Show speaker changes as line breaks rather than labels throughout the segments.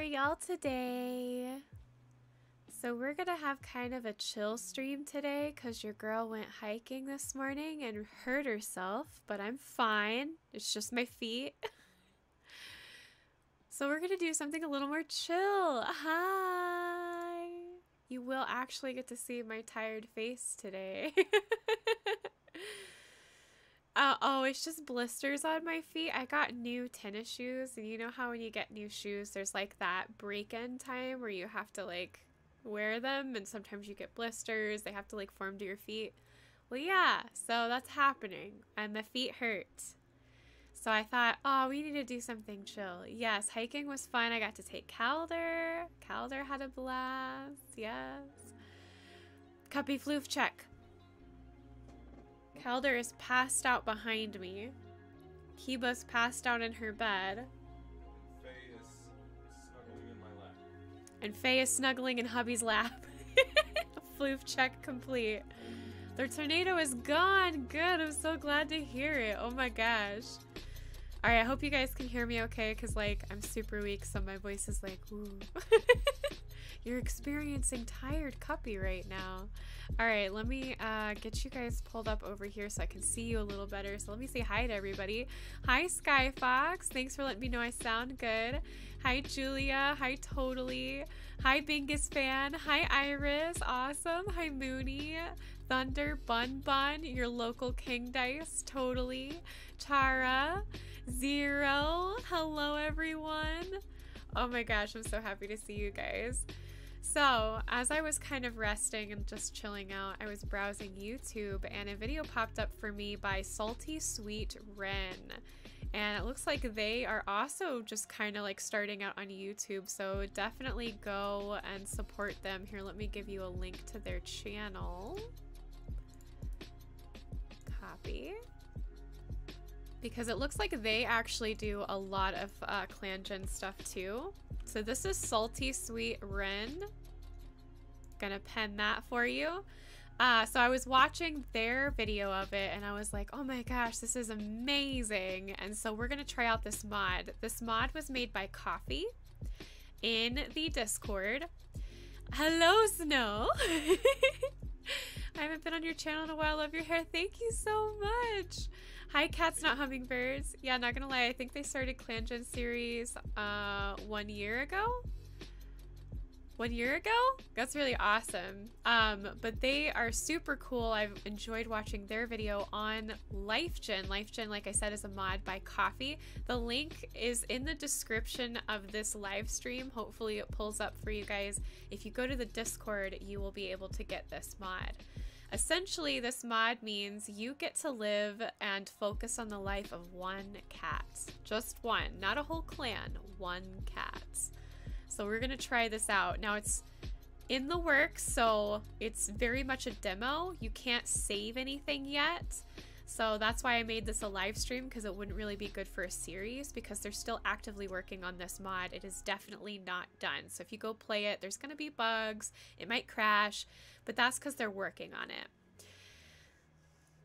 are y'all today? So we're gonna have kind of a chill stream today because your girl went hiking this morning and hurt herself, but I'm fine. It's just my feet. so we're gonna do something a little more chill. Hi! You will actually get to see my tired face today. It's just blisters on my feet. I got new tennis shoes, and you know how when you get new shoes, there's like that break in time where you have to like wear them, and sometimes you get blisters. They have to like form to your feet. Well, yeah, so that's happening, and the feet hurt. So I thought, oh, we need to do something chill. Yes, hiking was fun. I got to take Calder. Calder had a blast. Yes. Cuppy floof check. Calder is passed out behind me. Kiba's passed out in her bed.
Faye is snuggling in my lap.
And Faye is snuggling in hubby's lap. Floof check complete. The tornado is gone. Good. I'm so glad to hear it. Oh my gosh. Alright, I hope you guys can hear me okay, because, like, I'm super weak, so my voice is like, ooh. You're experiencing tired Cuppy right now. All right, let me uh, get you guys pulled up over here so I can see you a little better. So let me say hi to everybody. Hi, Sky Fox. Thanks for letting me know I sound good. Hi, Julia. Hi, Totally. Hi, Bingus Fan. Hi, Iris. Awesome. Hi, Mooney. Thunder, Bun Bun, your local King Dice. Totally. Tara. Zero. Hello, everyone. Oh my gosh, I'm so happy to see you guys. So, as I was kind of resting and just chilling out, I was browsing YouTube and a video popped up for me by Salty Sweet Ren. And it looks like they are also just kind of like starting out on YouTube. So, definitely go and support them. Here, let me give you a link to their channel. Copy because it looks like they actually do a lot of uh, ClanGen stuff too. So this is Salty Sweet Ren. Gonna pen that for you. Uh, so I was watching their video of it and I was like, oh my gosh, this is amazing. And so we're gonna try out this mod. This mod was made by Coffee in the Discord. Hello, Snow. I haven't been on your channel in a while. Love your hair. Thank you so much. Hi, Cats Not Hummingbirds. Yeah, not gonna lie, I think they started Clan Gen series uh, one year ago. One year ago? That's really awesome. Um, but they are super cool. I've enjoyed watching their video on LifeGen. LifeGen, like I said, is a mod by Coffee. The link is in the description of this live stream. Hopefully it pulls up for you guys. If you go to the Discord, you will be able to get this mod. Essentially, this mod means you get to live and focus on the life of one cat. Just one, not a whole clan, one cat. So we're gonna try this out. Now it's in the works, so it's very much a demo. You can't save anything yet. So that's why I made this a live stream because it wouldn't really be good for a series because they're still actively working on this mod. It is definitely not done. So if you go play it, there's going to be bugs. It might crash, but that's because they're working on it.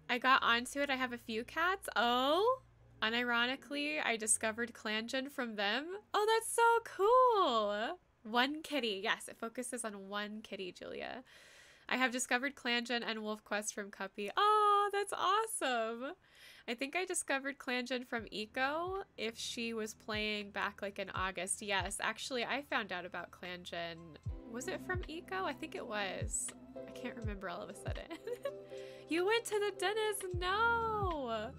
I got onto it. I have a few cats. Oh, unironically, I discovered ClanGen from them. Oh, that's so cool. One kitty. Yes, it focuses on one kitty, Julia. I have discovered ClanGen and Wolf Quest from Cuppy. Oh, that's awesome. I think I discovered ClanGen from Eco if she was playing back like in August. Yes, actually I found out about ClanGen. Was it from Eco? I think it was. I can't remember all of a sudden. you went to the dentist? No!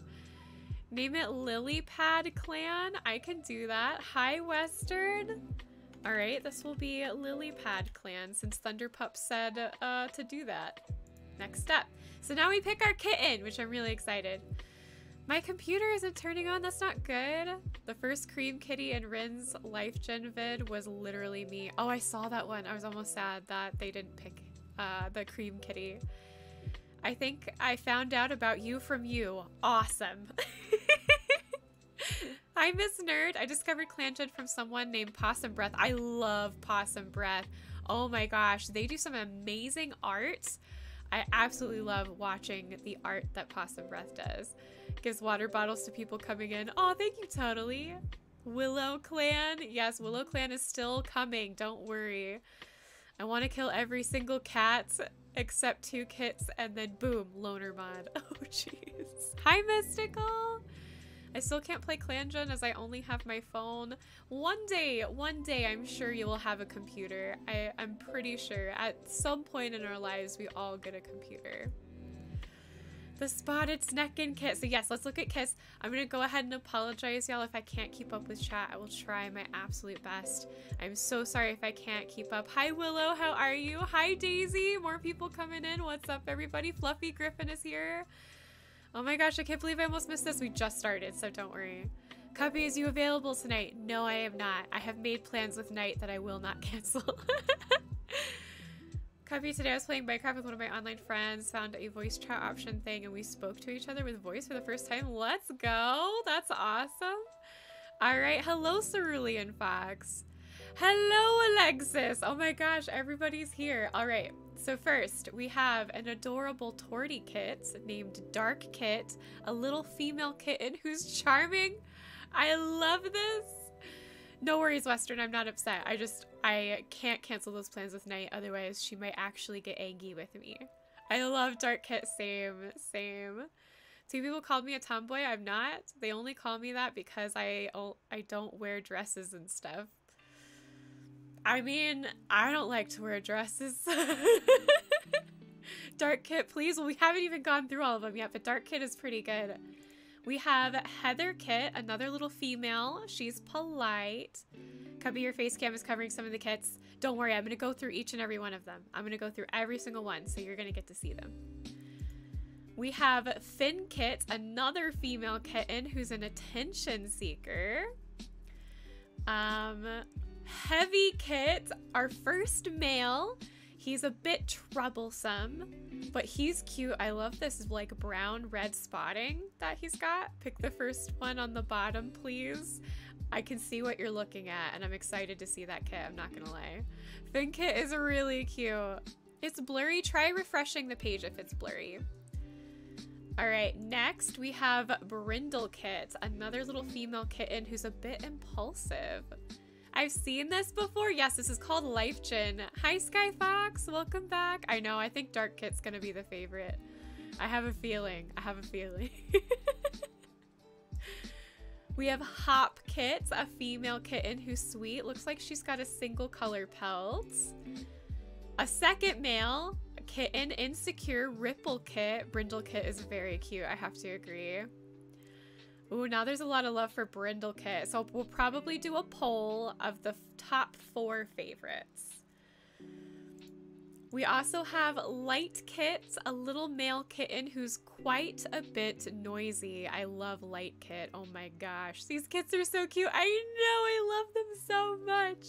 Name it Lily Pad Clan. I can do that. Hi, Western. All right, this will be Lily Pad Clan since Thunderpup said uh, to do that. Next step. So now we pick our kitten, which I'm really excited. My computer isn't turning on. That's not good. The first Cream Kitty and Rin's Life Gen vid was literally me. Oh, I saw that one. I was almost sad that they didn't pick uh, the Cream Kitty. I think I found out about you from you. Awesome. Hi, Miss Nerd. I discovered ClanGen from someone named Possum Breath. I love Possum Breath. Oh my gosh, they do some amazing art. I absolutely love watching the art that Possum Breath does. Gives water bottles to people coming in. Oh, thank you, totally. Willow Clan. Yes, Willow Clan is still coming. Don't worry. I want to kill every single cat except two kits and then boom, loner mod. Oh jeez. Hi Mystical! I still can't play ClanGen as I only have my phone. One day, one day I'm sure you will have a computer. I, I'm pretty sure at some point in our lives we all get a computer. The spotted Snecken kit. So yes, let's look at Kiss. I'm gonna go ahead and apologize, y'all, if I can't keep up with chat. I will try my absolute best. I'm so sorry if I can't keep up. Hi Willow, how are you? Hi Daisy, more people coming in. What's up everybody? Fluffy Griffin is here. Oh my gosh, I can't believe I almost missed this. We just started, so don't worry. Cubby, is you available tonight? No, I am not. I have made plans with Night that I will not cancel. Cubby, today I was playing Minecraft with one of my online friends, found a voice chat option thing, and we spoke to each other with voice for the first time. Let's go! That's awesome! Alright, hello Cerulean Fox. Hello Alexis! Oh my gosh, everybody's here. Alright, so first, we have an adorable tortie kit named Dark Kit, a little female kitten who's charming. I love this! No worries, Western. I'm not upset. I just, I can't cancel those plans with Night. Otherwise, she might actually get angry with me. I love Dark Kit. Same, same. Two people called me a tomboy. I'm not. They only call me that because I, I don't wear dresses and stuff. I mean, I don't like to wear dresses. Dark Kit, please. Well, we haven't even gone through all of them yet, but Dark Kit is pretty good. We have Heather Kit, another little female. She's polite. Cubby, your face cam is covering some of the kits. Don't worry, I'm going to go through each and every one of them. I'm going to go through every single one, so you're going to get to see them. We have Finn Kit, another female kitten who's an attention seeker. Um, Heavy Kit, our first male. He's a bit troublesome, but he's cute. I love this like brown red spotting that he's got. Pick the first one on the bottom, please. I can see what you're looking at, and I'm excited to see that kit, I'm not gonna lie. Fin kit is really cute. It's blurry. Try refreshing the page if it's blurry. All right, next we have Brindle Kit, another little female kitten who's a bit impulsive. I've seen this before. Yes, this is called Life Gen. Hi, Sky Fox. Welcome back. I know. I think Dark Kit's going to be the favorite. I have a feeling. I have a feeling. we have Hop Kit, a female kitten who's sweet. Looks like she's got a single color pelt. A second male kitten, Insecure Ripple Kit. Brindle Kit is very cute. I have to agree. Ooh, now there's a lot of love for Brindle Kit. So we'll probably do a poll of the top four favorites. We also have Light Kit, a little male kitten who's quite a bit noisy. I love Light Kit. Oh my gosh. These kits are so cute. I know. I love them so much.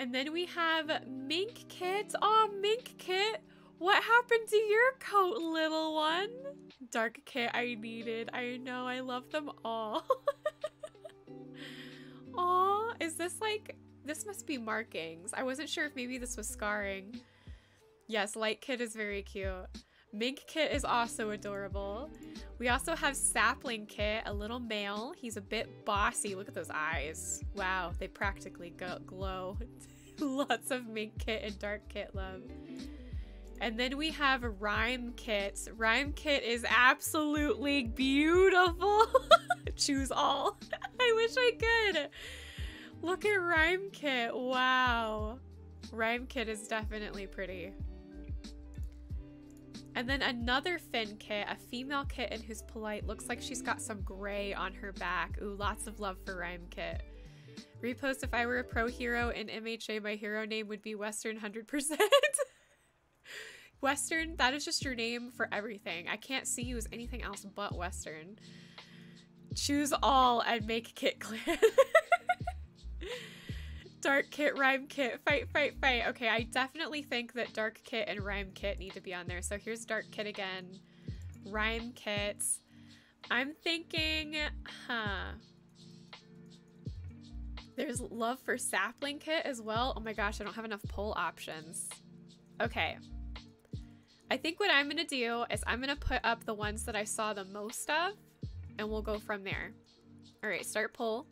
And then we have Mink Kit. Oh, Mink Kit. What happened to your coat, little one? Dark kit I needed. I know, I love them all. Aw, is this like, this must be markings. I wasn't sure if maybe this was scarring. Yes, Light Kit is very cute. Mink Kit is also adorable. We also have Sapling Kit, a little male. He's a bit bossy. Look at those eyes. Wow, they practically go glow. Lots of Mink Kit and Dark Kit love. And then we have Rhyme Kit. Rhyme Kit is absolutely beautiful. Choose all. I wish I could. Look at Rhyme Kit. Wow. Rhyme Kit is definitely pretty. And then another Fin kit, a female kitten who's polite. Looks like she's got some gray on her back. Ooh, lots of love for Rhyme Kit. Repost if I were a pro hero in MHA, my hero name would be Western 100%. Western, that is just your name for everything. I can't see you as anything else but Western. Choose all and make Kit Clan. Dark Kit, Rhyme Kit, fight, fight, fight. Okay, I definitely think that Dark Kit and Rhyme Kit need to be on there. So here's Dark Kit again. Rhyme Kits. I'm thinking, huh. There's love for Sapling Kit as well. Oh my gosh, I don't have enough poll options. Okay, I think what I'm going to do is I'm going to put up the ones that I saw the most of and we'll go from there. All right, start poll.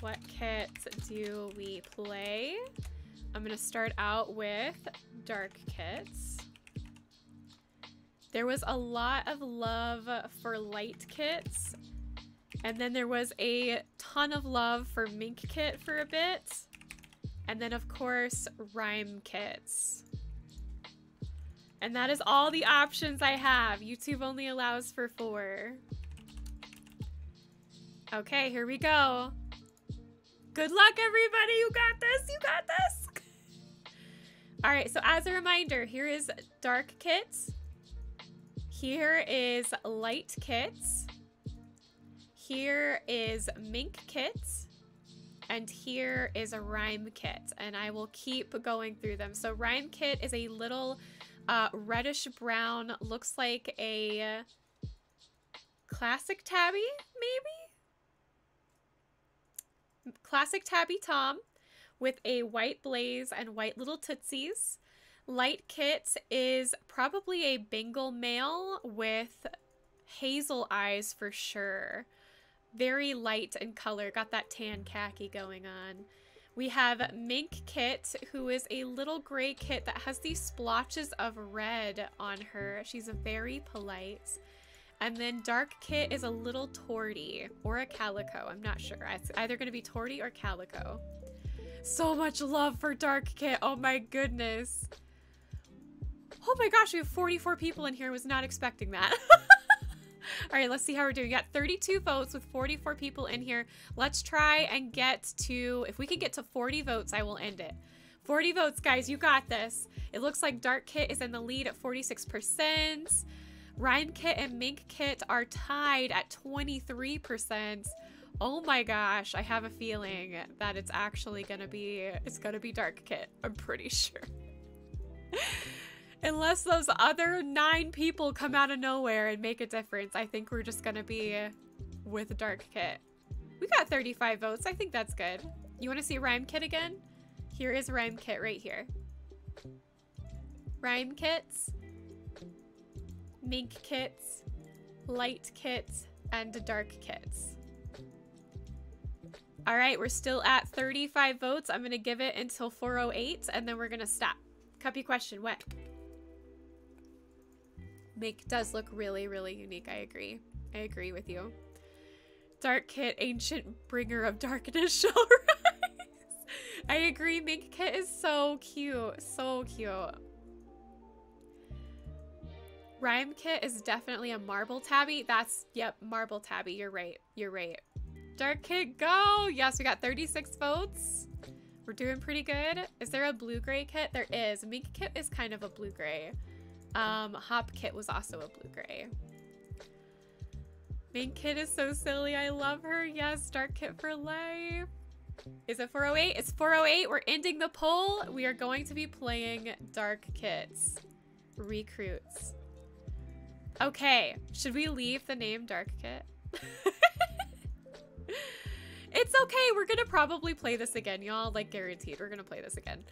What kits do we play? I'm gonna start out with dark kits. There was a lot of love for light kits. And then there was a ton of love for mink kit for a bit. And then of course, rhyme kits. And that is all the options I have. YouTube only allows for four. Okay, here we go. Good luck, everybody. You got this. You got this. All right, so as a reminder, here is Dark Kits. Here is Light Kits. Here is Mink Kits. And here is a Rhyme Kit. And I will keep going through them. So Rhyme Kit is a little uh, reddish brown, looks like a classic tabby, maybe? Classic tabby Tom with a white blaze and white little tootsies. Light Kit is probably a Bengal male with hazel eyes for sure. Very light in color, got that tan khaki going on. We have Mink Kit, who is a little gray kit that has these splotches of red on her. She's a very polite. And then Dark Kit is a little tortie or a calico. I'm not sure. It's either going to be tortie or calico. So much love for Dark Kit. Oh my goodness. Oh my gosh, we have 44 people in here. Was not expecting that. All right, let's see how we're doing. We got 32 votes with 44 people in here. Let's try and get to, if we can get to 40 votes, I will end it. 40 votes, guys. You got this. It looks like Dark Kit is in the lead at 46%. Rhyme Kit and Mink Kit are tied at 23%. Oh my gosh, I have a feeling that it's actually gonna be, it's gonna be Dark Kit. I'm pretty sure. Unless those other nine people come out of nowhere and make a difference, I think we're just gonna be with Dark Kit. We got 35 votes. I think that's good. You want to see Rhyme Kit again? Here is Rhyme Kit right here. Rhyme Kits mink kits, light kits, and dark kits. All right, we're still at 35 votes. I'm going to give it until 408, and then we're going to stop. Cuppy question, what? Mink does look really, really unique. I agree. I agree with you. Dark Kit, Ancient Bringer of Darkness shall rise. I agree. Mink Kit is so cute. So cute. Rhyme Kit is definitely a marble tabby. That's, yep, marble tabby. You're right. You're right. Dark Kit, go! Yes, we got 36 votes. We're doing pretty good. Is there a blue-gray kit? There is. Mink Kit is kind of a blue-gray. Um, Hop Kit was also a blue-gray. Mink Kit is so silly. I love her. Yes, Dark Kit for life. Is it 408? It's 408. We're ending the poll. We are going to be playing Dark Kits. Recruits. Okay, should we leave the name Dark Kit? it's okay, we're gonna probably play this again, y'all. Like, guaranteed, we're gonna play this again.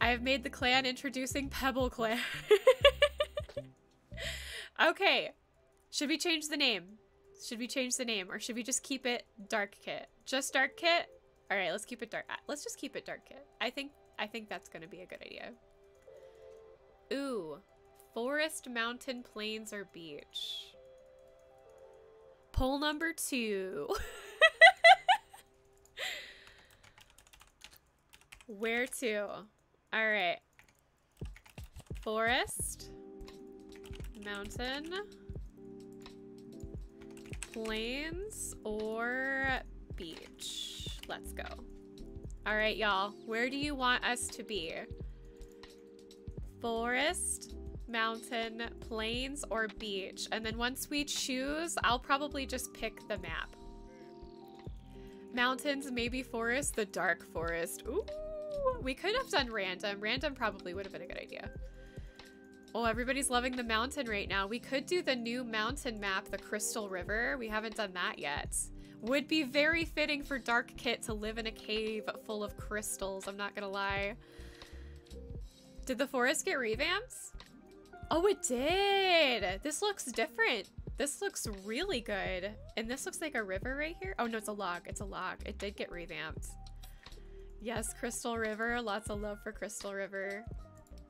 I have made the clan introducing Pebble Clan. okay, should we change the name? Should we change the name or should we just keep it Dark Kit? Just Dark Kit? All right, let's keep it dark. Let's just keep it Dark Kit. I think I think that's gonna be a good idea. Ooh, Forest, mountain, plains, or beach? Poll number two. Where to? All right. Forest, mountain, plains, or beach? Let's go. All right, y'all. Where do you want us to be? Forest, mountain, plains, or beach. And then once we choose, I'll probably just pick the map. Mountains, maybe forest, the dark forest. Ooh, we could have done random. Random probably would have been a good idea. Oh, everybody's loving the mountain right now. We could do the new mountain map, the Crystal River. We haven't done that yet. Would be very fitting for Dark Kit to live in a cave full of crystals, I'm not gonna lie. Did the forest get revamped? Oh, it did. This looks different. This looks really good. And this looks like a river right here. Oh no, it's a log. It's a log. It did get revamped. Yes, Crystal River. Lots of love for Crystal River.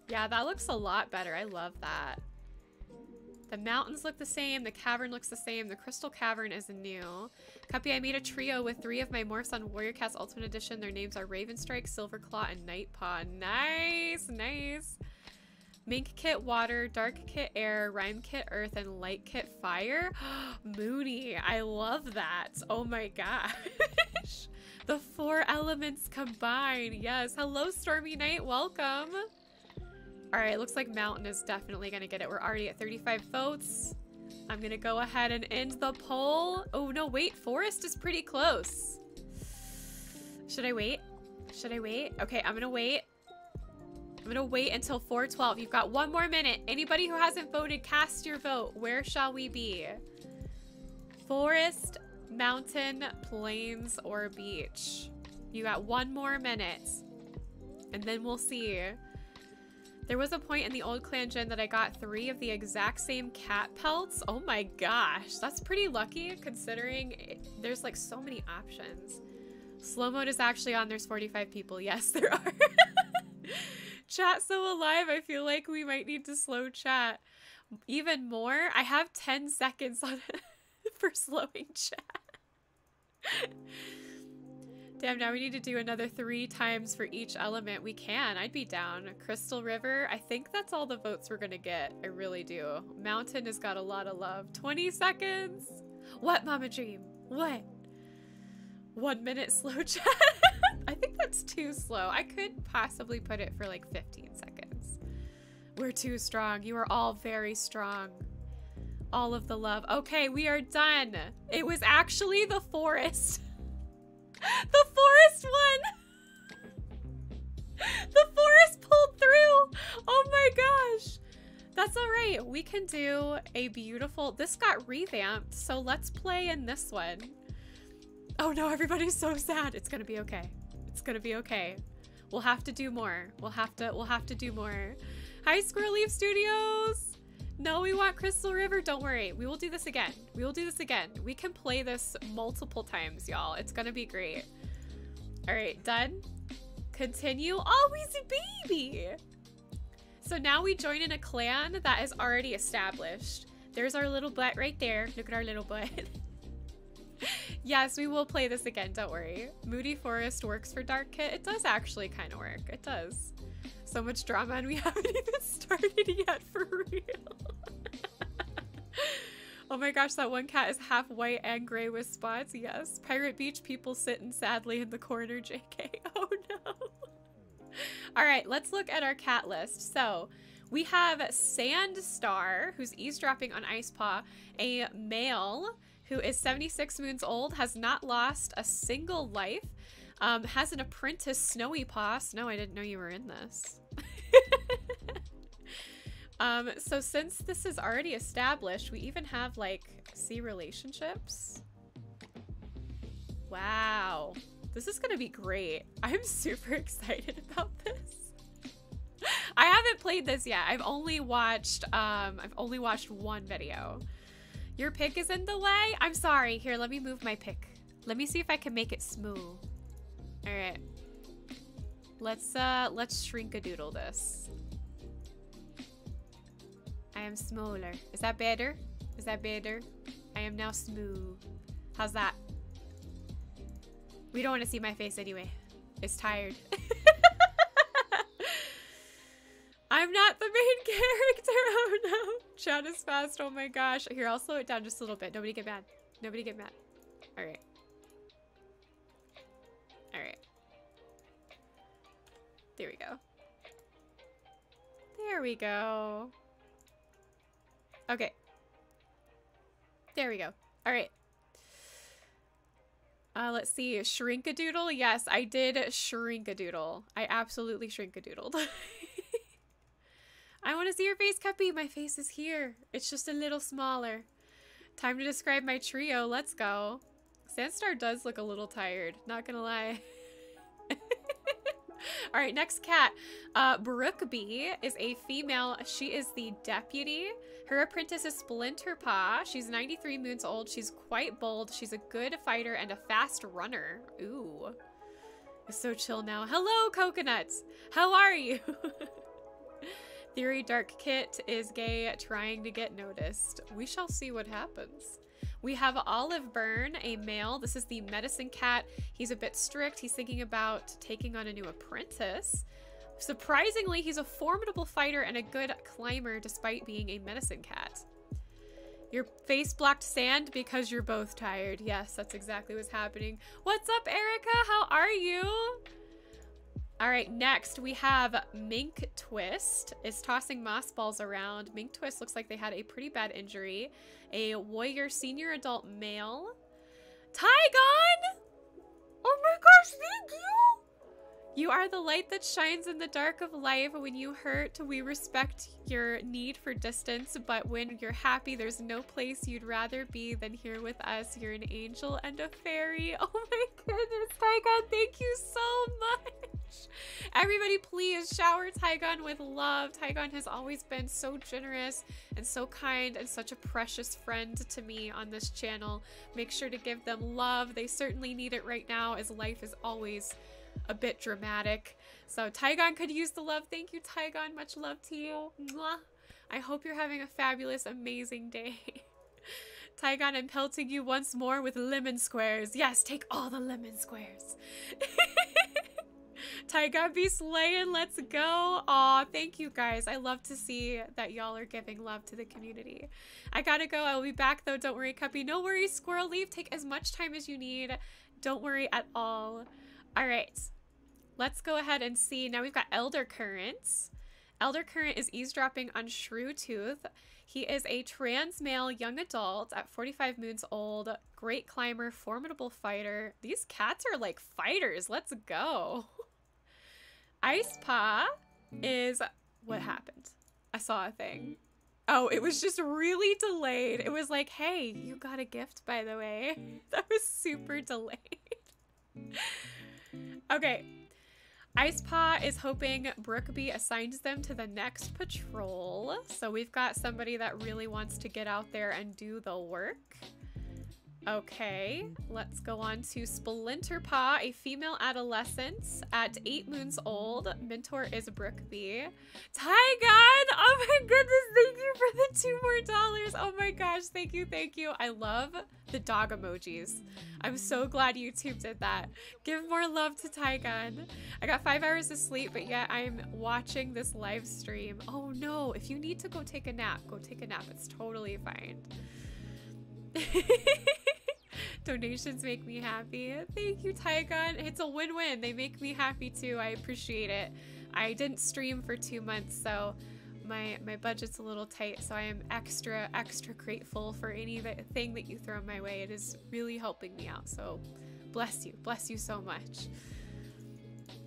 Yeah, that looks a lot better. I love that. The mountains look the same. The cavern looks the same. The crystal cavern is new. Cuppy, I made a trio with three of my morphs on Warrior Cats Ultimate Edition. Their names are Ravenstrike, Silverclaw, and Nightpaw. Nice, nice. Mink Kit Water, Dark Kit Air, Rhyme Kit Earth, and Light Kit Fire. Moody, I love that. Oh my gosh. the four elements combined. Yes. Hello, Stormy Night. Welcome. All right, looks like Mountain is definitely going to get it. We're already at 35 votes. I'm going to go ahead and end the poll. Oh, no, wait. Forest is pretty close. Should I wait? Should I wait? Okay, I'm going to wait. I'm gonna wait until 412. You've got one more minute. Anybody who hasn't voted, cast your vote. Where shall we be? Forest, mountain, plains, or beach? You got one more minute. And then we'll see. There was a point in the old clan gen that I got three of the exact same cat pelts. Oh my gosh, that's pretty lucky considering it, there's like so many options. Slow mode is actually on. There's 45 people. Yes, there are. Chat so alive. I feel like we might need to slow chat even more. I have 10 seconds on for slowing chat. Damn, now we need to do another three times for each element. We can. I'd be down. Crystal River. I think that's all the votes we're gonna get. I really do. Mountain has got a lot of love. 20 seconds. What, Mama Dream? What? One minute slow chat. I think that's too slow. I could possibly put it for like 15 seconds. We're too strong. You are all very strong. All of the love. Okay, we are done. It was actually the forest. the forest won. the forest pulled through. Oh my gosh. That's all right. We can do a beautiful... This got revamped, so let's play in this one. Oh no, everybody's so sad. It's gonna be okay. It's gonna be okay. We'll have to do more. We'll have to we'll have to do more. Hi Squirrel Leaf Studios! No, we want Crystal River. Don't worry. We will do this again. We will do this again. We can play this multiple times, y'all. It's gonna be great. Alright, done. Continue. Oh, Always a baby! So now we join in a clan that is already established. There's our little butt right there. Look at our little butt. yes, we will play this again, don't worry. Moody Forest works for Dark Kit. It does actually kind of work. It does. So much drama and we haven't even started yet for real. oh my gosh, that one cat is half white and gray with spots. Yes. Pirate Beach people sitting sadly in the corner, JK. Oh no. All right, let's look at our cat list. So we have Sandstar, who's eavesdropping on Ice Paw, a male who is 76 moons old, has not lost a single life, um, has an apprentice, Snowy Paw. No, I didn't know you were in this. um, so since this is already established, we even have like sea relationships. Wow. This is gonna be great. I'm super excited about this. I haven't played this yet. I've only watched um I've only watched one video. Your pick is in the way? I'm sorry. Here, let me move my pick. Let me see if I can make it smooth. All right. Let's, uh, let's shrink a doodle this. I am smaller. Is that better? Is that better? I am now smooth. How's that? We don't want to see my face anyway. It's tired. I'm not the main character. Oh no. Chat is fast. Oh my gosh. Here, I'll slow it down just a little bit. Nobody get mad. Nobody get mad. All right. All right. There we go. There we go. Okay. There we go. All right. Uh, let's see. Shrink-a-doodle? Yes, I did shrink-a-doodle. I absolutely shrink-a-doodled. I want to see your face, Cuppy. My face is here. It's just a little smaller. Time to describe my trio. Let's go. Sandstar does look a little tired. Not gonna lie. All right, next cat. Uh, Brookby is a female. She is the deputy. Her apprentice is Splinterpaw. She's 93 moons old. She's quite bold. She's a good fighter and a fast runner. Ooh. So chill now. Hello, coconuts. How are you? Theory Dark Kit is gay, trying to get noticed. We shall see what happens. We have Olive Burn, a male. This is the medicine cat. He's a bit strict. He's thinking about taking on a new apprentice. Surprisingly, he's a formidable fighter and a good climber despite being a medicine cat. Your face blocked sand because you're both tired. Yes, that's exactly what's happening. What's up, Erica? How are you? All right, next we have Mink Twist is tossing moss balls around. Mink Twist looks like they had a pretty bad injury. A warrior senior adult male. Tygon! Oh my gosh, thank you! You are the light that shines in the dark of life. When you hurt, we respect your need for distance, but when you're happy, there's no place you'd rather be than here with us. You're an angel and a fairy. Oh my goodness, Tygon, thank you so much. Everybody, please shower Tygon with love. Tygon has always been so generous and so kind and such a precious friend to me on this channel. Make sure to give them love. They certainly need it right now as life is always a bit dramatic. So Tygon could use the love. Thank you, Tygon. Much love to you. Mwah. I hope you're having a fabulous, amazing day. Tygon, I'm pelting you once more with lemon squares. Yes, take all the lemon squares. Tygon be slaying. Let's go. Aw, thank you guys. I love to see that y'all are giving love to the community. I gotta go. I will be back though. Don't worry, Cuppy. No worries, Squirrel Leaf. Take as much time as you need. Don't worry at all. All right, let's go ahead and see. Now we've got Elder Currents. Elder Current is eavesdropping on Shrew Tooth. He is a trans male young adult at 45 moons old, great climber, formidable fighter. These cats are like fighters. Let's go. Ice Paw is what happened. I saw a thing. Oh, it was just really delayed. It was like, hey, you got a gift, by the way. That was super delayed. Okay. Icepaw is hoping Brookby assigns them to the next patrol. So we've got somebody that really wants to get out there and do the work. Okay, let's go on to Splinterpaw, a female adolescent at eight moons old. Mentor is Brookby. Tygon! Oh my goodness, thank you for the two more dollars. Oh my gosh, thank you, thank you. I love the dog emojis. I'm so glad YouTube did that. Give more love to Tygon. I got five hours of sleep, but yet I'm watching this live stream. Oh no, if you need to go take a nap, go take a nap. It's totally fine. Donations make me happy. Thank you, Tygon. It's a win-win. They make me happy too. I appreciate it. I didn't stream for two months, so my my budget's a little tight. So I am extra extra grateful for anything that you throw my way. It is really helping me out. So bless you, bless you so much.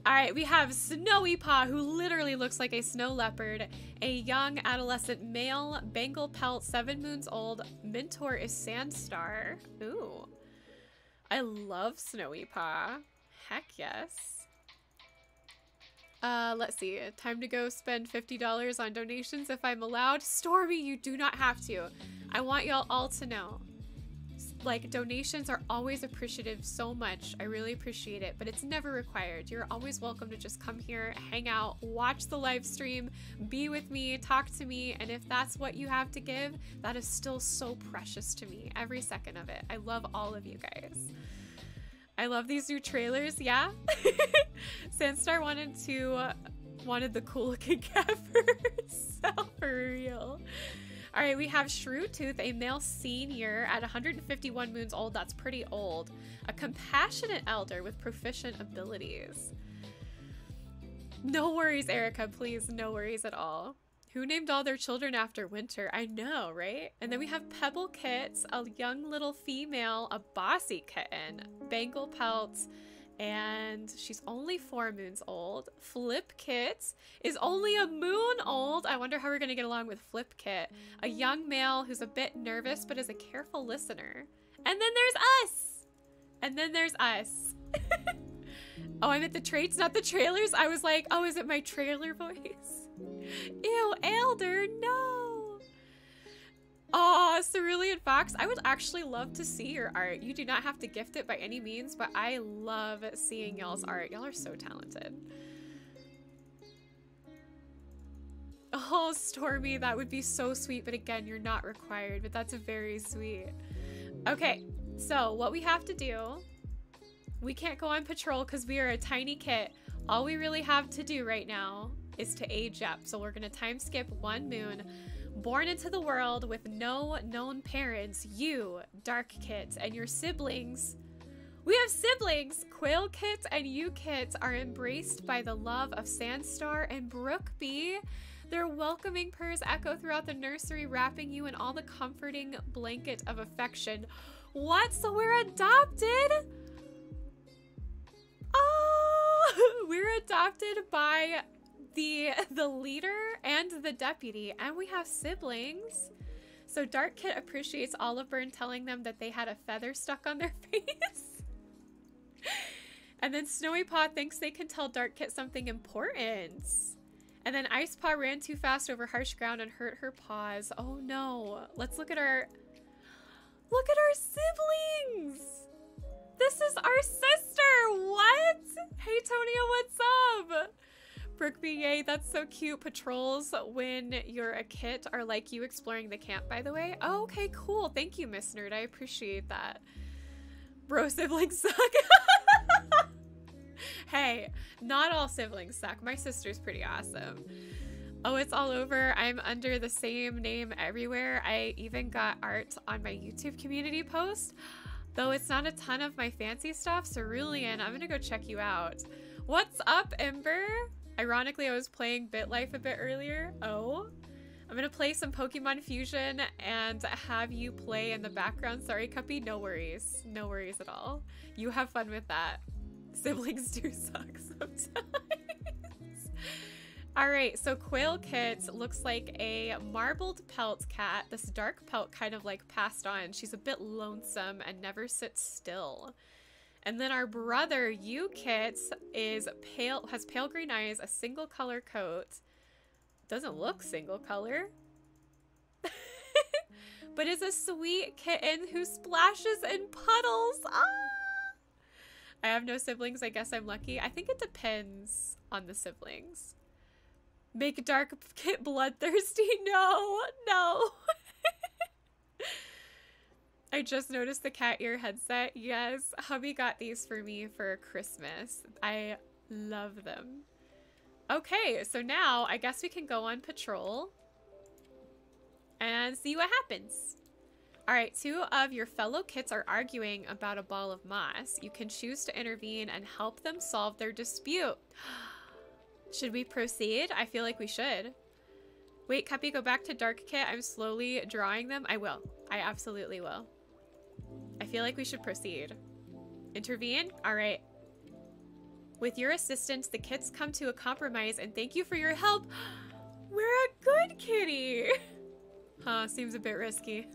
All right, we have Snowy Paw, who literally looks like a snow leopard. A young adolescent male, Bengal pelt, seven moons old. Mentor is Sandstar. Ooh. I love Snowy Paw. Heck yes. Uh, let's see. Time to go spend $50 on donations if I'm allowed. Stormy, you do not have to. I want y'all all to know like donations are always appreciative so much. I really appreciate it, but it's never required. You're always welcome to just come here, hang out, watch the live stream, be with me, talk to me, and if that's what you have to give, that is still so precious to me. Every second of it. I love all of you guys. I love these new trailers, yeah? Sandstar wanted to wanted the cool looking cat for herself for real. All right, we have Shrewtooth, a male senior at 151 moons old. That's pretty old. A compassionate elder with proficient abilities. No worries, Erica, please. No worries at all. Who named all their children after winter? I know, right? And then we have Pebble Kits, a young little female, a bossy kitten, Bengal pelts, and she's only four moons old. Flip Kit is only a moon old. I wonder how we're going to get along with Flip Kit. A young male who's a bit nervous but is a careful listener. And then there's us! And then there's us. Oh, I meant the traits, not the trailers. I was like, oh, is it my trailer voice? Ew, Elder, no. Aw, Cerulean Fox, I would actually love to see your art. You do not have to gift it by any means, but I love seeing y'all's art. Y'all are so talented. Oh, Stormy, that would be so sweet, but again, you're not required, but that's very sweet. Okay, so what we have to do, we can't go on patrol because we are a tiny kit. All we really have to do right now is to age up. So we're gonna time skip one moon, born into the world with no known parents, you, Dark Kit, and your siblings. We have siblings! Quail Kit and you Kit are embraced by the love of Sandstar and Brookby. Their welcoming purrs echo throughout the nursery, wrapping you in all the comforting blanket of affection. What? So we're adopted? Oh, we're adopted by the the leader and the deputy, and we have siblings. So Dark Kit appreciates Burn telling them that they had a feather stuck on their face. and then Snowy Paw thinks they can tell Dark Kit something important. And then Ice Paw ran too fast over harsh ground and hurt her paws. Oh no. Let's look at our... Look at our siblings! This is our sister! What? Hey Tonia, what's up? Brookby, yay, that's so cute. Patrols when you're a kit are like you exploring the camp, by the way. Oh, okay, cool. Thank you, Miss Nerd. I appreciate that. Bro siblings suck. hey, not all siblings suck. My sister's pretty awesome. Oh, it's all over. I'm under the same name everywhere. I even got art on my YouTube community post. Though it's not a ton of my fancy stuff, Cerulean, I'm gonna go check you out. What's up, Ember? Ironically, I was playing BitLife a bit earlier. Oh. I'm gonna play some Pokemon Fusion and have you play in the background. Sorry, Cuppy, no worries. No worries at all. You have fun with that. Siblings do suck sometimes. All right, so Quail Kit looks like a marbled pelt cat. This dark pelt kind of like passed on. She's a bit lonesome and never sits still. And then our brother, You Kit, is pale, has pale green eyes, a single color coat. Doesn't look single color. but is a sweet kitten who splashes in puddles. Ah! I have no siblings. I guess I'm lucky. I think it depends on the siblings. Make Dark Kit bloodthirsty? No, no. I just noticed the cat ear headset. Yes, hubby got these for me for Christmas. I love them. Okay, so now I guess we can go on patrol and see what happens. All right, two of your fellow kits are arguing about a ball of moss. You can choose to intervene and help them solve their dispute. should we proceed? I feel like we should. Wait, Cuppy, go back to Dark Kit. I'm slowly drawing them. I will. I absolutely will. I feel like we should proceed. Intervene? All right. With your assistance, the kits come to a compromise and thank you for your help. We're a good kitty. Huh, seems a bit risky.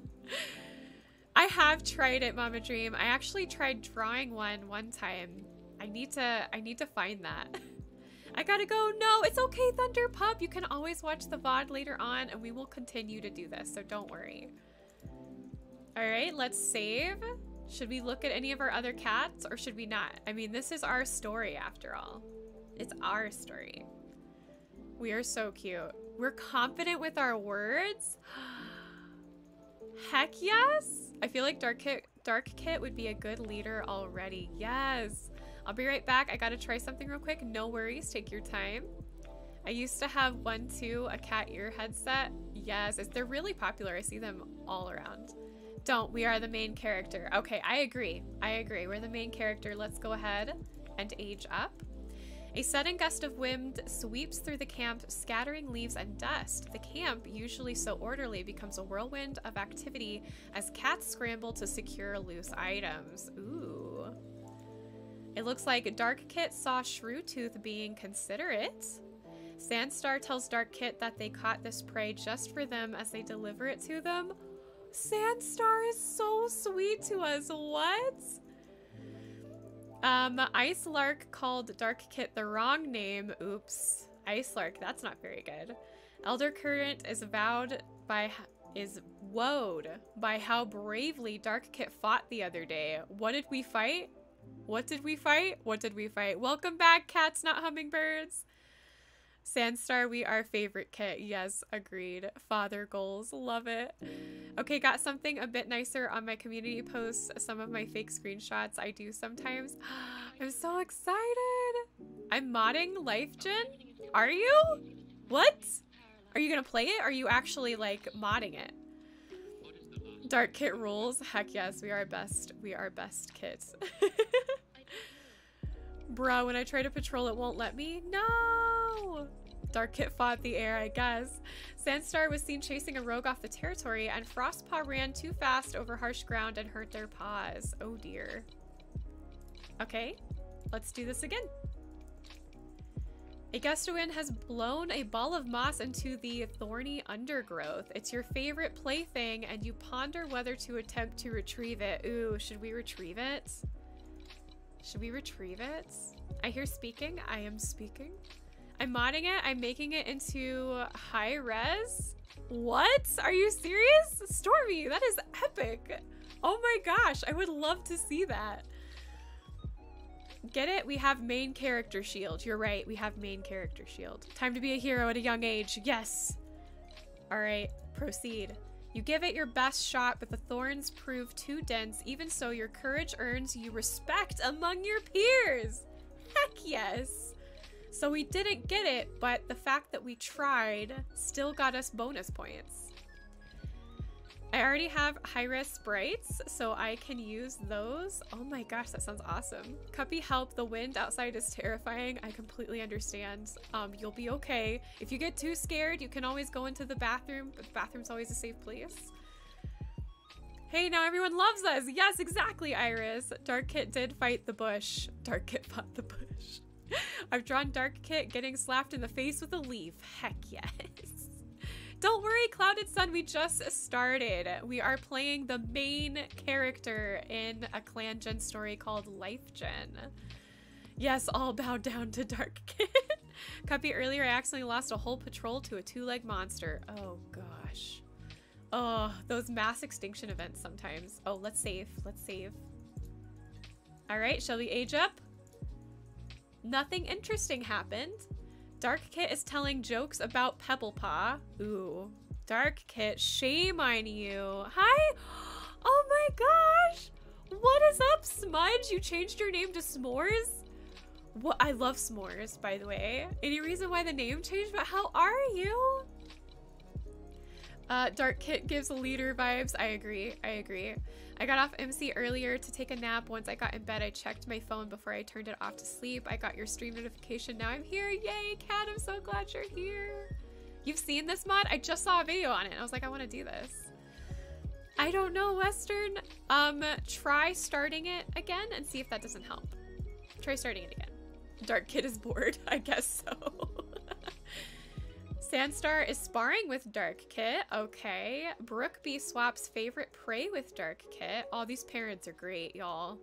I have tried it, Mama Dream. I actually tried drawing one one time. I need to I need to find that. I gotta go. No, it's okay, Thunder Pup. You can always watch the VOD later on and we will continue to do this, so don't worry. Alright, let's save. Should we look at any of our other cats or should we not? I mean, this is our story after all. It's our story. We are so cute. We're confident with our words. Heck yes! I feel like Dark Kit, Dark Kit would be a good leader already. Yes! I'll be right back. I gotta try something real quick. No worries. Take your time. I used to have one too, a cat ear headset. Yes, they're really popular. I see them all around. Don't. We are the main character. Okay, I agree. I agree. We're the main character. Let's go ahead and age up. A sudden gust of wind sweeps through the camp, scattering leaves and dust. The camp, usually so orderly, becomes a whirlwind of activity as cats scramble to secure loose items. Ooh. It looks like Dark Kit saw Shrew Tooth being considerate. Sandstar tells Dark Kit that they caught this prey just for them as they deliver it to them. Sandstar is so sweet to us. What? Um, Ice Lark called Dark Kit the wrong name. Oops. Ice Lark, that's not very good. Elder Current is vowed by is woed by how bravely Dark Kit fought the other day. What did we fight? What did we fight? What did we fight? Welcome back, cats, not hummingbirds. Sandstar, we are favorite kit. Yes, agreed. Father goals, love it. Okay, got something a bit nicer on my community posts. Some of my fake screenshots I do sometimes. I'm so excited. I'm modding Life Gen. Are you? What? Are you gonna play it? Are you actually like modding it? Dark Kit rules. Heck yes, we are best. We are best kits. Bro, when I try to patrol, it won't let me. No! Dark Kit fought the air, I guess. Sandstar was seen chasing a rogue off the territory, and Frostpaw ran too fast over harsh ground and hurt their paws. Oh dear. Okay, let's do this again. A gust of wind has blown a ball of moss into the thorny undergrowth. It's your favorite plaything, and you ponder whether to attempt to retrieve it. Ooh, should we retrieve it? Should we retrieve it? I hear speaking. I am speaking. I'm modding it. I'm making it into high res. What? Are you serious? Stormy, that is epic. Oh my gosh, I would love to see that. Get it? We have main character shield. You're right. We have main character shield. Time to be a hero at a young age. Yes. All right. Proceed. You give it your best shot, but the thorns prove too dense. Even so, your courage earns you respect among your peers. Heck yes. So we didn't get it, but the fact that we tried still got us bonus points. I already have high-res sprites, so I can use those. Oh my gosh, that sounds awesome. Cuppy help, the wind outside is terrifying. I completely understand. Um, you'll be okay. If you get too scared, you can always go into the bathroom, but the bathroom's always a safe place. Hey, now everyone loves us. Yes, exactly, Iris. Dark Kit did fight the bush. Dark Kit fought the bush. I've drawn Dark Kit getting slapped in the face with a leaf. Heck yes. Don't worry, Clouded Sun, we just started. We are playing the main character in a clan gen story called Life Gen. Yes, all bow down to Dark Kit. Cuppy, earlier I accidentally lost a whole patrol to a two-leg monster. Oh gosh. Oh, those mass extinction events sometimes. Oh, let's save. Let's save. All right, shall we age up? Nothing interesting happened. Dark Kit is telling jokes about Pebblepaw. Ooh. Dark Kit, shame on you. Hi! Oh my gosh! What is up, Smudge? You changed your name to S'mores? What? I love s'mores, by the way. Any reason why the name changed? But how are you? Uh, Dark Kit gives leader vibes. I agree. I agree. I got off MC earlier to take a nap. Once I got in bed, I checked my phone before I turned it off to sleep. I got your stream notification. Now I'm here. Yay, Cat. I'm so glad you're here. You've seen this mod? I just saw a video on it. I was like, I want to do this. I don't know, Western. Um, try starting it again and see if that doesn't help. Try starting it again. Dark Kit is bored. I guess so. Sandstar is sparring with Dark Kit. Okay. Brookby swaps favorite prey with Dark Kit. All these parents are great, y'all.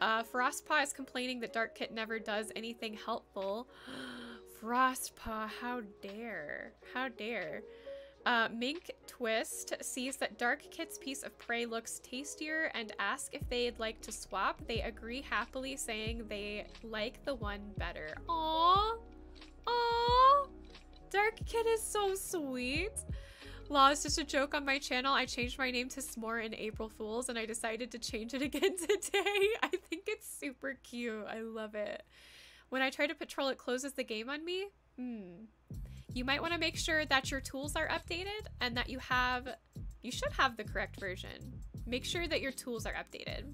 Uh, Frostpaw is complaining that Dark Kit never does anything helpful. Frostpaw, how dare. How dare. Uh, Mink Twist sees that Dark Kit's piece of prey looks tastier and asks if they'd like to swap. They agree happily, saying they like the one better. Aww. Aww. Dark Kit is so sweet. Law is just a joke on my channel. I changed my name to S'more in April Fools and I decided to change it again today. I think it's super cute. I love it. When I try to patrol, it closes the game on me. Hmm. You might want to make sure that your tools are updated and that you have, you should have the correct version. Make sure that your tools are updated.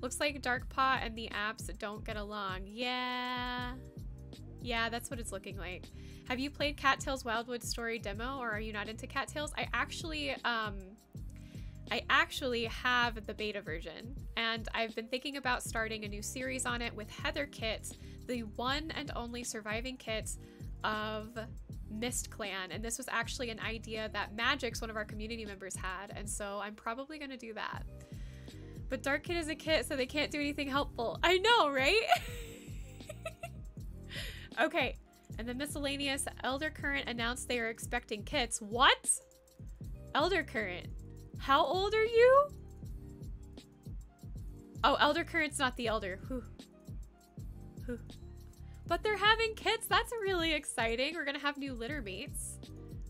Looks like Dark Darkpaw and the apps don't get along. Yeah. Yeah, that's what it's looking like. Have you played Cattails Wildwood Story demo or are you not into Cattails? I actually, um, I actually have the beta version and I've been thinking about starting a new series on it with Heather Kit, the one and only surviving kit of Mist Clan. And this was actually an idea that Magix, one of our community members, had. And so I'm probably going to do that. But Dark Kit is a kit, so they can't do anything helpful. I know, right? okay. And the miscellaneous Elder Current announced they are expecting kits. What? Elder Current. How old are you? Oh, Elder Current's not the Elder. Whew. Whew. But they're having kits. That's really exciting. We're gonna have new litter mates.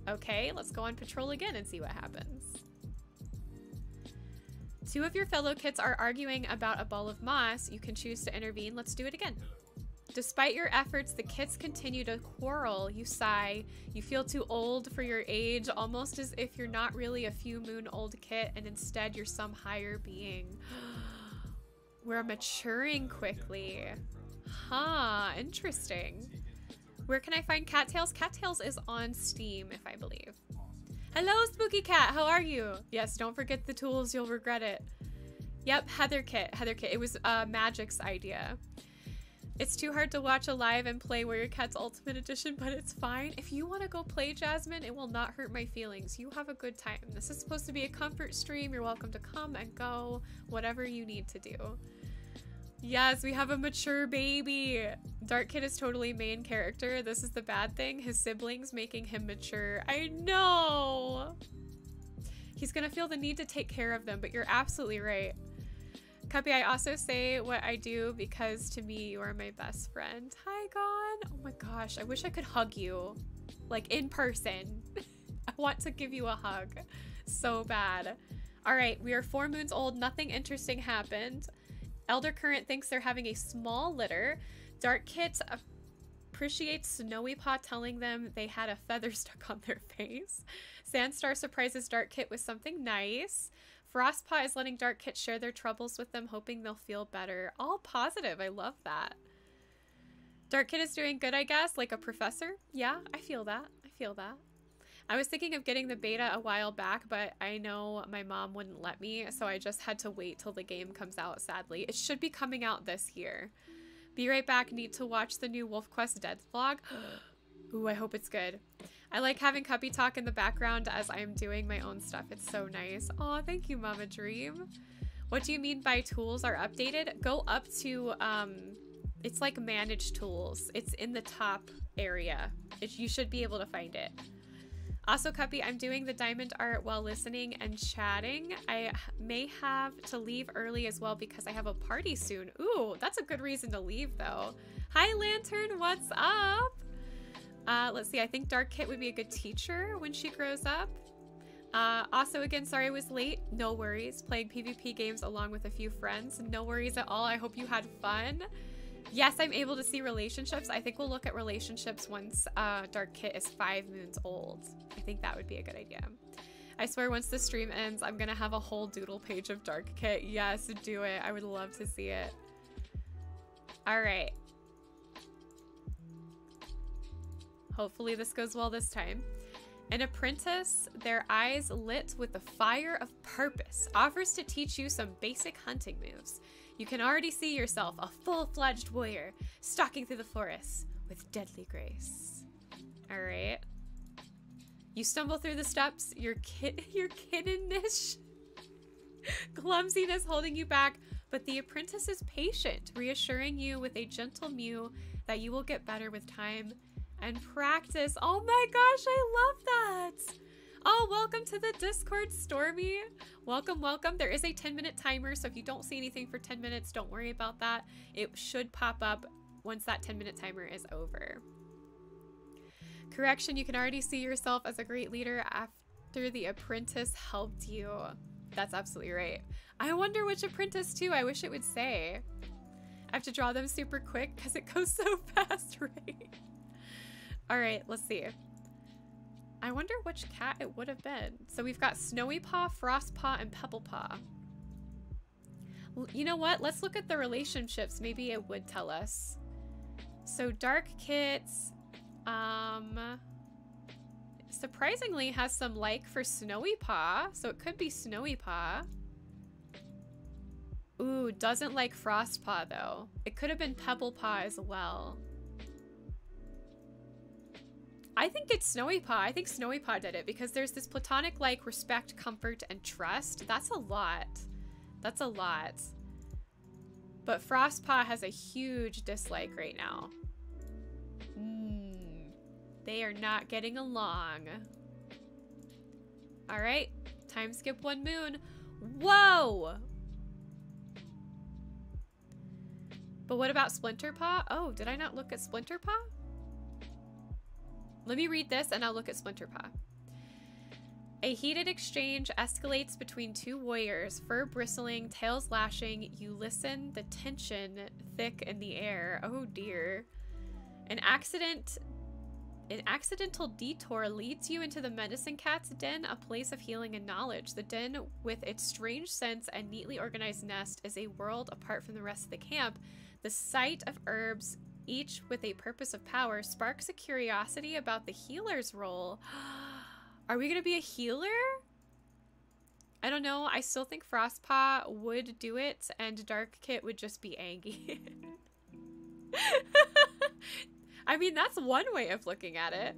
Okay, let's go on patrol again and see what happens. Two of your fellow kits are arguing about a ball of moss. You can choose to intervene. Let's do it again. Despite your efforts, the kits continue to quarrel. You sigh. You feel too old for your age, almost as if you're not really a few moon old kit and instead you're some higher being. We're maturing quickly. Huh, interesting. Where can I find Cattails? Cattails is on Steam, if I believe. Hello, Spooky Cat. How are you? Yes, don't forget the tools. You'll regret it. Yep, Heather Kit. Heather Kit. It was uh, Magic's idea. It's too hard to watch a live and play Warrior Cats Ultimate Edition, but it's fine. If you want to go play Jasmine, it will not hurt my feelings. You have a good time. This is supposed to be a comfort stream. You're welcome to come and go, whatever you need to do. Yes, we have a mature baby. Dark Kit is totally main character. This is the bad thing. His siblings making him mature. I know. He's gonna feel the need to take care of them, but you're absolutely right. Cuppy, I also say what I do because to me, you are my best friend. Hi, Gon. Oh my gosh, I wish I could hug you. Like, in person. I want to give you a hug. So bad. All right, we are four moons old. Nothing interesting happened. Elder Current thinks they're having a small litter. Dark Kit appreciates Snowy Paw telling them they had a feather stuck on their face. Sandstar surprises Dark Kit with something nice. Frostpaw is letting Dark Kit share their troubles with them, hoping they'll feel better. All positive. I love that. Dark Kit is doing good, I guess, like a professor. Yeah, I feel that. I feel that. I was thinking of getting the beta a while back, but I know my mom wouldn't let me, so I just had to wait till the game comes out, sadly. It should be coming out this year. Be right back. Need to watch the new WolfQuest dev vlog. Ooh, I hope it's good. I like having Cuppy talk in the background as I'm doing my own stuff. It's so nice. Oh, thank you, Mama Dream. What do you mean by tools are updated? Go up to, um, it's like manage tools. It's in the top area. It, you should be able to find it. Also, Cuppy, I'm doing the diamond art while listening and chatting. I may have to leave early as well because I have a party soon. Ooh, that's a good reason to leave though. Hi, Lantern, what's up? Uh, let's see, I think Dark Kit would be a good teacher when she grows up. Uh, also, again, sorry I was late. No worries. Playing PvP games along with a few friends. No worries at all. I hope you had fun. Yes, I'm able to see relationships. I think we'll look at relationships once uh, Dark Kit is five moons old. I think that would be a good idea. I swear once the stream ends, I'm gonna have a whole doodle page of Dark Kit. Yes, do it. I would love to see it. All right. Hopefully this goes well this time. An apprentice, their eyes lit with the fire of purpose, offers to teach you some basic hunting moves. You can already see yourself, a full-fledged warrior, stalking through the forest with deadly grace. All right. You stumble through the steps, your kid, your kittenish clumsiness holding you back, but the apprentice is patient, reassuring you with a gentle mew that you will get better with time and practice. Oh my gosh, I love that. Oh, welcome to the Discord, Stormy. Welcome, welcome. There is a 10 minute timer, so if you don't see anything for 10 minutes, don't worry about that. It should pop up once that 10 minute timer is over. Correction, you can already see yourself as a great leader after the apprentice helped you. That's absolutely right. I wonder which apprentice too. I wish it would say. I have to draw them super quick because it goes so fast, right? All right, let's see. I wonder which cat it would have been. So we've got Snowy Paw, Frost Paw, and Pebble Paw. You know what? Let's look at the relationships. Maybe it would tell us. So Dark Kits, um, surprisingly has some like for Snowy Paw. So it could be Snowy Paw. Ooh, doesn't like Frost Paw though. It could have been Pebble Paw as well. I think it's Snowy Paw. I think Snowy Paw did it because there's this platonic like respect, comfort, and trust. That's a lot. That's a lot. But Frostpaw has a huge dislike right now. Mm, they are not getting along. All right, time skip one moon. Whoa! But what about Splinterpaw? Oh, did I not look at Splinterpaw? Let me read this and I'll look at Splinterpaw. A heated exchange escalates between two warriors, fur bristling, tails lashing. You listen, the tension thick in the air. Oh dear. An accident an accidental detour leads you into the medicine cat's den, a place of healing and knowledge. The den, with its strange scents and neatly organized nest, is a world apart from the rest of the camp. The sight of herbs, each with a purpose of power, sparks a curiosity about the healer's role. Are we going to be a healer? I don't know. I still think Frostpaw would do it, and Dark Kit would just be angry. I mean, that's one way of looking at it.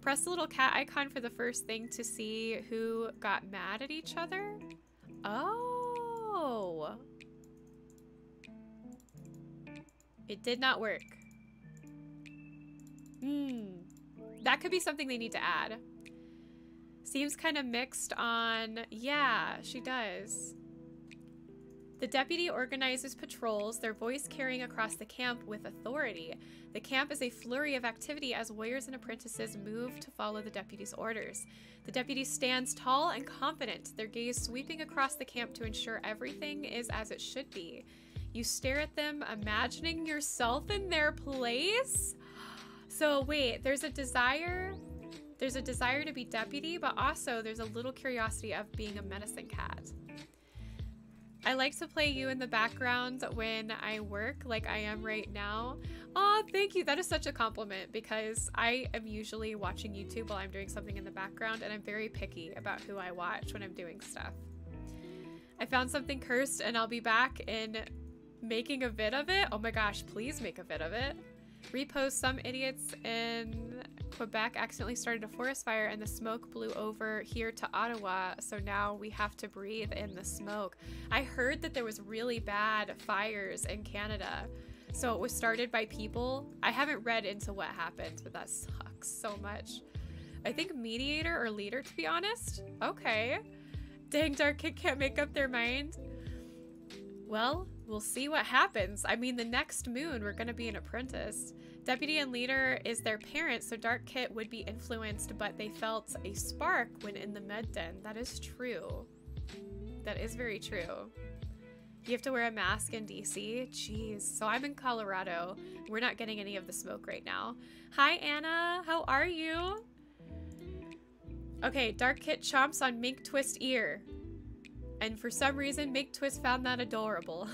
Press the little cat icon for the first thing to see who got mad at each other. Oh. It did not work. Hmm. That could be something they need to add. Seems kind of mixed on... Yeah, she does. The deputy organizes patrols, their voice carrying across the camp with authority. The camp is a flurry of activity as warriors and apprentices move to follow the deputy's orders. The deputy stands tall and confident, their gaze sweeping across the camp to ensure everything is as it should be. You stare at them, imagining yourself in their place. So wait, there's a desire there's a desire to be deputy, but also there's a little curiosity of being a medicine cat. I like to play you in the background when I work, like I am right now. Oh, thank you. That is such a compliment because I am usually watching YouTube while I'm doing something in the background, and I'm very picky about who I watch when I'm doing stuff. I found something cursed, and I'll be back in making a vid of it. Oh my gosh, please make a vid of it. Repost some idiots in Quebec accidentally started a forest fire and the smoke blew over here to Ottawa, so now we have to breathe in the smoke. I heard that there was really bad fires in Canada. So it was started by people. I haven't read into what happened, but that sucks so much. I think mediator or leader, to be honest. Okay. Dang, Dark Kit can't make up their mind. Well, we'll see what happens. I mean, the next moon, we're going to be an apprentice. Deputy and leader is their parent, so Dark Kit would be influenced, but they felt a spark when in the med den. That is true. That is very true. You have to wear a mask in DC? Jeez. So I'm in Colorado. We're not getting any of the smoke right now. Hi, Anna. How are you? Okay, Dark Kit chomps on Mink Twist ear. And for some reason, Mink Twist found that adorable.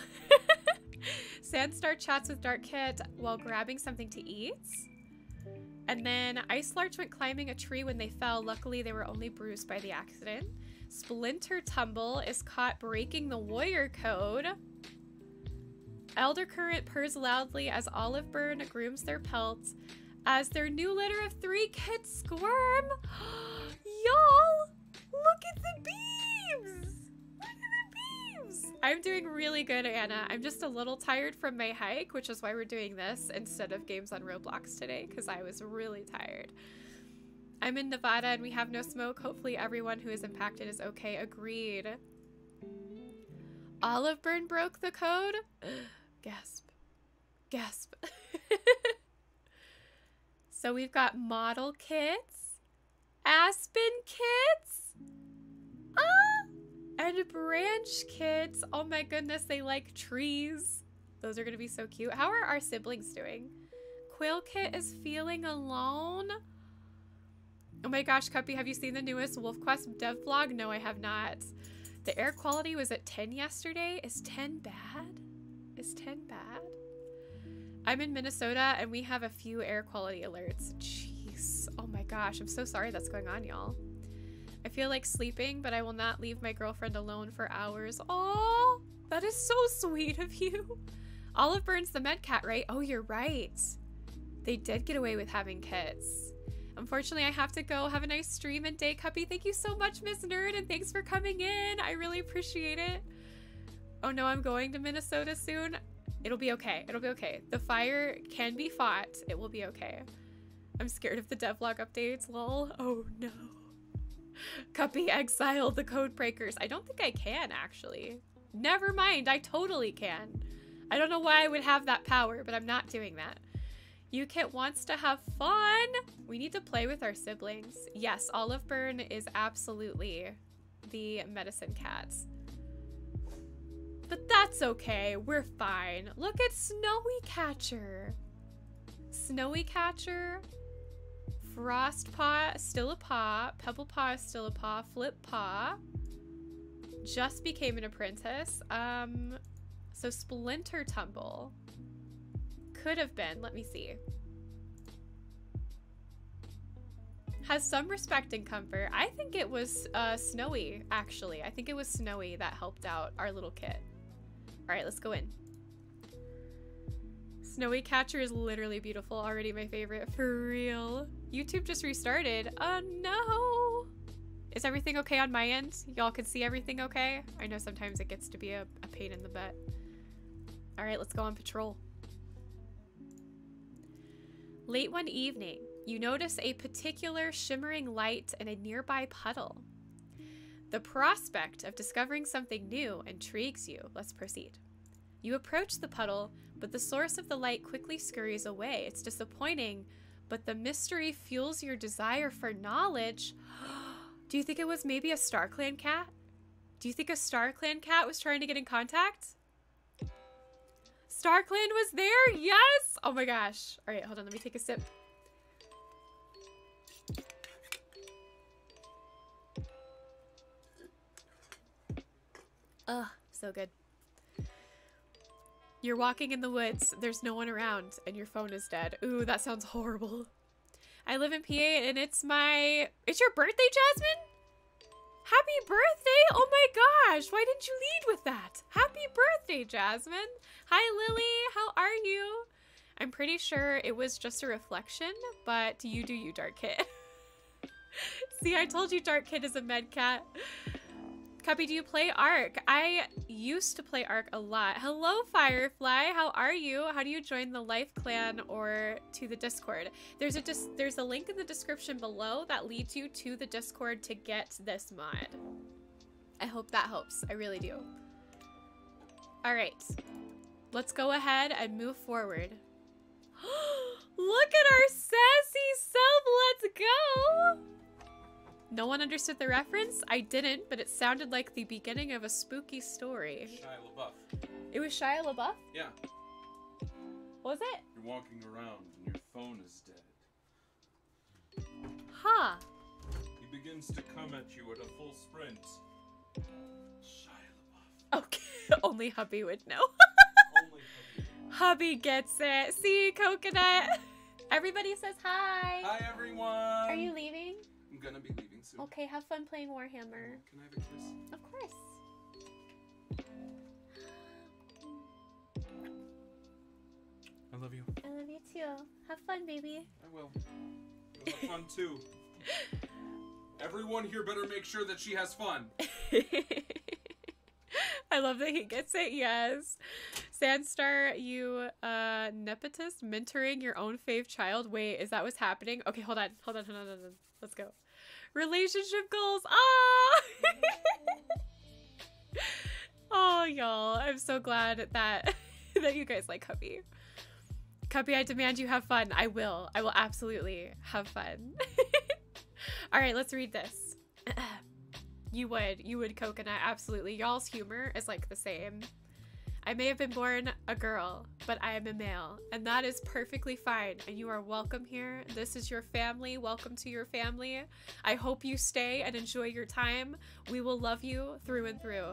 Sandstar chats with Dark Kit while grabbing something to eat. And then Ice Larch went climbing a tree when they fell. Luckily, they were only bruised by the accident. Splinter Tumble is caught breaking the warrior code. Elder Current purrs loudly as Olive Burn grooms their pelts as their new litter of three kits squirm. Y'all, look at the beams! I'm doing really good, Anna. I'm just a little tired from my hike, which is why we're doing this instead of games on Roblox today, because I was really tired. I'm in Nevada and we have no smoke. Hopefully everyone who is impacted is okay. Agreed. Olive Burn broke the code? Gasp. Gasp. so we've got model kits, aspen kits. Ah! And branch kits. Oh my goodness, they like trees. Those are going to be so cute. How are our siblings doing? Quail Kit is feeling alone. Oh my gosh, Cuppy, have you seen the newest WolfQuest dev vlog? No, I have not. The air quality was at 10 yesterday. Is 10 bad? Is 10 bad? I'm in Minnesota and we have a few air quality alerts. Jeez. Oh my gosh, I'm so sorry that's going on, y'all. I feel like sleeping, but I will not leave my girlfriend alone for hours. Oh, that is so sweet of you. Olive Burns the med cat, right? Oh, you're right. They did get away with having kids. Unfortunately, I have to go. Have a nice stream and day, Cuppy. Thank you so much, Miss Nerd, and thanks for coming in. I really appreciate it. Oh no, I'm going to Minnesota soon. It'll be okay. It'll be okay. The fire can be fought. It will be okay. I'm scared of the devlog updates, lol. Oh no. Cuppy exile the code breakers. I don't think I can actually. Never mind, I totally can. I don't know why I would have that power, but I'm not doing that. UKIT wants to have fun. We need to play with our siblings. Yes, Olive Burn is absolutely the medicine cats. But that's okay. We're fine. Look at Snowy Catcher. Snowy Catcher. Frost Paw, still a paw. Pebble Paw, still a paw. Flip Paw. Just became an apprentice. Um, so Splinter Tumble. Could have been. Let me see. Has some respect and comfort. I think it was uh, Snowy, actually. I think it was Snowy that helped out our little kit. All right, let's go in. Snowy Catcher is literally beautiful. Already my favorite. For real. YouTube just restarted. Oh no! Is everything okay on my end? Y'all can see everything okay? I know sometimes it gets to be a, a pain in the butt. Alright, let's go on patrol. Late one evening, you notice a particular shimmering light in a nearby puddle. The prospect of discovering something new intrigues you. Let's proceed. You approach the puddle, but the source of the light quickly scurries away. It's disappointing, but the mystery fuels your desire for knowledge. Do you think it was maybe a Star Clan cat? Do you think a Star Clan cat was trying to get in contact? Star Clan was there? Yes! Oh my gosh. All right, hold on. Let me take a sip. Ugh, so good. You're walking in the woods, there's no one around, and your phone is dead. Ooh, that sounds horrible. I live in PA and it's my... It's your birthday, Jasmine? Happy birthday! Oh my gosh, why didn't you lead with that? Happy birthday, Jasmine. Hi, Lily, how are you? I'm pretty sure it was just a reflection, but you do you, Dark Kit. See, I told you Dark Kit is a med cat. Cuppy, do you play Ark? I used to play Ark a lot. Hello, Firefly. How are you? How do you join the Life Clan or to the Discord? There's a there's a link in the description below that leads you to the Discord to get this mod. I hope that helps. I really do. All right. Let's go ahead and move forward. Look at our sassy sub. Let's go. No one understood the reference? I didn't, but it sounded like the beginning of a spooky story.
Shia LaBeouf.
It was Shia LaBeouf?
Yeah.
Was it?
You're walking around and your phone is dead.
Huh.
He begins to come at you at a full sprint. Shia LaBeouf.
Okay, only hubby would know.
Only
hubby gets it. See, coconut. Everybody says hi.
Hi everyone.
Are you leaving?
I'm gonna be leaving soon.
Okay, have fun playing Warhammer.
Can I have a kiss?
Of course.
I love you.
I love you too. Have fun, baby.
I will. You'll have fun too. Everyone here better make sure that she has fun.
I love that he gets it. Yes. Sandstar, you uh nepotist mentoring your own fave child. Wait, is that what's happening? Okay, hold on. Hold on, hold on, hold on. Let's go. Relationship goals. Ah! oh, y'all. I'm so glad that that you guys like Cuppy. Cuppy, I demand you have fun. I will. I will absolutely have fun. All right, let's read this. you would. You would, Coconut. Absolutely. Y'all's humor is like the same. I may have been born a girl, but I am a male, and that is perfectly fine. And you are welcome here. This is your family. Welcome to your family. I hope you stay and enjoy your time. We will love you through and through.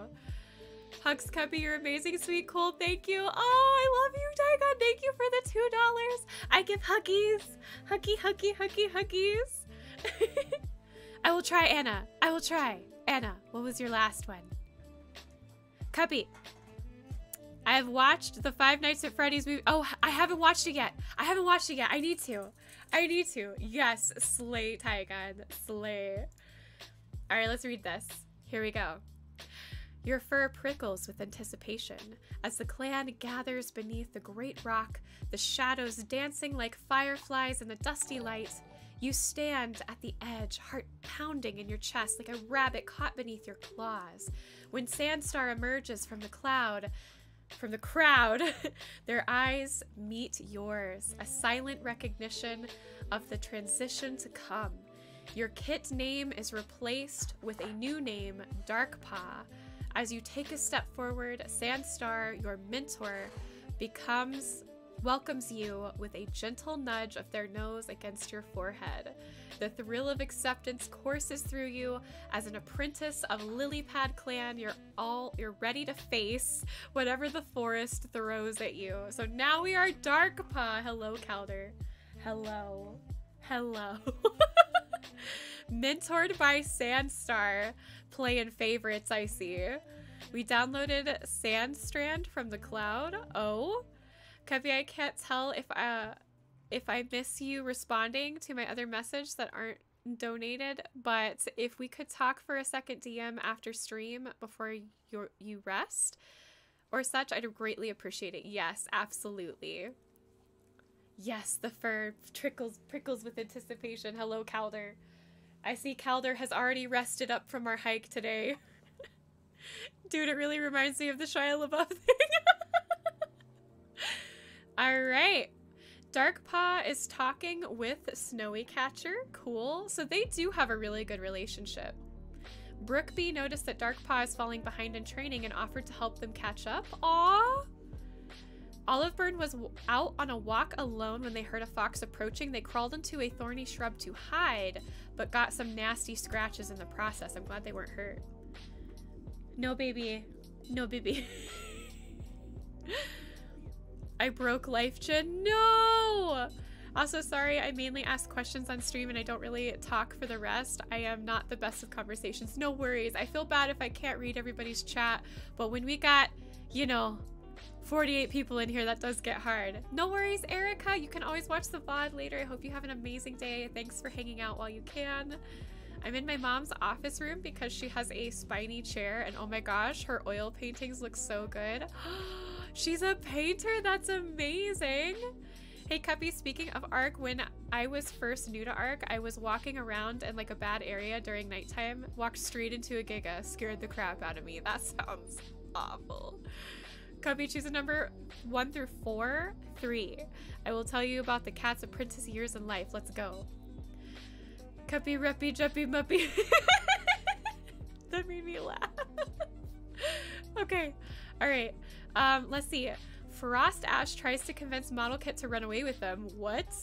Hugs Cuppy, you're amazing, sweet, cool. Thank you. Oh, I love you, Daigon. Thank you for the two dollars. I give huggies, huggy, huggy, huggy, huggies. I will try, Anna. I will try. Anna, what was your last one? Cuppy, I have watched the Five Nights at Freddy's movie. Oh, I haven't watched it yet. I haven't watched it yet. I need to. I need to. Yes, slay, Tygon. Slay. All right, let's read this. Here we go. Your fur prickles with anticipation as the clan gathers beneath the great rock, the shadows dancing like fireflies in the dusty light. You stand at the edge, heart pounding in your chest like a rabbit caught beneath your claws. When Sandstar emerges from the cloud, from the crowd, their eyes meet yours, a silent recognition of the transition to come. Your kit name is replaced with a new name, Darkpaw. As you take a step forward, Sandstar, your mentor, becomes welcomes you with a gentle nudge of their nose against your forehead. The thrill of acceptance courses through you as an apprentice of Lilypad clan. You're all you're ready to face whatever the forest throws at you. So now we are Darkpaw. Hello, Calder. Hello. Hello. Mentored by Sandstar, playing favorites I see. We downloaded Sandstrand from the cloud. Oh. Cuppy, I can't tell if uh if I miss you responding to my other message that aren't donated, but if we could talk for a second DM after stream before you you rest or such, I'd greatly appreciate it. Yes, absolutely. Yes, the fur trickles prickles with anticipation. Hello, Calder. I see Calder has already rested up from our hike today. Dude, it really reminds me of the Shia LaBeouf thing. All right. Dark Paw is talking with Snowy Catcher. Cool. So they do have a really good relationship. Brookby noticed that Dark Paw is falling behind in training and offered to help them catch up. Aww. Oliveburn was out on a walk alone when they heard a fox approaching. They crawled into a thorny shrub to hide, but got some nasty scratches in the process. I'm glad they weren't hurt. No, baby. No, baby. I broke life gen. No! Also, sorry, I mainly ask questions on stream and I don't really talk for the rest. I am not the best of conversations. No worries. I feel bad if I can't read everybody's chat, but when we got, you know, 48 people in here, that does get hard. No worries, Erica. You can always watch the VOD later. I hope you have an amazing day. Thanks for hanging out while you can. I'm in my mom's office room because she has a spiny chair and oh my gosh, her oil paintings look so good. She's a painter. That's amazing. Hey Cuppy, speaking of Ark, when I was first new to Ark, I was walking around in like a bad area during nighttime, walked straight into a Giga, scared the crap out of me. That sounds awful. Cuppy, choose a number one through four. Three. I will tell you about the cat's apprentice years in life. Let's go. Cuppy, reppy, juppy, muppy. that made me laugh. okay. All right. Um, let's see. Frost Ash tries to convince Model Kit to run away with them. What?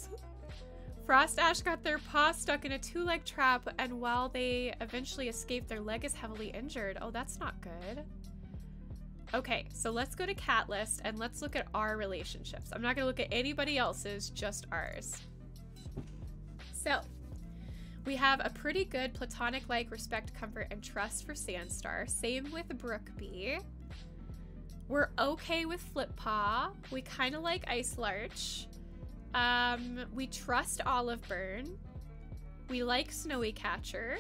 Frost Ash got their paw stuck in a two-leg trap, and while they eventually escape, their leg is heavily injured. Oh, that's not good. Okay, so let's go to cat list and let's look at our relationships. I'm not gonna look at anybody else's, just ours. So, we have a pretty good platonic-like respect, comfort, and trust for Sandstar. Same with Brookby. We're okay with Flippaw. We kind of like Ice Larch. Um, we trust Oliveburn. We like Snowy Catcher.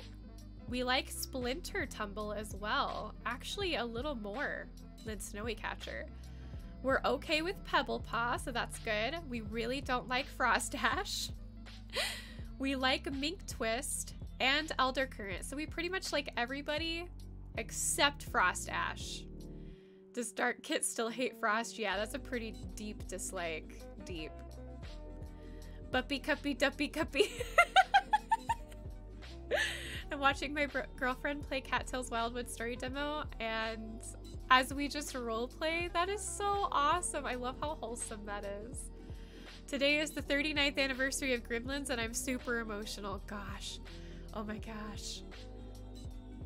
We like Splinter Tumble as well. Actually, a little more than Snowy Catcher. We're okay with Pebble Paw, so that's good. We really don't like Frost Ash. we like Mink Twist and Elder Current, so we pretty much like everybody except Frost Ash. Does Dark Kit still hate Frost? Yeah, that's a pretty deep dislike. Deep. Buppy cuppy duppy cuppy. I'm watching my girlfriend play Cattails Wildwood story demo, and as we just role play, that is so awesome. I love how wholesome that is. Today is the 39th anniversary of Gremlins, and I'm super emotional. Gosh. Oh my gosh.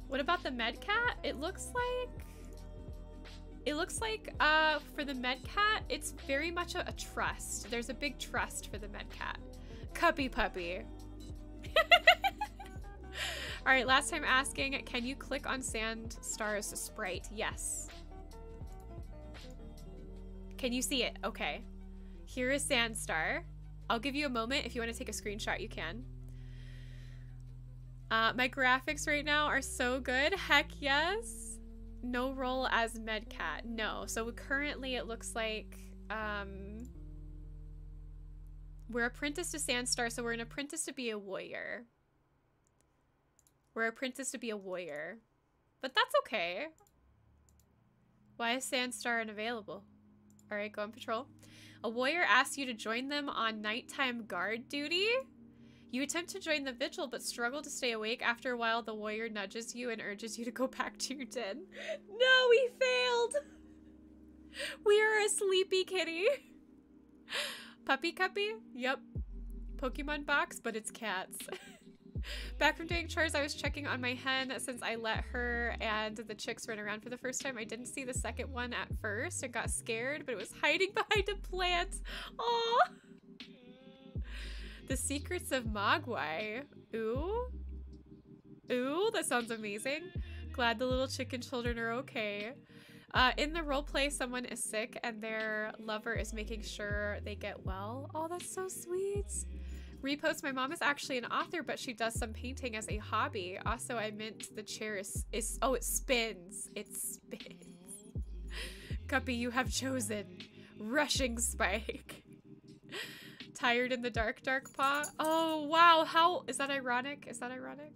What about the med cat? It looks like it looks like uh, for the Medcat, it's very much a, a, trust. There's a big trust for the Medcat. Cuppy puppy. All right, last time asking, can you click on Sandstar's sprite? Yes. Can you see it? Okay. Here is Sandstar. I'll give you a moment. If you want to take a screenshot, you can. Uh, my graphics right now are so good. Heck yes. no role as medcat. No. So currently it looks like um we're apprentice to Sandstar, so we're an apprentice to be a warrior. We're apprentice to be a warrior. But that's okay. Why is Sandstar unavailable? Alright, go on patrol. A warrior asks you to join them on nighttime guard duty. You attempt to join the vigil, but struggle to stay awake. After a while, the warrior nudges you and urges you to go back to your den. No, we failed! We are a sleepy kitty. Puppy Cuppy? Yep. Pokemon box, but it's cats. Back from doing chores, I was checking on my hen since I let her and the chicks run around for the first time. I didn't see the second one at first and got scared, but it was hiding behind a plant. Aww. The Secrets of Mogwai. Ooh. Ooh, that sounds amazing. Glad the little chicken children are okay. Uh, in the role play, someone is sick and their lover is making sure they get well. Oh, that's so sweet. Repost, my mom is actually an author, but she does some painting as a hobby. Also, I meant the chair is, is oh, it spins. It spins. Guppy, you have chosen. Rushing Spike. Tired in the dark, dark paw. Oh, wow. How is that ironic? Is that ironic?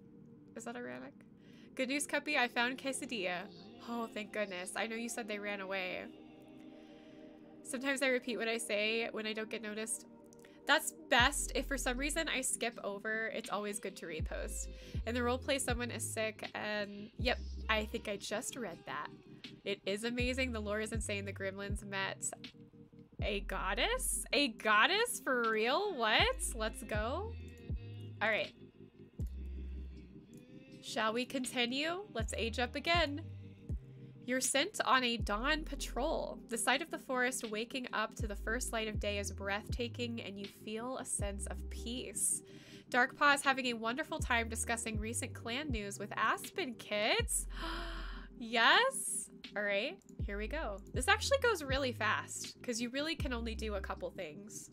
Is that ironic? Good news, Cuppy. I found quesadilla. Oh, thank goodness. I know you said they ran away. Sometimes I repeat what I say when I don't get noticed. That's best. If for some reason I skip over, it's always good to repost. In the roleplay, someone is sick, and yep, I think I just read that. It is amazing. The lore is insane. The gremlins met a goddess? A goddess? For real? What? Let's go. All right. Shall we continue? Let's age up again. You're sent on a dawn patrol. The sight of the forest waking up to the first light of day is breathtaking and you feel a sense of peace. Darkpaw is having a wonderful time discussing recent clan news with Aspen kids. yes? All right, here we go. This actually goes really fast because you really can only do a couple things.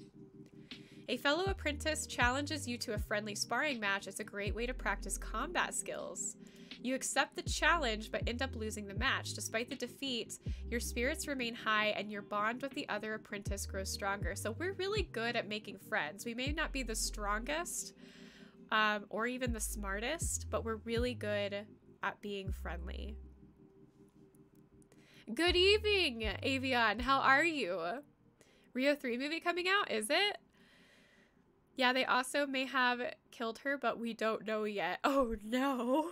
A fellow apprentice challenges you to a friendly sparring match It's a great way to practice combat skills. You accept the challenge but end up losing the match. Despite the defeat, your spirits remain high and your bond with the other apprentice grows stronger. So we're really good at making friends. We may not be the strongest um, or even the smartest, but we're really good at being friendly. Good evening, Avion. How are you? Rio 3 movie coming out, is it? Yeah, they also may have killed her, but we don't know yet. Oh no.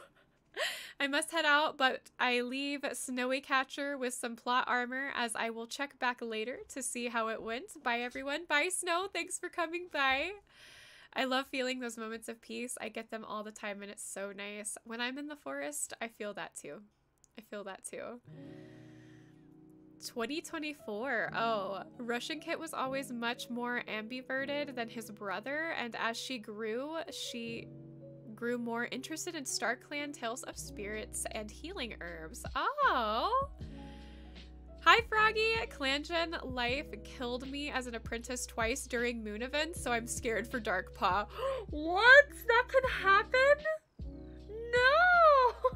I must head out, but I leave Snowy Catcher with some plot armor as I will check back later to see how it went. Bye everyone. Bye Snow. Thanks for coming by. I love feeling those moments of peace. I get them all the time and it's so nice. When I'm in the forest, I feel that too. I feel that too. 2024. Oh, Rushing Kit was always much more ambiverted than his brother, and as she grew, she grew more interested in Star Clan tales of spirits and healing herbs. Oh! Hi, Froggy! Clangen life killed me as an apprentice twice during moon events, so I'm scared for Darkpaw. what? That could happen? No!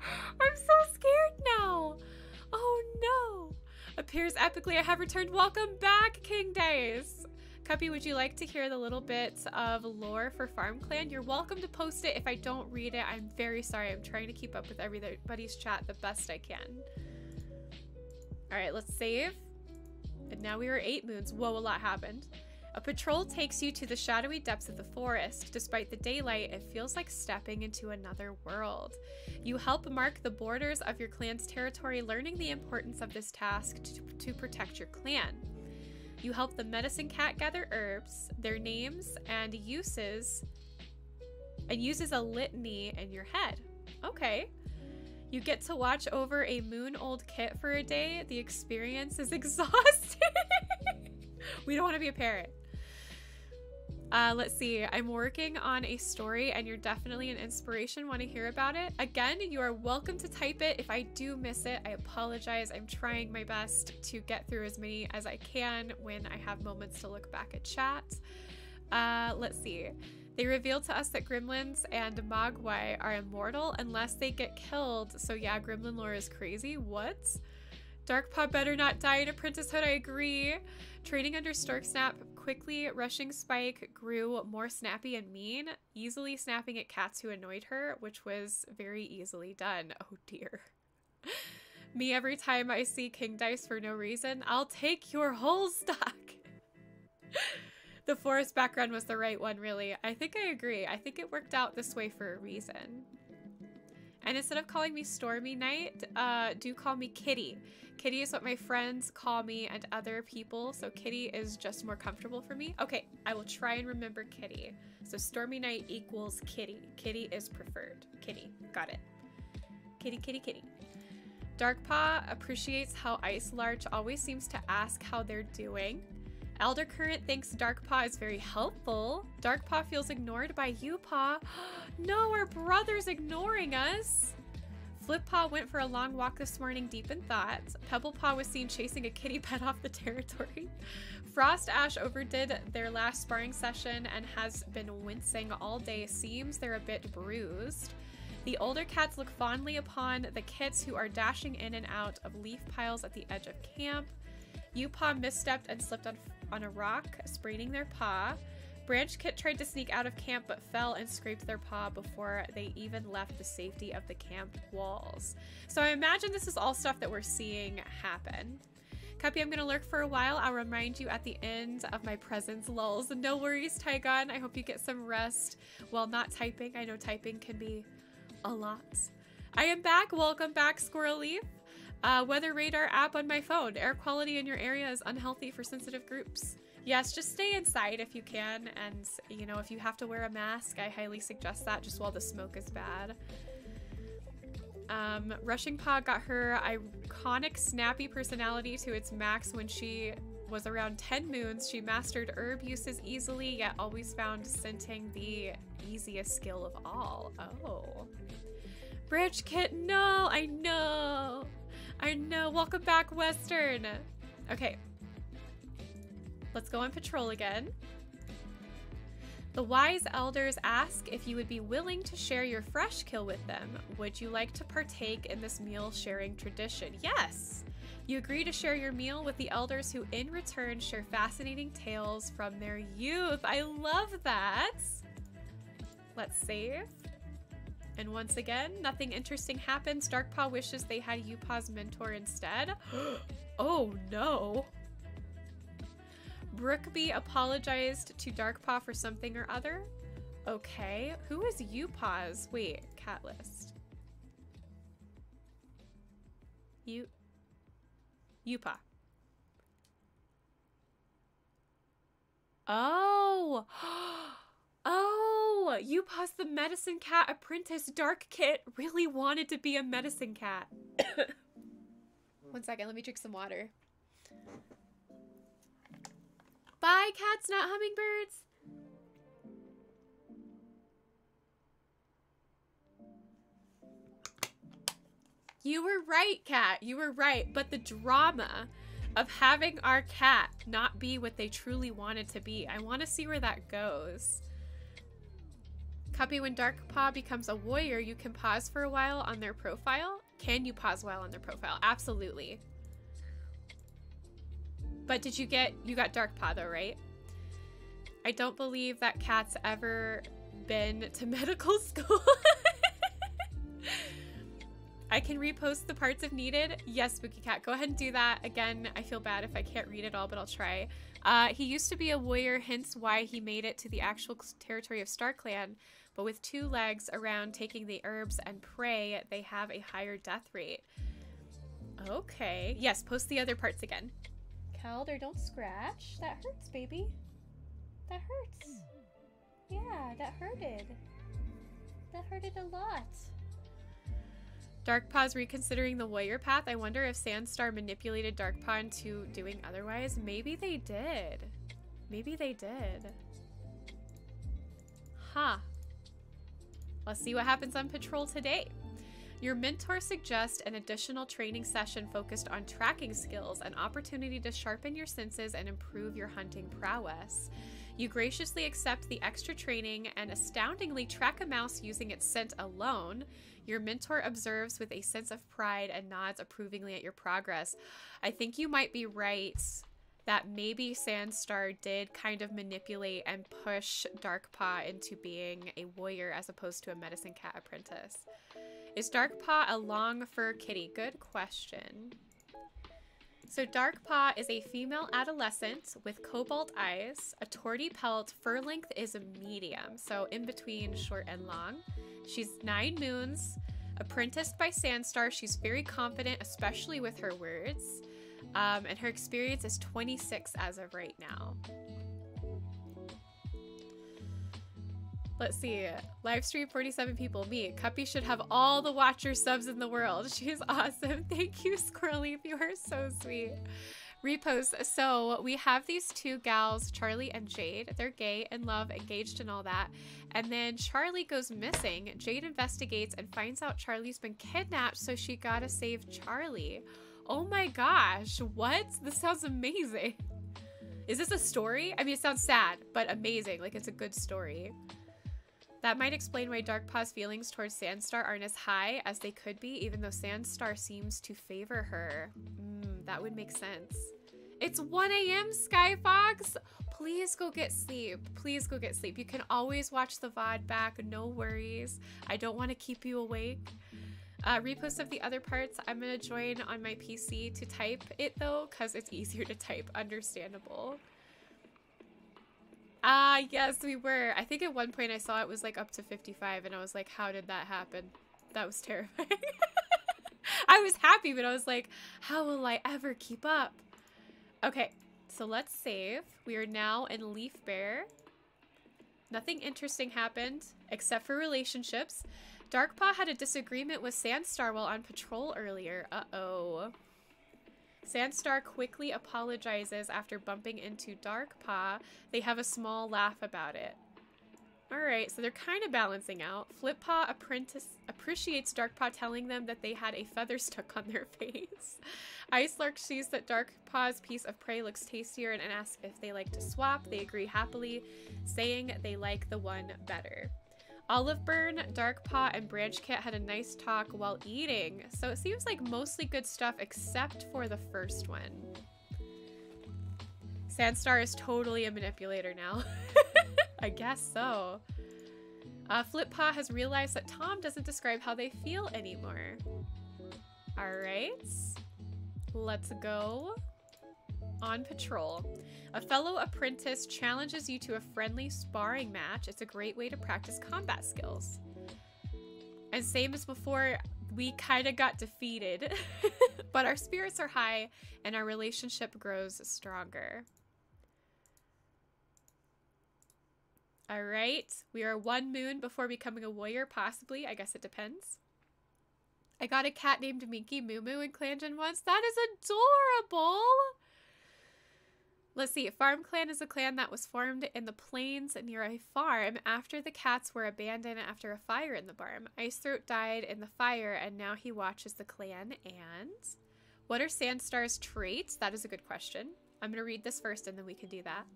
I'm so scared now! Oh no! Appears epically I have returned. Welcome back, King Days! Cuppy, would you like to hear the little bits of lore for Farm Clan? You're welcome to post it. If I don't read it, I'm very sorry. I'm trying to keep up with everybody's chat the best I can. All right, let's save. And now we are eight moons. Whoa, a lot happened. A patrol takes you to the shadowy depths of the forest. Despite the daylight, it feels like stepping into another world. You help mark the borders of your clan's territory, learning the importance of this task to, to protect your clan. You help the medicine cat gather herbs, their names, and uses, and uses a litany in your head. Okay. You get to watch over a moon old kit for a day. The experience is exhausting. we don't want to be a parrot. Uh, let's see. I'm working on a story and you're definitely an inspiration. Want to hear about it? Again, you are welcome to type it. If I do miss it, I apologize. I'm trying my best to get through as many as I can when I have moments to look back at chat. Uh, let's see. They revealed to us that gremlins and mogwai are immortal unless they get killed. So yeah, gremlin lore is crazy. What? Darkpaw better not die in apprenticeship. I agree. Training under Stork Snap quickly, rushing Spike grew more snappy and mean, easily snapping at cats who annoyed her, which was very easily done. Oh dear. Me every time I see King Dice for no reason, I'll take your whole stock. the forest background was the right one, really. I think I agree. I think it worked out this way for a reason. And instead of calling me Stormy Night, uh, do call me Kitty. Kitty is what my friends call me and other people, so Kitty is just more comfortable for me. Okay, I will try and remember Kitty. So Stormy Night equals Kitty. Kitty is preferred. Kitty, got it. Kitty, kitty, kitty. Darkpaw appreciates how Ice Larch always seems to ask how they're doing. Elder Current thinks Darkpaw is very helpful. Darkpaw feels ignored by Upaw. no, our brother's ignoring us. Flippaw went for a long walk this morning deep in thought. Pebblepaw was seen chasing a kitty pet off the territory. Frost Ash overdid their last sparring session and has been wincing all day. Seems they're a bit bruised. The older cats look fondly upon the kits who are dashing in and out of leaf piles at the edge of camp. Upaw misstepped and slipped on on a rock, spraining their paw. Branch Kit tried to sneak out of camp but fell and scraped their paw before they even left the safety of the camp walls. So I imagine this is all stuff that we're seeing happen. Cuppy, I'm going to lurk for a while. I'll remind you at the end of my presence lulls. No worries, Tygon. I hope you get some rest while not typing. I know typing can be a lot. I am back. Welcome back, Squirrel Leaf. Uh, weather radar app on my phone. Air quality in your area is unhealthy for sensitive groups. Yes, just stay inside if you can. And, you know, if you have to wear a mask, I highly suggest that just while the smoke is bad. Um, Rushing Paw got her iconic snappy personality to its max when she was around 10 moons. She mastered herb uses easily, yet always found scenting the easiest skill of all. Oh. Bridge Kit, no, I know. I know. Welcome back, Western. Okay. Let's go on patrol again. The wise elders ask if you would be willing to share your fresh kill with them. Would you like to partake in this meal sharing tradition? Yes! You agree to share your meal with the elders who, in return, share fascinating tales from their youth. I love that! Let's save. And once again, nothing interesting happens. Darkpaw wishes they had Upaw's mentor instead. oh no. Brookby apologized to Darkpaw for something or other. Okay. Who is Upaw's? Wait, cat list. You. Upaw. Oh! Oh, Upaw's the medicine cat apprentice Dark Kit really wanted to be a medicine cat. One second, let me drink some water. Bye, cats, not hummingbirds. You were right, cat. You were right. But the drama of having our cat not be what they truly wanted to be, I want to see where that goes. Cuppy when Dark Paw becomes a warrior, you can pause for a while on their profile. Can you pause while on their profile? Absolutely. But did you get, you got Darkpaw though, right? I don't believe that cat's ever been to medical school. I can repost the parts if needed. Yes, Spooky Cat, go ahead and do that. Again, I feel bad if I can't read it all, but I'll try. Uh, he used to be a warrior, hence why he made it to the actual territory of StarClan. But with two legs around taking the herbs and prey, they have a higher death rate. Okay. Yes, post the other parts again. Calder, don't scratch. That hurts, baby. That hurts. Yeah, that hurted. That hurted a lot. Darkpaw's reconsidering the warrior path. I wonder if Sandstar manipulated Darkpaw into doing otherwise. Maybe they did. Maybe they did. Huh. Let's see what happens on patrol today. Your mentor suggests an additional training session focused on tracking skills, an opportunity to sharpen your senses and improve your hunting prowess. You graciously accept the extra training and astoundingly track a mouse using its scent alone. Your mentor observes with a sense of pride and nods approvingly at your progress. I think you might be right that maybe Sandstar did kind of manipulate and push Darkpaw into being a warrior as opposed to a medicine cat apprentice. Is Darkpaw a long fur kitty? Good question. So Darkpaw is a female adolescent with cobalt eyes, a tortie pelt, fur length is a medium, so in between short and long. She's nine moons, apprenticed by Sandstar. She's very confident, especially with her words. Um, and her experience is 26 as of right now. Let's see. Live stream 47 people. Me. Cuppy should have all the watcher subs in the world. She's awesome. Thank you, Squirrely. You are so sweet. Repost. So we have these two gals, Charlie and Jade. They're gay, in love, engaged, and all that. And then Charlie goes missing. Jade investigates and finds out Charlie's been kidnapped, so she gotta save Charlie. Oh my gosh, what? This sounds amazing. Is this a story? I mean, it sounds sad, but amazing. Like, it's a good story. That might explain why Darkpaw's feelings towards Sandstar aren't as high as they could be, even though Sandstar seems to favor her. Mm, that would make sense. It's 1 a.m., Skyfox! Please go get sleep. Please go get sleep. You can always watch the VOD back, no worries. I don't want to keep you awake. Uh, repost of the other parts, I'm to join on my PC to type it though, because it's easier to type, understandable. Ah, yes, we were. I think at one point I saw it was like up to 55 and I was like, how did that happen? That was terrifying. I was happy, but I was like, how will I ever keep up? Okay, so let's save. We are now in Leaf Bear. Nothing interesting happened except for relationships. Darkpaw had a disagreement with Sandstar while on patrol earlier. Uh-oh. Sandstar quickly apologizes after bumping into Darkpaw. They have a small laugh about it. Alright, so they're kind of balancing out. Flippaw apprentice appreciates Darkpaw telling them that they had a feather stuck on their face. Ice Lark sees that Darkpaw's piece of prey looks tastier and asks if they like to swap. They agree happily, saying they like the one better. Oliveburn, Darkpaw, and Branchcat had a nice talk while eating, so it seems like mostly good stuff except for the first one. Sandstar is totally a manipulator now. I guess so. Uh, Flippaw has realized that Tom doesn't describe how they feel anymore. Alright. Let's go on patrol. A fellow apprentice challenges you to a friendly sparring match. It's a great way to practice combat skills. And same as before, we kind of got defeated, but our spirits are high and our relationship grows stronger. All right, we are one moon before becoming a warrior, possibly. I guess it depends. I got a cat named Minky Moo Moo in ClanGen once. That is adorable! Let's see. Farm Clan is a clan that was formed in the plains near a farm after the cats were abandoned after a fire in the farm. Icethroat died in the fire, and now he watches the clan. And what are Sandstar's traits? That is a good question. I'm going to read this first, and then we can do that.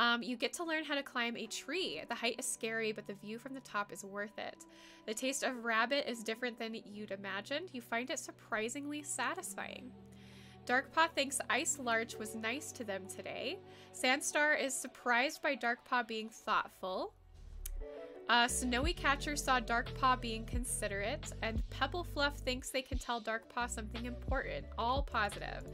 Um, you get to learn how to climb a tree. The height is scary, but the view from the top is worth it. The taste of rabbit is different than you'd imagined. You find it surprisingly satisfying. Darkpaw thinks Ice Larch was nice to them today. Sandstar is surprised by Darkpaw being thoughtful. Uh, Snowy Catcher saw Darkpaw being considerate, and Pebble Fluff thinks they can tell Darkpaw something important. All positive.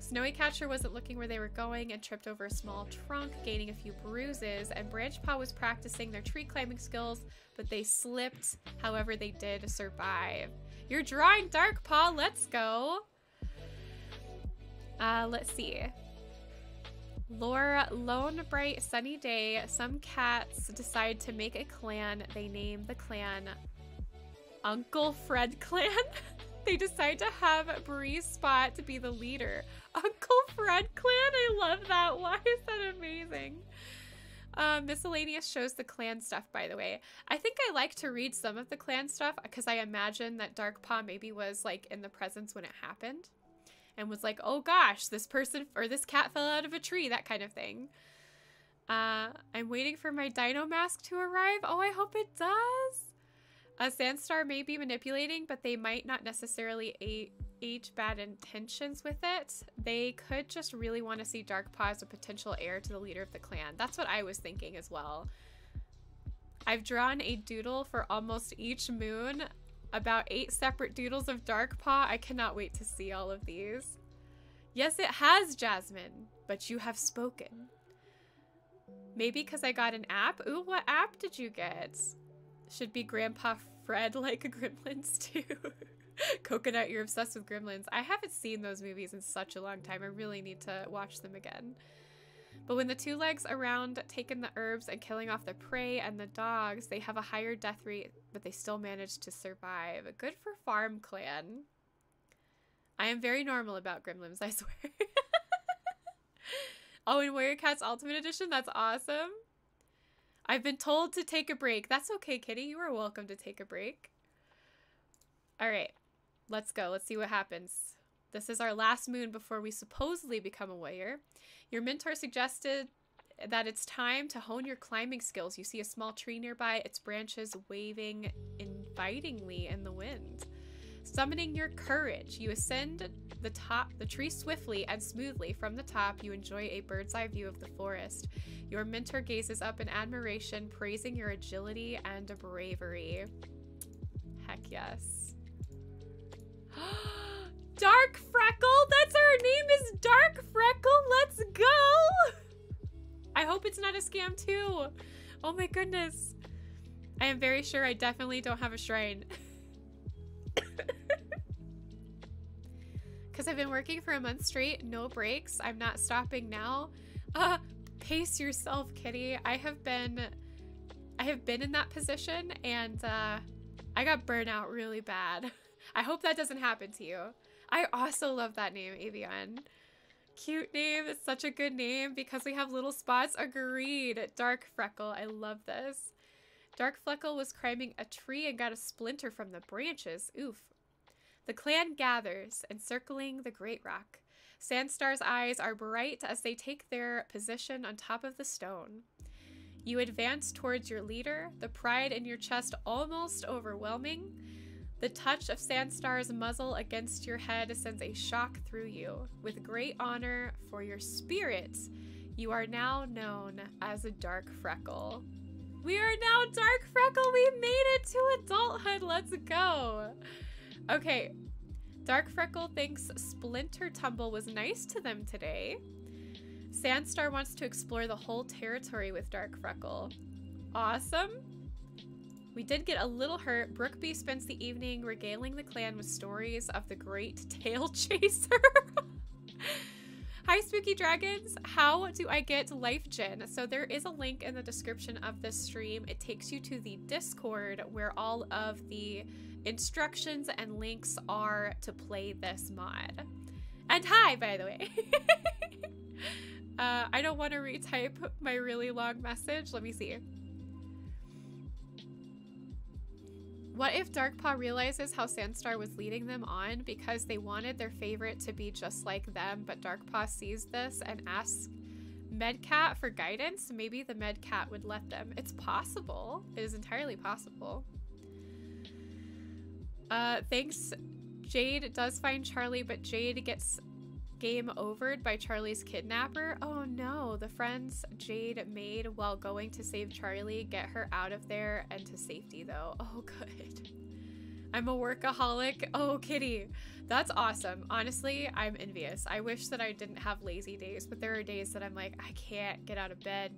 Snowy Catcher wasn't looking where they were going and tripped over a small trunk, gaining a few bruises, and Branchpaw was practicing their tree climbing skills, but they slipped. However, they did survive. You're drawing Darkpaw, let's go! Uh, let's see. Laura, lone, bright, sunny day. Some cats decide to make a clan. They name the clan Uncle Fred Clan. they decide to have Bree Spot to be the leader. Uncle Fred Clan? I love that. Why is that amazing? Uh, miscellaneous shows the clan stuff, by the way. I think I like to read some of the clan stuff because I imagine that Dark Paw maybe was like in the presence when it happened and was like, oh gosh, this person or this cat fell out of a tree, that kind of thing. Uh, I'm waiting for my dino mask to arrive. Oh, I hope it does. A Sandstar may be manipulating, but they might not necessarily age bad intentions with it. They could just really want to see Darkpaw as a potential heir to the leader of the clan. That's what I was thinking as well. I've drawn a doodle for almost each moon, about eight separate doodles of Dark Paw. I cannot wait to see all of these. Yes, it has, Jasmine, but you have spoken. Maybe because I got an app? Ooh, what app did you get? Should be Grandpa Fred like Gremlins too. Coconut, you're obsessed with Gremlins. I haven't seen those movies in such a long time. I really need to watch them again. But when the two legs around taking the herbs and killing off the prey and the dogs, they have a higher death rate, but they still managed to survive. Good for Farm Clan. I am very normal about gremlins, I swear. oh, in Warrior Cats Ultimate Edition? That's awesome. I've been told to take a break. That's okay, Kitty. You are welcome to take a break. All right. Let's go. Let's see what happens. This is our last moon before we supposedly become a warrior. Your mentor suggested that it's time to hone your climbing skills. You see a small tree nearby, its branches waving invitingly in the wind. Summoning your courage, you ascend the top the tree swiftly and smoothly. From the top, you enjoy a bird's eye view of the forest. Your mentor gazes up in admiration, praising your agility and bravery. Heck yes. Dark Freckle! That's our name is Dark Freckle! Let's go! I hope it's not a scam too. Oh my goodness. I am very sure I definitely don't have a shrine. Because I've been working for a month straight, no breaks. I'm not stopping now. Uh, pace yourself, Kitty. I have been, I have been in that position and uh, I got burnout really bad. I hope that doesn't happen to you. I also love that name, Avian. Cute name. It's such a good name because we have little spots. Agreed. Dark Freckle. I love this. Dark Freckle was climbing a tree and got a splinter from the branches. Oof. The clan gathers, encircling the great rock. Sandstar's eyes are bright as they take their position on top of the stone. You advance towards your leader, the pride in your chest almost overwhelming. The touch of Sandstar's muzzle against your head sends a shock through you. With great honor for your spirit, you are now known as a Dark Freckle. We are now Dark Freckle! We made it to adulthood! Let's go! Okay, Dark Freckle thinks Splinter Tumble was nice to them today. Sandstar wants to explore the whole territory with Dark Freckle. Awesome! We did get a little hurt. Brookby spends the evening regaling the clan with stories of the great tail chaser. Hi, Spooky Dragons. How do I get Life Gen? So there is a link in the description of this stream. It takes you to the Discord where all of the instructions and links are to play this mod. And hi, by the way. uh, I don't want to retype my really long message. Let me see. What if Darkpaw realizes how Sandstar was leading them on because they wanted their favorite to be just like them, but Darkpaw sees this and asks Medcat for guidance? Maybe the Medcat would let them. It's possible. It is entirely possible. Uh, thanks. Jade does find Charlie, but Jade gets game overed by Charlie's kidnapper. Oh no, the friends Jade made while going to save Charlie get her out of there and to safety though. Oh good. I'm a workaholic. Oh, kitty. That's awesome. Honestly, I'm envious. I wish that I didn't have lazy days, but there are days that I'm like, I can't get out of bed.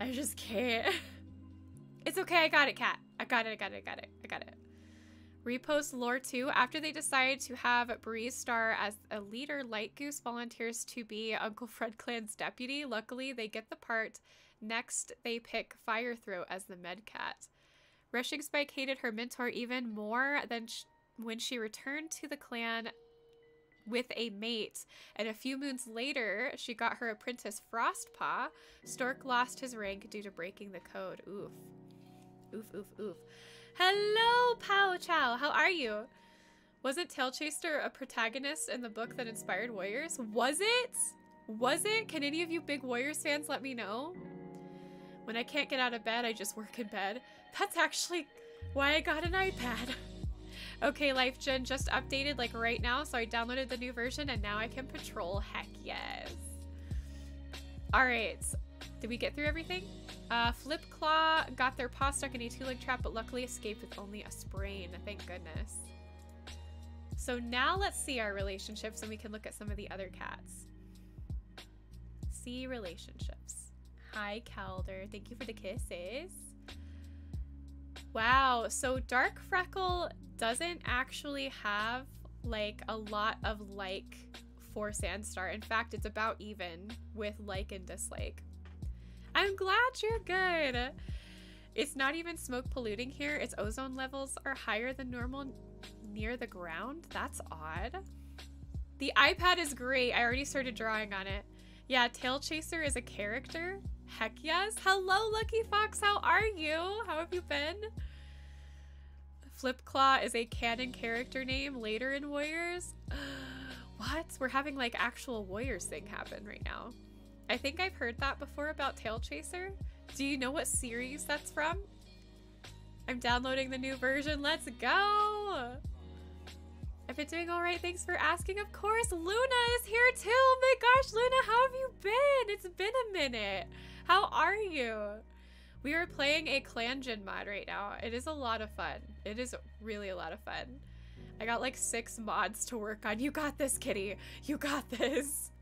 I just can't. It's okay. I got it, cat. I got it. I got it. I got it. I got it. Repost lore 2. After they decide to have Breeze Star as a leader, Light Goose volunteers to be Uncle Fred Clan's deputy. Luckily, they get the part. Next, they pick Fire Throat as the med cat. Rushing Spike hated her mentor even more than when she returned to the clan with a mate. And a few moons later, she got her apprentice Frostpaw. Stork lost his rank due to breaking the code. Oof. Oof, oof, oof. Hello, Pow Chow. How are you? Wasn't Tail Chaser a protagonist in the book that inspired Warriors? Was it? Was it? Can any of you big Warriors fans let me know? When I can't get out of bed, I just work in bed. That's actually why I got an iPad. okay, LifeGen just updated like right now, so I downloaded the new version and now I can patrol. Heck yes. Alright, did we get through everything? Uh, Flip Claw got their paw stuck in a two-leg trap, but luckily escaped with only a sprain. Thank goodness. So now let's see our relationships and we can look at some of the other cats. See relationships. Hi, Calder. Thank you for the kisses. Wow, so Dark Freckle doesn't actually have like a lot of like for Sandstar. In fact, it's about even with like and dislike. I'm glad you're good. It's not even smoke polluting here. Its ozone levels are higher than normal near the ground. That's odd. The iPad is great. I already started drawing on it. Yeah, Tail Chaser is a character. Heck yes. Hello, Lucky Fox. How are you? How have you been? Flipclaw is a canon character name later in Warriors. what? We're having like actual Warriors thing happen right now. I think I've heard that before about Tail Chaser. Do you know what series that's from? I'm downloading the new version. Let's go! I've been doing all right. Thanks for asking. Of course, Luna is here too. Oh my gosh, Luna, how have you been? It's been a minute. How are you? We are playing a ClanGen mod right now. It is a lot of fun. It is really a lot of fun. I got like six mods to work on. You got this, kitty. You got this.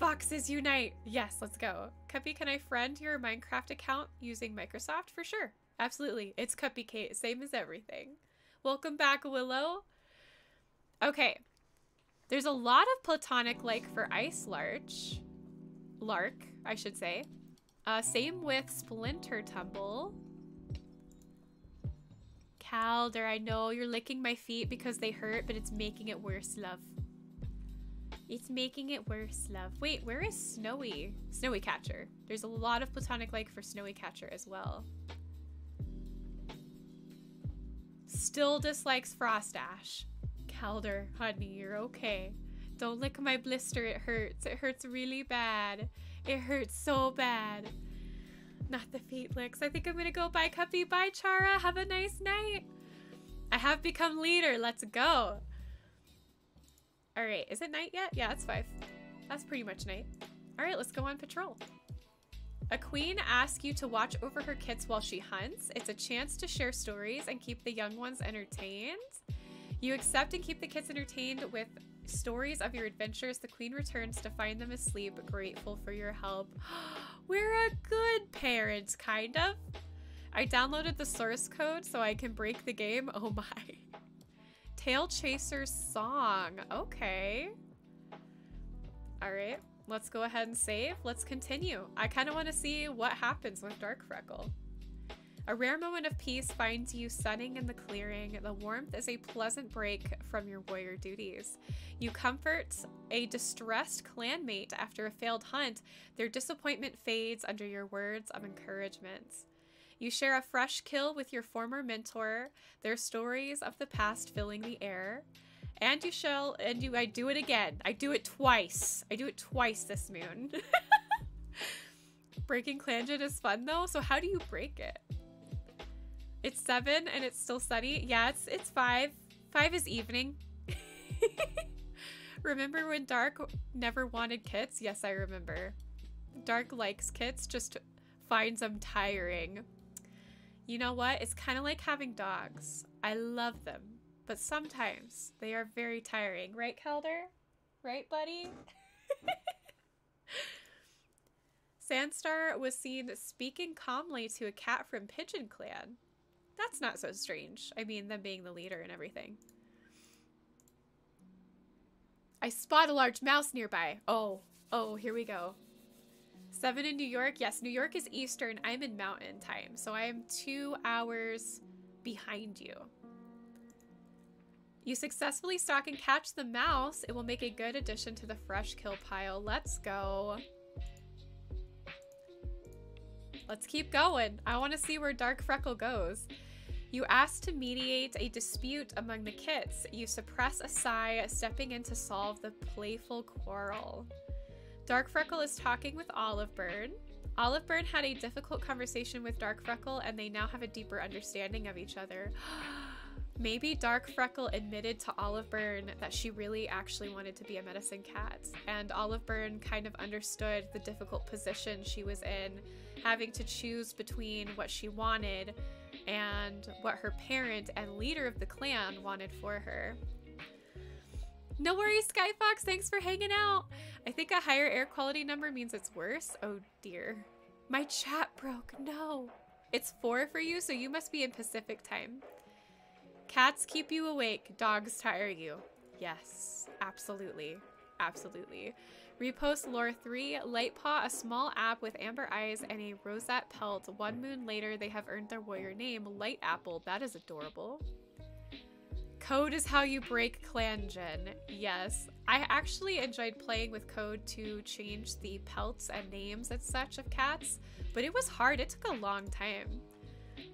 Foxes unite! Yes, let's go. Cuppy, can I friend your Minecraft account using Microsoft? For sure. Absolutely. It's Cupicate, same as everything. Welcome back, Willow. Okay. There's a lot of platonic like for Ice Larch. Lark, I should say. Uh, same with Splinter Tumble. Calder, I know you're licking my feet because they hurt, but it's making it worse, love. It's making it worse, love. Wait, where is Snowy? Snowy Catcher. There's a lot of platonic like for Snowy Catcher as well. Still dislikes Frost Ash. Calder, honey, you're okay. Don't lick my blister, it hurts. It hurts really bad. It hurts so bad. Not the feet licks. I think I'm gonna go bye Cuppy. Bye Chara. Have a nice night. I have become leader. Let's go. All right, is it night yet? Yeah, it's five. That's pretty much night. All right, let's go on patrol. A queen asks you to watch over her kits while she hunts. It's a chance to share stories and keep the young ones entertained. You accept and keep the kids entertained with stories of your adventures. The queen returns to find them asleep, grateful for your help. We're a good parent, kind of. I downloaded the source code so I can break the game. Oh my. Tail Chaser's song. Okay. All right. Let's go ahead and save. Let's continue. I kind of want to see what happens with Dark Freckle. A rare moment of peace finds you sunning in the clearing. The warmth is a pleasant break from your warrior duties. You comfort a distressed clanmate after a failed hunt. Their disappointment fades under your words of encouragement. You share a fresh kill with your former mentor, their stories of the past filling the air. And you shall, and you, I do it again. I do it twice. I do it twice this moon. Breaking ClanGen is fun though, so how do you break it? It's seven and it's still sunny. Yeah, it's it's five. Five is evening. remember when Dark never wanted kits? Yes, I remember. Dark likes kits, just finds them tiring. You know what? It's kind of like having dogs. I love them, but sometimes they are very tiring. Right, Calder? Right, buddy? Sandstar was seen speaking calmly to a cat from Pigeon Clan. That's not so strange. I mean, them being the leader and everything. I spot a large mouse nearby. Oh, oh, here we go. Seven in New York. Yes, New York is Eastern. I'm in Mountain time, so I am two hours behind you. You successfully stalk and catch the mouse. It will make a good addition to the fresh kill pile. Let's go. Let's keep going. I want to see where Dark Freckle goes. You ask to mediate a dispute among the kits. You suppress a sigh, stepping in to solve the playful quarrel. Dark Freckle is talking with Olive Bird. Olive Burn had a difficult conversation with Dark Freckle, and they now have a deeper understanding of each other. Maybe Dark Freckle admitted to Olive Burn that she really actually wanted to be a medicine cat, and Olive Burn kind of understood the difficult position she was in, having to choose between what she wanted and what her parent and leader of the clan wanted for her. No worries, Skyfox. Thanks for hanging out. I think a higher air quality number means it's worse. Oh dear. My chat broke. No. It's four for you, so you must be in Pacific time. Cats keep you awake. Dogs tire you. Yes, absolutely. Absolutely. Repost lore 3, Lightpaw, a small app with amber eyes and a rosette pelt. One moon later, they have earned their warrior name, Light Apple. That is adorable. Code is how you break ClanGen. Yes. I actually enjoyed playing with code to change the pelts and names and such of cats, but it was hard. It took a long time.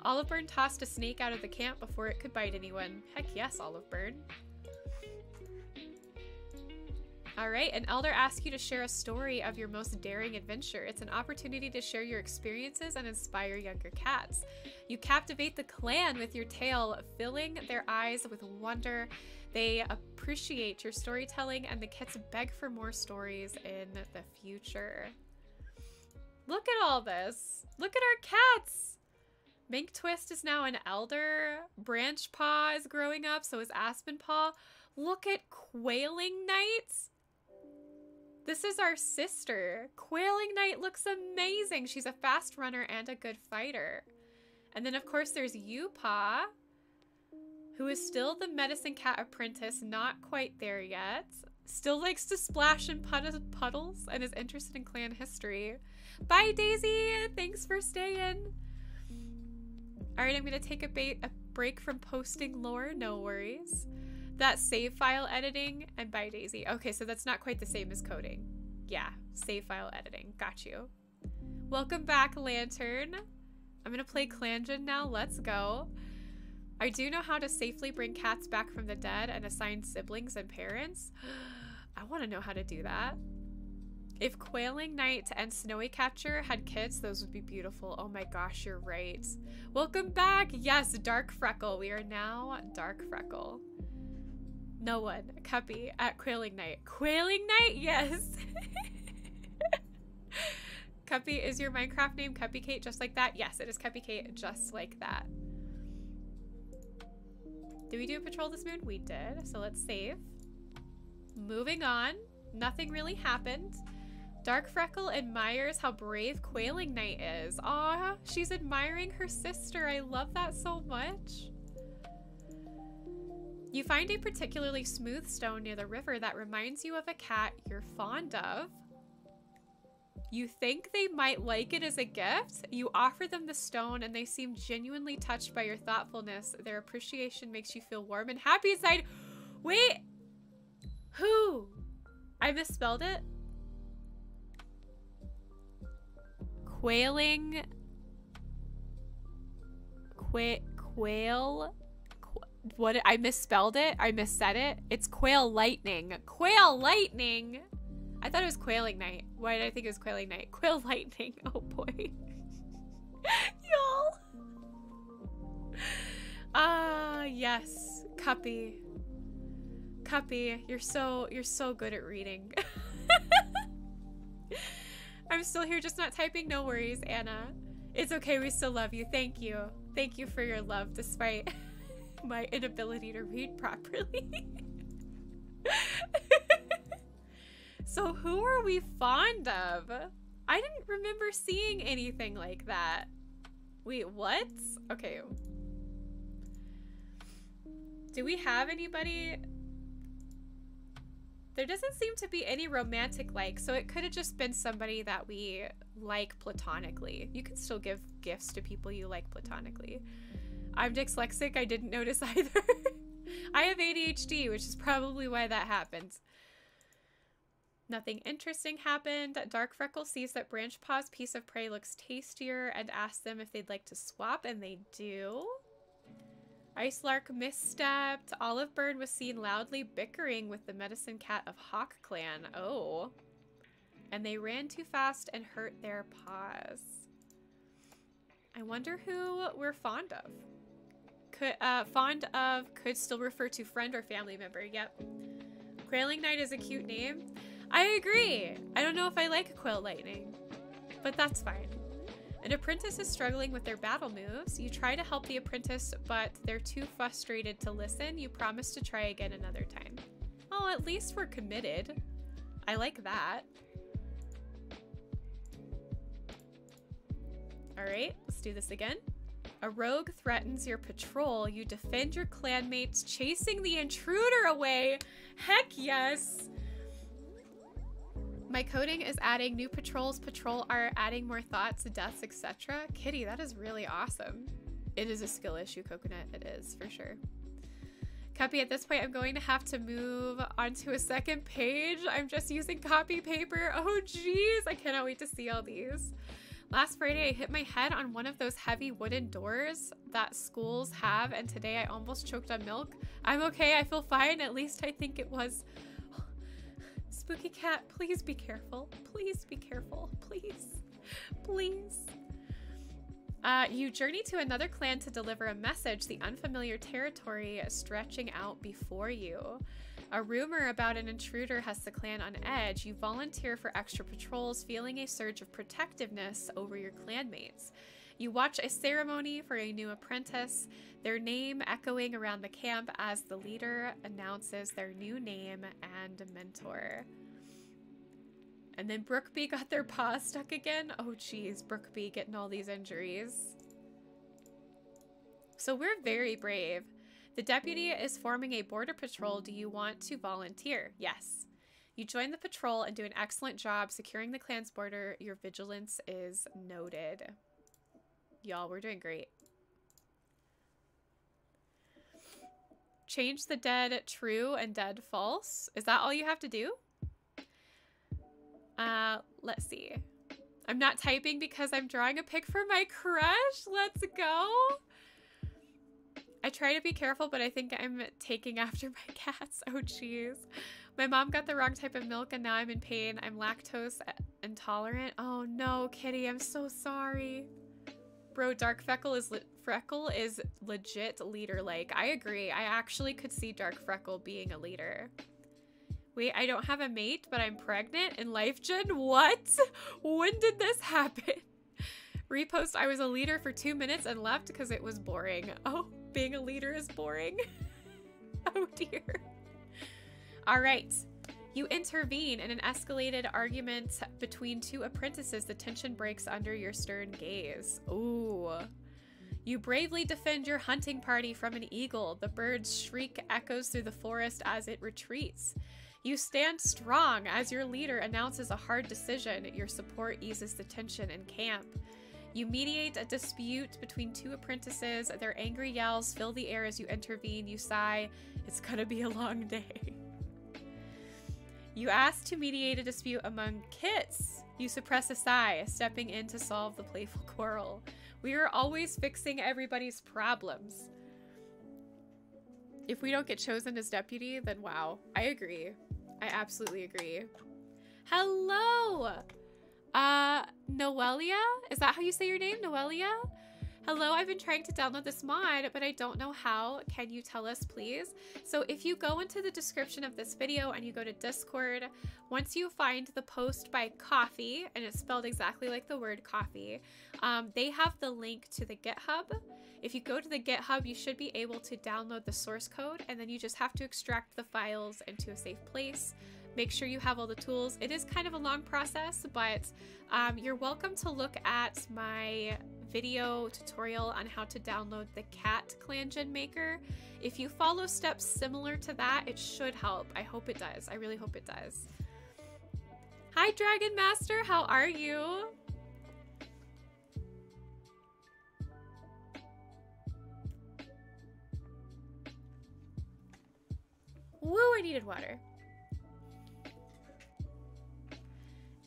Oliveburn tossed a snake out of the camp before it could bite anyone. Heck yes, Oliveburn. Alright, an elder asks you to share a story of your most daring adventure. It's an opportunity to share your experiences and inspire younger cats. You captivate the clan with your tale, filling their eyes with wonder. They appreciate your storytelling, and the kits beg for more stories in the future. Look at all this. Look at our cats. Mink Twist is now an elder. Branch Paw is growing up, so is Aspen Paw. Look at Quailing Knights. This is our sister. Quailing Knight looks amazing. She's a fast runner and a good fighter. And then, of course, there's Upaw, who is still the medicine cat apprentice, not quite there yet. Still likes to splash in puddles and is interested in clan history. Bye, Daisy. Thanks for staying. All right, I'm going to take a, a break from posting lore. No worries that save file editing and by Daisy. Okay, so that's not quite the same as coding. Yeah, save file editing. Got you. Welcome back, Lantern. I'm gonna play ClanGen now. Let's go. I do know how to safely bring cats back from the dead and assign siblings and parents. I want to know how to do that. If Quailing Knight and Snowy Catcher had kids, those would be beautiful. Oh my gosh, you're right. Welcome back. Yes, Dark Freckle. We are now Dark Freckle. No one. Cuppy at Quailing Night. Quailing Night? Yes. Cuppy is your Minecraft name Cupicate just like that? Yes, it is Cupicate just like that. Did we do a patrol this moon? We did. So let's save. Moving on. Nothing really happened. Dark Freckle admires how brave Quailing Knight is. Aw, she's admiring her sister. I love that so much. You find a particularly smooth stone near the river that reminds you of a cat you're fond of. You think they might like it as a gift? You offer them the stone and they seem genuinely touched by your thoughtfulness. Their appreciation makes you feel warm and happy inside. Wait! Who? I misspelled it? Quailing... Qua quail what I misspelled it. I missaid it. It's quail lightning. Quail lightning. I thought it was quailing night. Why did I think it was quailing night? Quail lightning. Oh boy. Y'all. Ah, uh, yes. Cuppy. Cuppy, you're so you're so good at reading. I'm still here just not typing. No worries, Anna. It's okay. We still love you. Thank you. Thank you for your love despite my inability to read properly. so who are we fond of? I didn't remember seeing anything like that. Wait, what? Okay. Do we have anybody? There doesn't seem to be any romantic like, so it could have just been somebody that we like platonically. You can still give gifts to people you like platonically. I'm dyslexic. I didn't notice either. I have ADHD, which is probably why that happens. Nothing interesting happened. Dark Freckle sees that Branch Paw's piece of prey looks tastier and asks them if they'd like to swap, and they do. Ice Lark misstepped. Olive Bird was seen loudly bickering with the medicine cat of Hawk Clan. Oh. and they ran too fast and hurt their paws. I wonder who we're fond of. Could, uh, fond of could still refer to friend or family member. Yep. Grayling Knight is a cute name. I agree. I don't know if I like Quill Lightning, but that's fine. An apprentice is struggling with their battle moves. You try to help the apprentice, but they're too frustrated to listen. You promise to try again another time. Oh, at least we're committed. I like that. Alright, let's do this again. A rogue threatens your patrol. You defend your clanmates, chasing the intruder away. Heck yes! My coding is adding new patrols, patrol art, adding more thoughts, deaths, etc. Kitty, that is really awesome. It is a skill issue, Coconut. It is, for sure. Cuppy, at this point, I'm going to have to move onto a second page. I'm just using copy paper. Oh, jeez. I cannot wait to see all these. Last Friday, I hit my head on one of those heavy wooden doors that schools have, and today I almost choked on milk. I'm okay. I feel fine. At least I think it was Spooky cat, please be careful. Please be careful. Please. Please. Uh, you journey to another clan to deliver a message, the unfamiliar territory stretching out before you. A rumor about an intruder has the clan on edge. You volunteer for extra patrols, feeling a surge of protectiveness over your clanmates. You watch a ceremony for a new apprentice, their name echoing around the camp as the leader announces their new name and mentor. And then Brookby got their paw stuck again. Oh geez, Brookby getting all these injuries. So we're very brave. The deputy is forming a border patrol. Do you want to volunteer? Yes. You join the patrol and do an excellent job securing the clan's border. Your vigilance is noted. Y'all, we're doing great. Change the dead true and dead false. Is that all you have to do? Uh, let's see. I'm not typing because I'm drawing a pic for my crush. Let's go. I try to be careful, but I think I'm taking after my cats. Oh, jeez. My mom got the wrong type of milk and now I'm in pain. I'm lactose intolerant. Oh no, Kitty, I'm so sorry. Bro, Dark Freckle is Freckle is legit leader-like. I agree. I actually could see Dark Freckle being a leader. Wait, I don't have a mate, but I'm pregnant in life gen? What? When did this happen? Repost, I was a leader for two minutes and left because it was boring. Oh, being a leader is boring. oh dear. All right. You intervene in an escalated argument between two apprentices. The tension breaks under your stern gaze. Ooh. You bravely defend your hunting party from an eagle. The bird's shriek echoes through the forest as it retreats. You stand strong as your leader announces a hard decision. Your support eases the tension in camp. You mediate a dispute between two apprentices. Their angry yells fill the air as you intervene. You sigh, It's gonna be a long day. You ask to mediate a dispute among kits. You suppress a sigh, stepping in to solve the playful quarrel. We are always fixing everybody's problems. If we don't get chosen as deputy, then wow. I agree. I absolutely agree. Hello! Uh, Noelia? Is that how you say your name? Noelia? Hello, I've been trying to download this mod, but I don't know how. Can you tell us, please? So if you go into the description of this video and you go to Discord, once you find the post by Coffee, and it's spelled exactly like the word coffee, um, they have the link to the GitHub. If you go to the GitHub, you should be able to download the source code, and then you just have to extract the files into a safe place make sure you have all the tools. It is kind of a long process, but um, you're welcome to look at my video tutorial on how to download the cat ClanGen maker. If you follow steps similar to that, it should help. I hope it does. I really hope it does. Hi, Dragon Master. How are you? Woo, I needed water.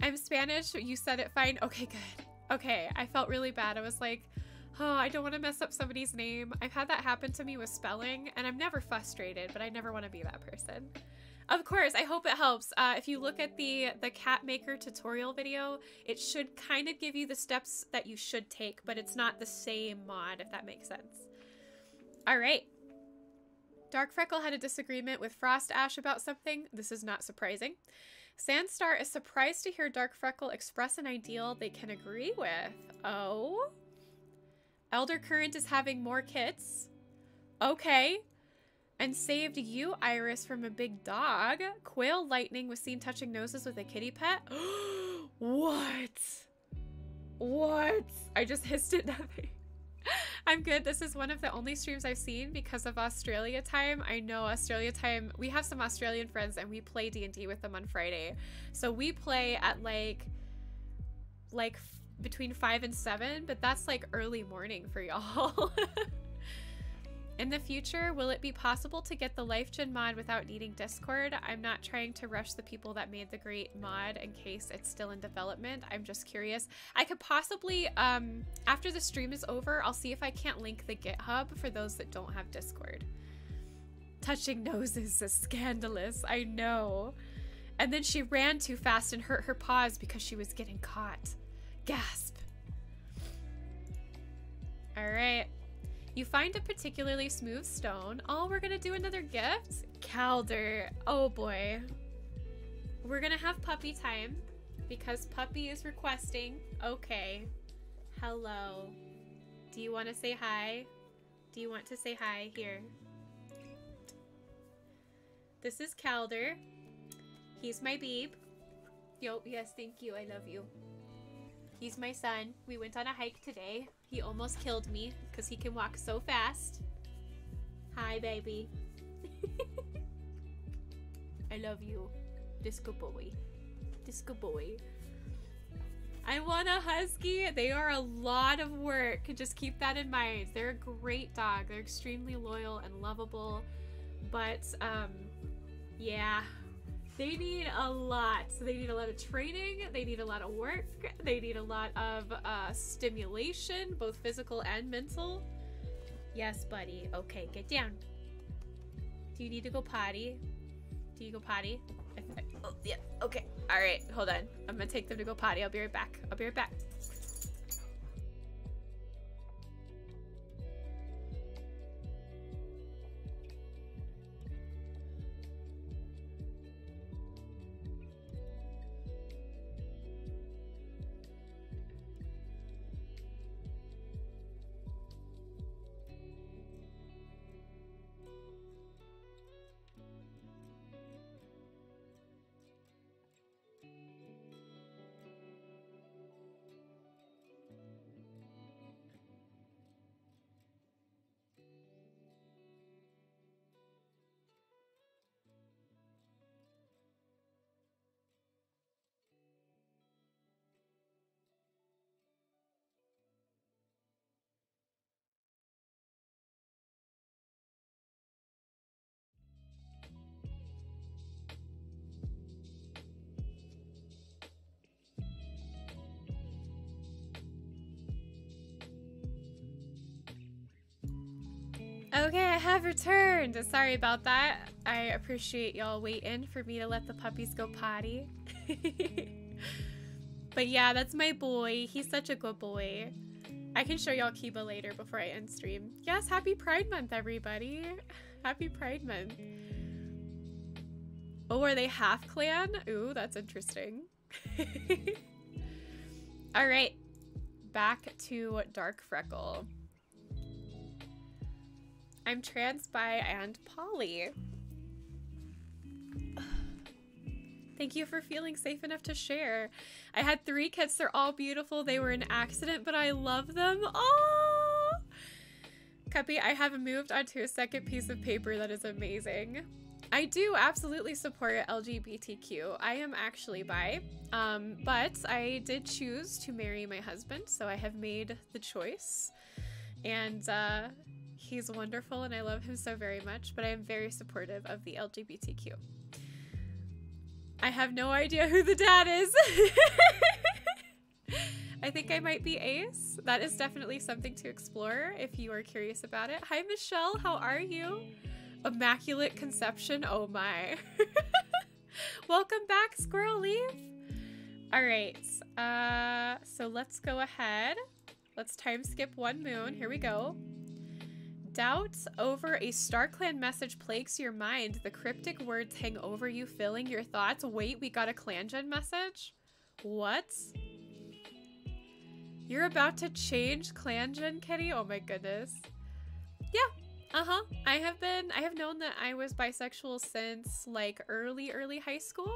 I'm Spanish. You said it fine. Okay, good. Okay, I felt really bad. I was like, oh, I don't want to mess up somebody's name. I've had that happen to me with spelling, and I'm never frustrated, but I never want to be that person. Of course, I hope it helps. Uh, if you look at the the cat maker tutorial video, it should kind of give you the steps that you should take, but it's not the same mod, if that makes sense. All right. Dark Freckle had a disagreement with Frost Ash about something. This is not surprising. Sandstar is surprised to hear Dark Freckle express an ideal they can agree with. Oh? Elder Current is having more kits. Okay. And saved you, Iris, from a big dog. Quail Lightning was seen touching noses with a kitty pet. what? What? I just hissed it nothing. I'm good. This is one of the only streams I've seen because of Australia time. I know Australia time. We have some Australian friends and we play D&D with them on Friday. So we play at like like between 5 and 7, but that's like early morning for y'all. In the future, will it be possible to get the LifeGen mod without needing Discord? I'm not trying to rush the people that made the great mod in case it's still in development. I'm just curious. I could possibly, um, after the stream is over, I'll see if I can't link the GitHub for those that don't have Discord. Touching noses is scandalous, I know. And then she ran too fast and hurt her paws because she was getting caught. Gasp. All right. You find a particularly smooth stone. Oh, we're gonna do another gift? Calder. Oh boy. We're gonna have puppy time because puppy is requesting. Okay. Hello. Do you want to say hi? Do you want to say hi? Here. This is Calder. He's my babe. Yo, yes, thank you. I love you. He's my son. We went on a hike today. He almost killed me because he can walk so fast. Hi, baby. I love you. Disco boy. Disco boy. I want a husky. They are a lot of work. Just keep that in mind. They're a great dog. They're extremely loyal and lovable. But, um, yeah, they need a lot. So they need a lot of training, they need a lot of work, they need a lot of uh, stimulation, both physical and mental. Yes, buddy. Okay, get down. Do you need to go potty? Do you go potty? oh, yeah. Okay. All right. Hold on. I'm gonna take them to go potty. I'll be right back. I'll be right back. Okay, I have returned. Sorry about that. I appreciate y'all waiting for me to let the puppies go potty. but yeah, that's my boy. He's such a good boy. I can show y'all Kiba later before I end stream. Yes, happy Pride Month, everybody. Happy Pride Month. Oh, are they half clan? Ooh, that's interesting. All right, back to Dark Freckle. I'm trans, bi, and poly. Thank you for feeling safe enough to share. I had three kits. They're all beautiful. They were an accident, but I love them. Oh! Cuppy, I have moved onto a second piece of paper that is amazing. I do absolutely support LGBTQ. I am actually bi, um, but I did choose to marry my husband, so I have made the choice. And uh, He's wonderful and I love him so very much, but I am very supportive of the LGBTQ. I have no idea who the dad is. I think I might be Ace. That is definitely something to explore if you are curious about it. Hi, Michelle. How are you? Immaculate Conception. Oh my. Welcome back, Squirrel Leaf. All right. Uh, so let's go ahead. Let's time skip one moon. Here we go. Doubt over a StarClan message plagues your mind. The cryptic words hang over you, filling your thoughts. Wait, we got a ClanGen message? What? You're about to change ClanGen, Kitty? Oh my goodness. Yeah, uh-huh. I have been, I have known that I was bisexual since like early, early high school.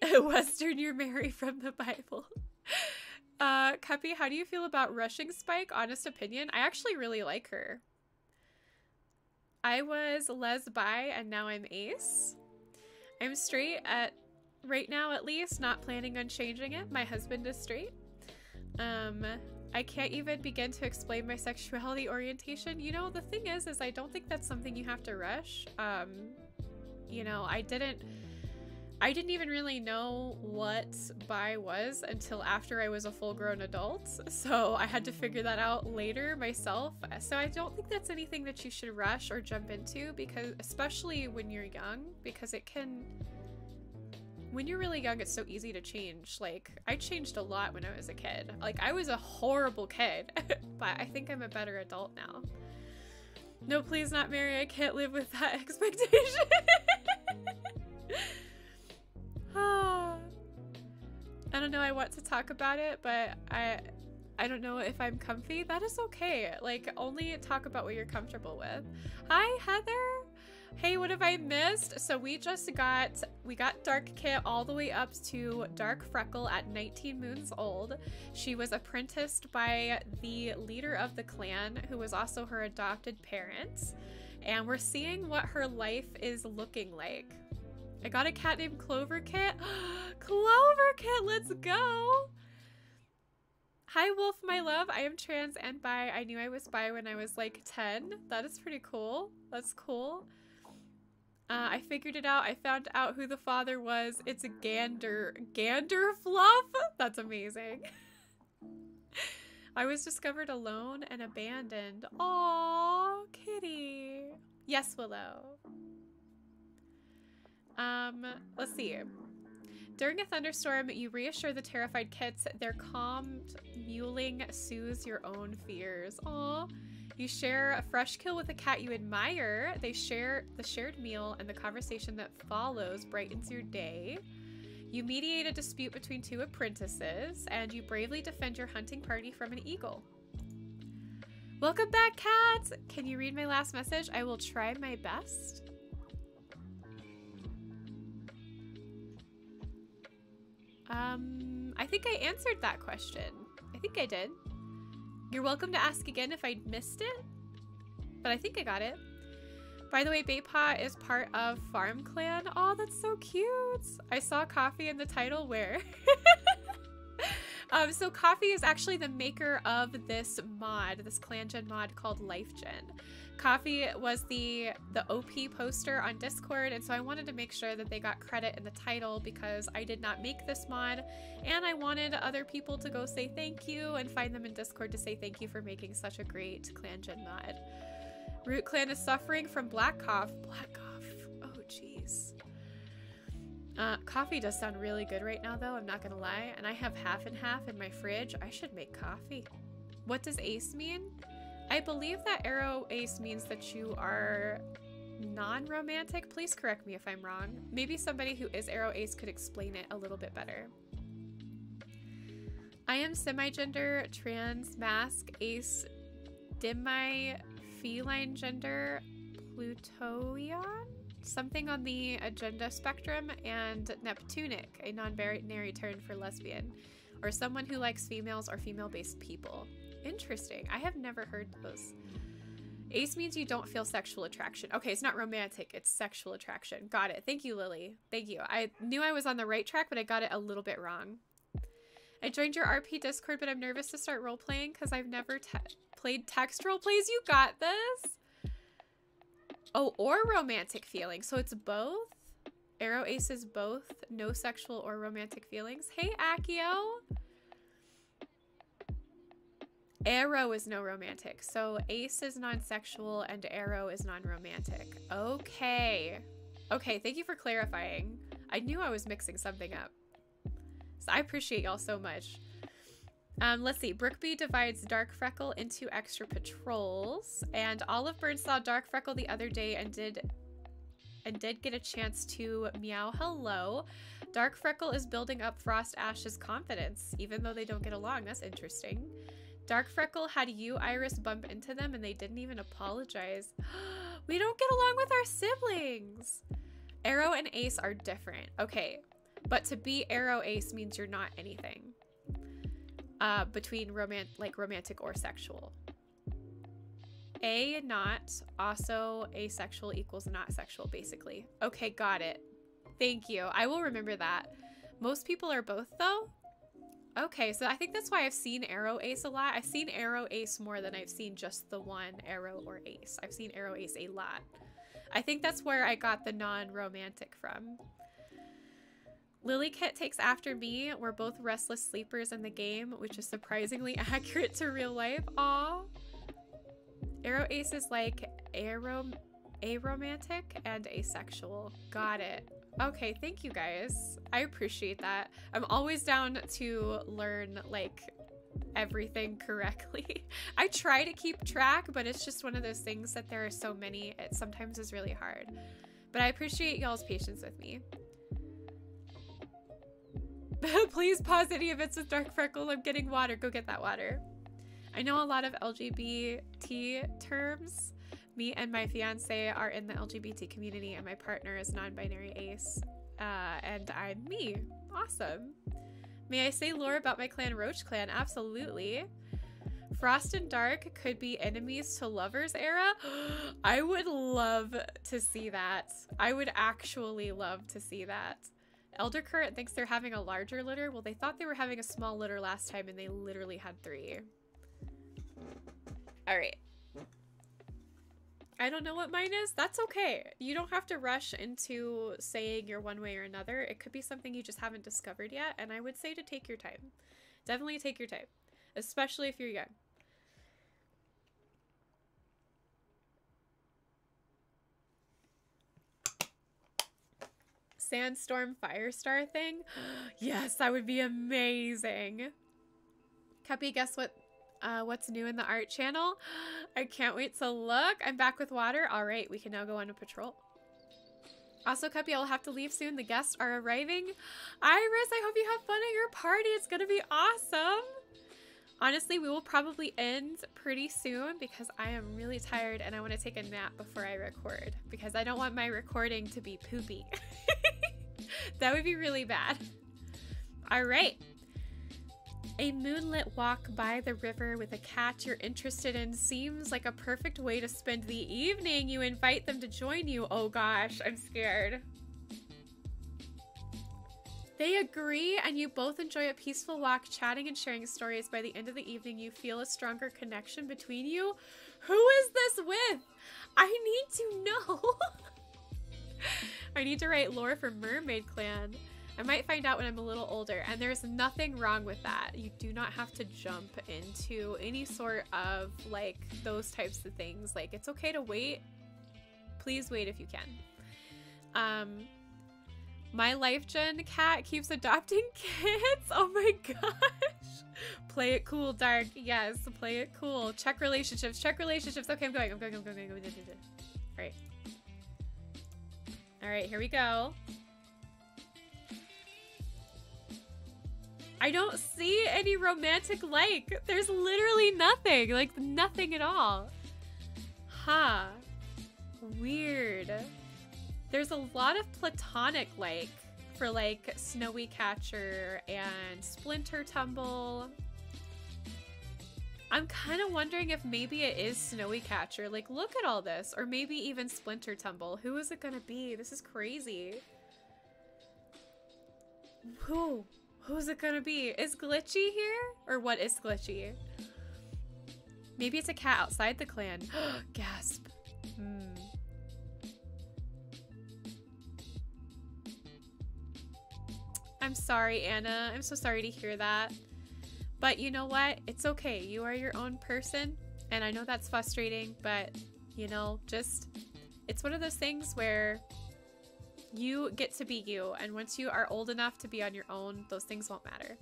Western, you're Mary from the Bible. Uh, Cuppy, how do you feel about rushing Spike? Honest opinion, I actually really like her. I was les bi and now I'm ace. I'm straight at right now at least, not planning on changing it. My husband is straight. Um, I can't even begin to explain my sexuality orientation. You know, the thing is, is I don't think that's something you have to rush. Um, you know, I didn't I didn't even really know what bi was until after I was a full grown adult. So I had to figure that out later myself. So I don't think that's anything that you should rush or jump into because especially when you're young because it can when you're really young it's so easy to change. Like I changed a lot when I was a kid. Like I was a horrible kid, but I think I'm a better adult now. No, please not Mary. I can't live with that expectation. I don't know, I want to talk about it, but I I don't know if I'm comfy. That is okay. Like, only talk about what you're comfortable with. Hi, Heather! Hey, what have I missed? So we just got, we got Dark Kit all the way up to Dark Freckle at 19 moons old. She was apprenticed by the leader of the clan, who was also her adopted parents. And we're seeing what her life is looking like. I got a cat named Clover Kit. Clover Kit, let's go! Hi, Wolf, my love. I am trans and bi. I knew I was bi when I was like 10. That is pretty cool. That's cool. Uh, I figured it out. I found out who the father was. It's a gander. Gander fluff? That's amazing. I was discovered alone and abandoned. Aww, kitty. Yes, Willow. Um, let's see. During a thunderstorm, you reassure the terrified kits their calmed mewling soothes your own fears. Aw. You share a fresh kill with a cat you admire. They share the shared meal and the conversation that follows brightens your day. You mediate a dispute between two apprentices, and you bravely defend your hunting party from an eagle. Welcome back, cats! Can you read my last message? I will try my best. Um, I think I answered that question. I think I did. You're welcome to ask again if I missed it, but I think I got it. By the way, Baypaw is part of Farm Clan. Oh, that's so cute. I saw Coffee in the title where? um, so Coffee is actually the maker of this mod, this ClanGen mod called LifeGen. Coffee was the the OP poster on Discord, and so I wanted to make sure that they got credit in the title because I did not make this mod, and I wanted other people to go say thank you and find them in Discord to say thank you for making such a great ClanGen mod. Root Clan is suffering from black cough. Black cough. Oh, jeez. Uh, coffee does sound really good right now, though, I'm not gonna lie. And I have half and half in my fridge. I should make coffee. What does ace mean? I believe that aro ace means that you are non-romantic. Please correct me if I'm wrong. Maybe somebody who is aro ace could explain it a little bit better. I am semi-gender, trans, masc, ace, demi, feline gender, Plutoian? Something on the agender spectrum, and Neptunic, a non-binary term for lesbian, or someone who likes females or female-based people. Interesting. I have never heard those. Ace means you don't feel sexual attraction. Okay, it's not romantic, it's sexual attraction. Got it. Thank you, Lily. Thank you. I knew I was on the right track, but I got it a little bit wrong. I joined your RP Discord, but I'm nervous to start role-playing because I've never te played text role-plays. You got this? Oh, or romantic feelings. So it's both? Aro Ace is both no sexual or romantic feelings. Hey, Akio. Aro is no romantic. So Ace is non-sexual and Aro is non-romantic. Okay. Okay, thank you for clarifying. I knew I was mixing something up. So I appreciate y'all so much. Um, let's see. Brookby divides Dark Freckle into extra patrols, and Olive Bird saw Dark Freckle the other day and did and did get a chance to meow hello. Dark Freckle is building up Frost Ash's confidence, even though they don't get along. That's interesting. Dark Freckle had you, Iris, bump into them and they didn't even apologize. we don't get along with our siblings. Aro and Ace are different. Okay, but to be Aro Ace means you're not anything. Uh, between romantic, like romantic or sexual. A not, also asexual equals not sexual, basically. Okay, got it. Thank you. I will remember that. Most people are both, though? Okay, so I think that's why I've seen Aro Ace a lot. I've seen Aro Ace more than I've seen just the one Aro or Ace. I've seen Aro Ace a lot. I think that's where I got the non-romantic from. Lily Kit takes after me. We're both restless sleepers in the game, which is surprisingly accurate to real life. Aw. Aro Ace is like arom aromantic and asexual. Got it. Okay, thank you guys. I appreciate that. I'm always down to learn like everything correctly. I try to keep track, but it's just one of those things that there are so many, it sometimes is really hard. But I appreciate y'all's patience with me. Please pause any events with Dark Freckle. I'm getting water. Go get that water. I know a lot of LGBT terms. Me and my fiance are in the LGBT community, and my partner is non binary ace. Uh, and I'm me. Awesome. May I say lore about my clan, Roach Clan? Absolutely. Frost and Dark could be enemies to lovers era. I would love to see that. I would actually love to see that. Elder Current thinks they're having a larger litter. Well, they thought they were having a small litter last time and they literally had three. All right. I don't know what mine is. That's okay. You don't have to rush into saying you're one way or another. It could be something you just haven't discovered yet. And I would say to take your time. Definitely take your time, especially if you're young. Sandstorm Firestar thing? yes, that would be amazing. Cuppy, guess what uh, what's new in the art channel. I can't wait to look. I'm back with water. All right, we can now go on a patrol. Also, Cuppy, I'll have to leave soon. The guests are arriving. Iris, I hope you have fun at your party. It's going to be awesome. Honestly, we will probably end pretty soon because I am really tired and I want to take a nap before I record because I don't want my recording to be poopy. that would be really bad. All right. A moonlit walk by the river with a cat you're interested in seems like a perfect way to spend the evening. You invite them to join you. Oh gosh, I'm scared. They agree, and you both enjoy a peaceful walk, chatting and sharing stories. By the end of the evening, you feel a stronger connection between you. Who is this with? I need to know. I need to write lore for Mermaid Clan. I might find out when I'm a little older, and there's nothing wrong with that. You do not have to jump into any sort of like those types of things. Like, it's okay to wait. Please wait if you can. Um, my life gen cat keeps adopting kids. Oh my gosh. Play it cool, Dark. Yes, play it cool. Check relationships. Check relationships. Okay, I'm going. I'm going. I'm going. I'm going. All right. All right, here we go. I don't see any romantic like. There's literally nothing. Like, nothing at all. Huh. Weird. There's a lot of platonic like for like Snowy Catcher and Splinter Tumble. I'm kind of wondering if maybe it is Snowy Catcher. Like, look at all this. Or maybe even Splinter Tumble. Who is it gonna be? This is crazy. Who? Who's it gonna be? Is Glitchy here? Or what is Glitchy? Maybe it's a cat outside the clan. Gasp. Hmm. I'm sorry, Anna. I'm so sorry to hear that. But you know what? It's okay. You are your own person. And I know that's frustrating, but you know, just it's one of those things where you get to be you. And once you are old enough to be on your own, those things won't matter.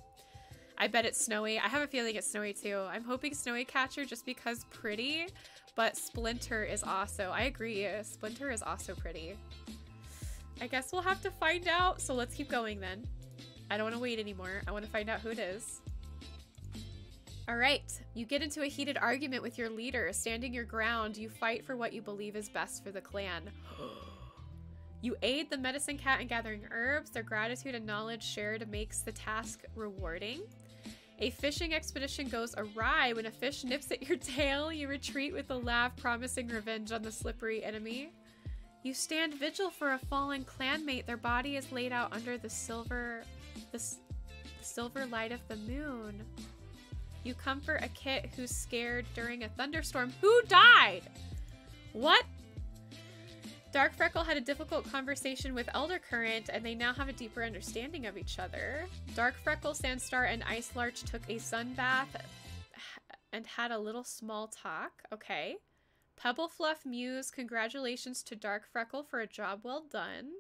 I bet it's snowy. I have a feeling it's snowy too. I'm hoping snowy catcher just because pretty, but Splinter is also, I agree, Splinter is also pretty. I guess we'll have to find out. So let's keep going then. I don't want to wait anymore. I want to find out who it is. All right. You get into a heated argument with your leader. Standing your ground, you fight for what you believe is best for the clan. you aid the medicine cat in gathering herbs. Their gratitude and knowledge shared makes the task rewarding. A fishing expedition goes awry when a fish nips at your tail. You retreat with a laugh, promising revenge on the slippery enemy. You stand vigil for a fallen clanmate. Their body is laid out under the silver, the, the silver light of the moon. You comfort a kit who's scared during a thunderstorm. Who died? What? Dark Freckle had a difficult conversation with Elder Current, and they now have a deeper understanding of each other. Dark Freckle, Sandstar, and Ice Larch took a sun bath and had a little small talk. Okay. Pebble Fluff Muse, congratulations to Dark Freckle for a job well done.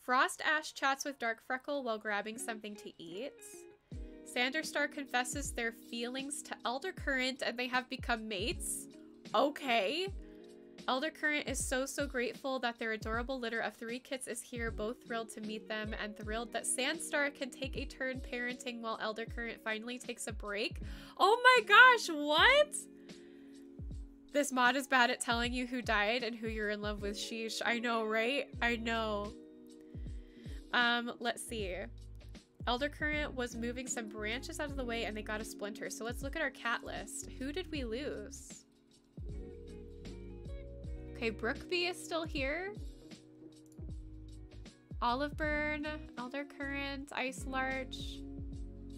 Frost Ash chats with Dark Freckle while grabbing something to eat. Sandstar confesses their feelings to Elder Current and they have become mates. Okay. Elder Current is so, so grateful that their adorable litter of three kits is here, both thrilled to meet them and thrilled that Sandstar can take a turn parenting while Elder Current finally takes a break. Oh my gosh, what? This mod is bad at telling you who died and who you're in love with. Sheesh. I know, right? I know. Um, let's see. Elder Current was moving some branches out of the way and they got a splinter. So let's look at our cat list. Who did we lose? Okay, Brookby is still here. Oliveburn, Elder Current, Ice Larch.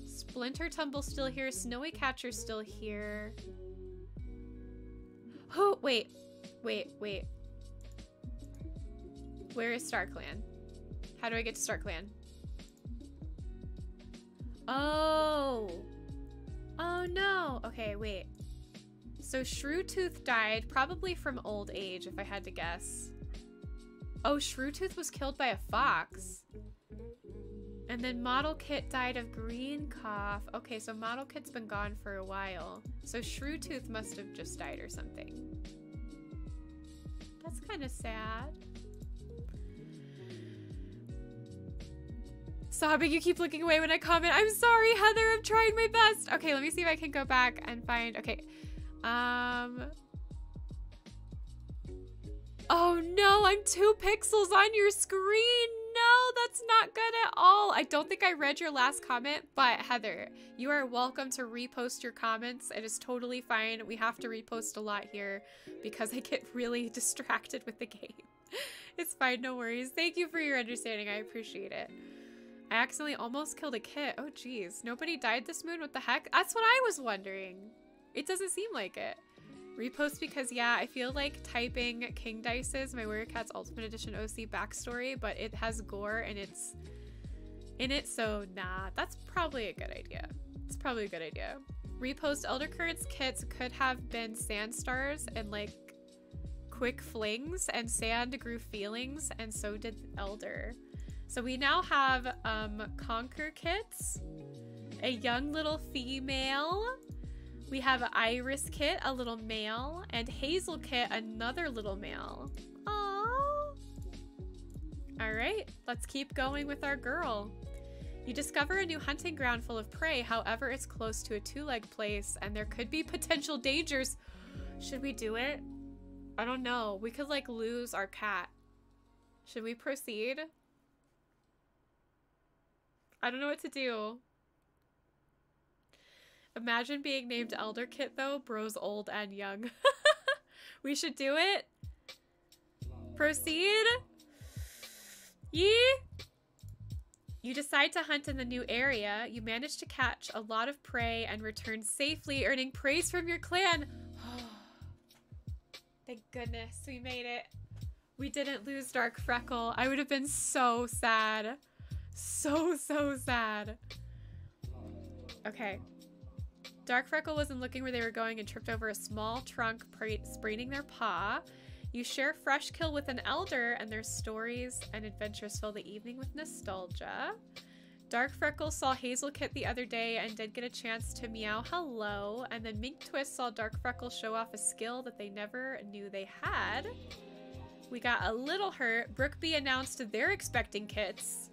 Splinter Tumble still here. Snowy Catcher still here. Oh, wait. Wait, wait. Where is Star Clan? How do I get to Star Clan? Oh. Oh no. Okay, wait. So Shrewtooth died probably from old age, if I had to guess. Oh, Shrewtooth was killed by a fox. And then Model Kit died of green cough. Okay, so Model Kit's been gone for a while. So Shrewtooth must have just died or something. That's kind of sad. Sobbing, you keep looking away when I comment. I'm sorry, Heather. I'm trying my best. Okay, let me see if I can go back and find. Okay. Um. Oh no, I'm two pixels on your screen. No, that's not good at all. I don't think I read your last comment, but Heather, you are welcome to repost your comments. It is totally fine. We have to repost a lot here because I get really distracted with the game. It's fine, no worries. Thank you for your understanding. I appreciate it. I accidentally almost killed a kit. Oh, geez. Nobody died this moon? What the heck? That's what I was wondering. It doesn't seem like it. Repost because, yeah, I feel like typing King Dice's My Warrior Cats Ultimate Edition OC backstory, but it has gore and it's in it, so nah, that's probably a good idea. It's probably a good idea. Repost Elder Current's kits could have been sand stars and like quick flings, and sand grew feelings, and so did Elder. So we now have um, Conquer Kits, a young little female. We have Iris Kit, a little male, and Hazel Kit, another little male. Aww. All right, let's keep going with our girl. You discover a new hunting ground full of prey, however, it's close to a two-leg place, and there could be potential dangers. Should we do it? I don't know. We could, like, lose our cat. Should we proceed? I don't know what to do. Imagine being named Elder Kit though, bros old and young. we should do it. Proceed. Yee. You decide to hunt in the new area. You manage to catch a lot of prey and return safely, earning praise from your clan. Thank goodness we made it. We didn't lose Dark Freckle. I would have been so sad. So, so sad. Okay. Dark Freckle wasn't looking where they were going and tripped over a small trunk, spraining their paw. You share Fresh Kill with an elder, and their stories and adventures fill the evening with nostalgia. Dark Freckle saw Hazel Kit the other day and did get a chance to meow hello, and then Mink Twist saw Dark Freckle show off a skill that they never knew they had. We got a little hurt. Brookby announced they're expecting kits.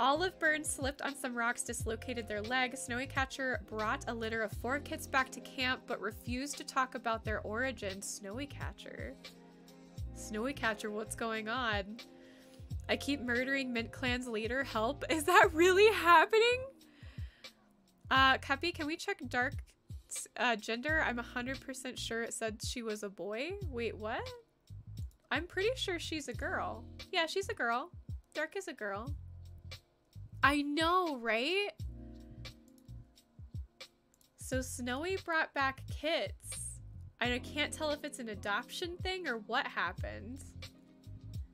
Olive Burn slipped on some rocks, dislocated their leg. Snowy Catcher brought a litter of four kits back to camp, but refused to talk about their origin. Snowy Catcher. Snowy Catcher, what's going on? I keep murdering Mint Clan's leader. Help. Is that really happening? Uh, Cuppy, can we check Dark uh, gender? I'm 100% sure it said she was a boy. Wait, what? I'm pretty sure she's a girl. Yeah, she's a girl. Dark is a girl. I know, right? So Snowy brought back kits. I can't tell if it's an adoption thing or what happened.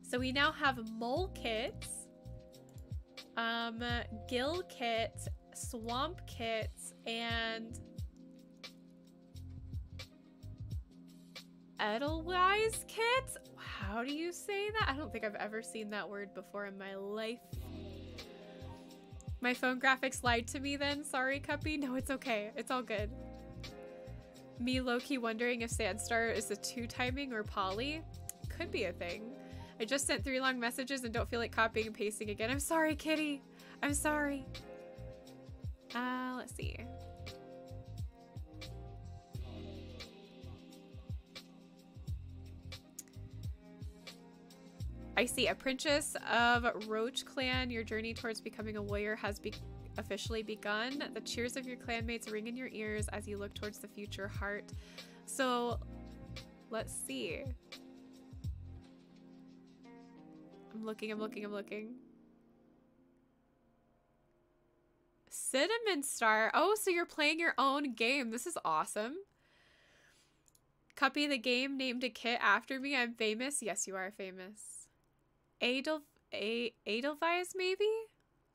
So we now have mole kits, um, gill kits, swamp kits, and Edelweiss kits? How do you say that? I don't think I've ever seen that word before in my life. My phone graphics lied to me then. Sorry, Cuppy. No, it's okay. It's all good. Me low-key wondering if Sandstar is a two timing or poly. Could be a thing. I just sent three long messages and don't feel like copying and pasting again. I'm sorry, kitty. I'm sorry. Uh, let's see. I see. A princess of Roach clan. Your journey towards becoming a warrior has be officially begun. The cheers of your clanmates ring in your ears as you look towards the future heart. So, let's see. I'm looking, I'm looking, I'm looking. Cinnamon Star. Oh, so you're playing your own game. This is awesome. Cuppy the game named a kit after me. I'm famous. Yes, you are famous. Adel A Edelweiss maybe?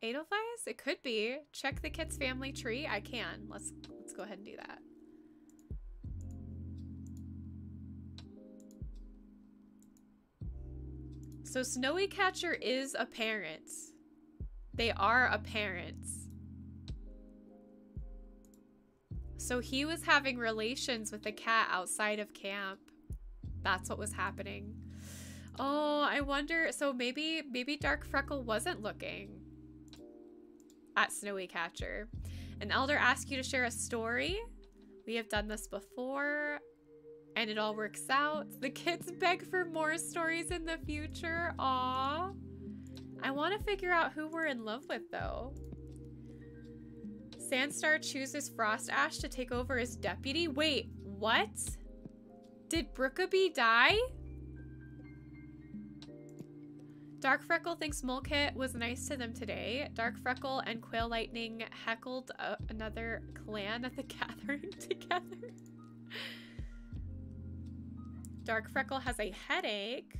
Edelweiss? It could be. Check the kit's family tree. I can. Let's let's go ahead and do that. So Snowy Catcher is a parent. They are a parent. So he was having relations with a cat outside of camp. That's what was happening. Oh, I wonder. So maybe, maybe Dark Freckle wasn't looking at Snowy Catcher. An elder asks you to share a story. We have done this before and it all works out. The kids beg for more stories in the future. Aw. I want to figure out who we're in love with though. Sandstar chooses Frost Ash to take over as deputy. Wait, what? Did Brookabee die? Dark Freckle thinks Molekit was nice to them today. Dark Freckle and Quail Lightning heckled uh, another clan at the gathering together. Dark Freckle has a headache.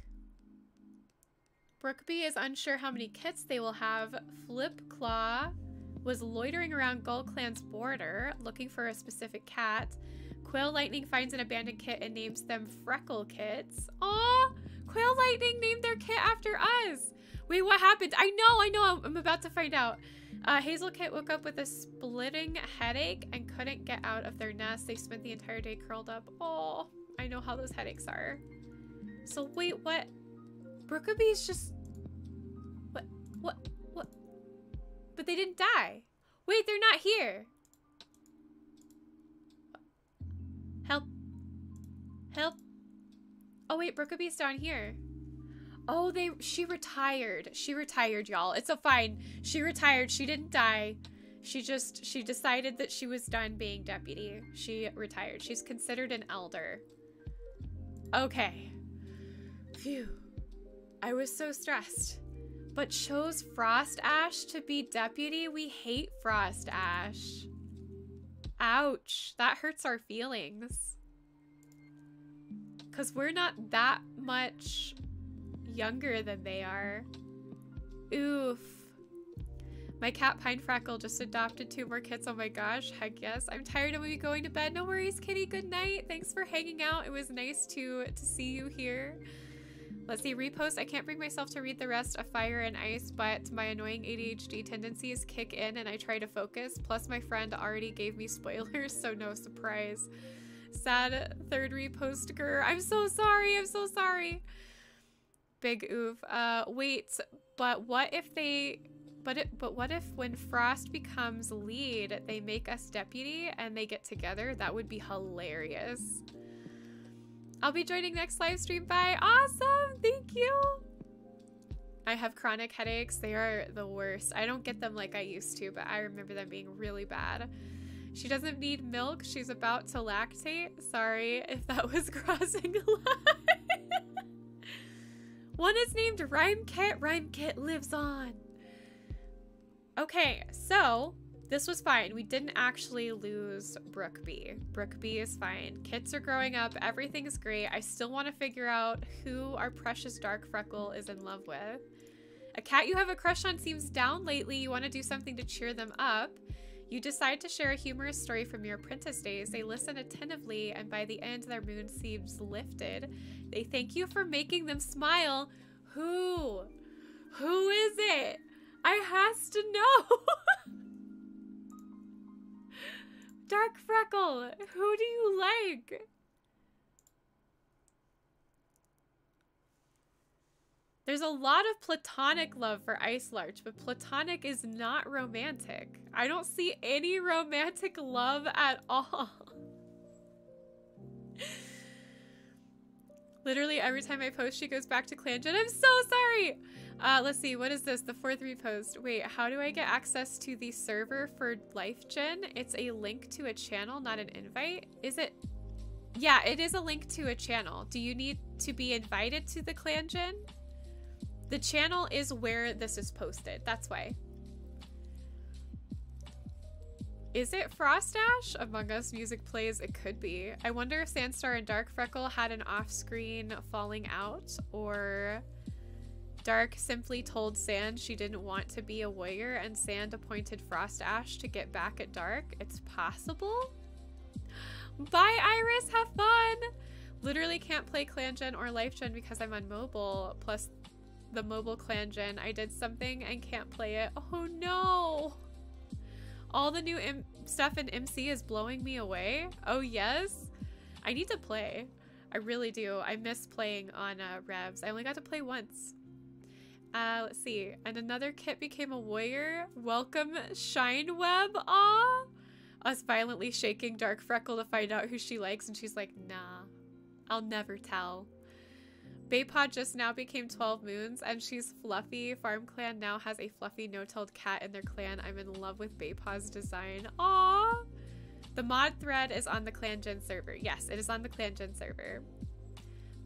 Brookby is unsure how many kits they will have. Flip Claw was loitering around Gull Clan's border, looking for a specific cat. Quail Lightning finds an abandoned kit and names them Freckle Kits. Aww! Quail Lightning named their kit after us. Wait, what happened? I know, I know. I'm about to find out. Uh, Hazel Kit woke up with a splitting headache and couldn't get out of their nest. They spent the entire day curled up. Oh, I know how those headaches are. So wait, what? Brookabee's just... What? What? What? But they didn't die. Wait, they're not here. Help. Help. Oh wait, Brookabee's down here. Oh, they she retired. She retired, y'all. It's a fine. She retired. She didn't die. She just she decided that she was done being deputy. She retired. She's considered an elder. Okay. Phew. I was so stressed. But chose Frost Ash to be deputy? We hate Frost Ash. Ouch. That hurts our feelings. Because we're not that much younger than they are. Oof. My cat Pine Freckle just adopted two more kits. Oh my gosh, heck yes. I'm tired of me going to bed. No worries, kitty. Good night. Thanks for hanging out. It was nice to to see you here. Let's see, repost. I can't bring myself to read the rest of Fire and Ice, but my annoying ADHD tendencies kick in and I try to focus. Plus, my friend already gave me spoilers, so no surprise. Sad third repost, girl. I'm so sorry. I'm so sorry. Big oof. Uh, wait, but what if they... But it, but what if when Frost becomes lead, they make us deputy and they get together? That would be hilarious. I'll be joining next live stream. Bye. Awesome. Thank you. I have chronic headaches. They are the worst. I don't get them like I used to, but I remember them being really bad. She doesn't need milk. She's about to lactate. Sorry if that was crossing a line. One is named Rhyme Kit. Rhyme Kit lives on. Okay, so this was fine. We didn't actually lose Brookby. Brookby is fine. Kids are growing up. Everything is great. I still want to figure out who our precious Dark Freckle is in love with. A cat you have a crush on seems down lately. You want to do something to cheer them up. You decide to share a humorous story from your apprentice days. They listen attentively, and by the end, their mood seems lifted. They thank you for making them smile. Who? Who is it? I has to know. Dark Freckle, who do you like? There's a lot of platonic love for Ice Larch, but platonic is not romantic. I don't see any romantic love at all. Literally every time I post, she goes back to ClanGen. I'm so sorry! Uh, let's see, what is this? The fourth repost. Wait, how do I get access to the server for LifeGen? It's a link to a channel, not an invite. Is it? Yeah, it is a link to a channel. Do you need to be invited to the ClanGen? The channel is where this is posted. That's why. Is it Frost Ash? Among Us music plays. It could be. I wonder if Sandstar and Dark Freckle had an off-screen falling out or Dark simply told Sand she didn't want to be a warrior and Sand appointed Frost Ash to get back at Dark. It's possible? Bye, Iris. Have fun. Literally can't play ClanGen or LifeGen because I'm on mobile. Plus the mobile ClanGen. I did something and can't play it. Oh no. All the new M stuff in MC is blowing me away. Oh, yes? I need to play. I really do. I miss playing on uh, Revs. I only got to play once. Uh, let's see. And another kit became a warrior. Welcome, Shineweb. Aw. Us violently shaking Dark Freckle to find out who she likes, and she's like, nah, I'll never tell. Baypod just now became 12 moons and she's fluffy. Farm Clan now has a fluffy no-tailed cat in their clan. I'm in love with Baypod's design. Aww! The mod thread is on the ClanGen server. Yes, it is on the ClanGen server.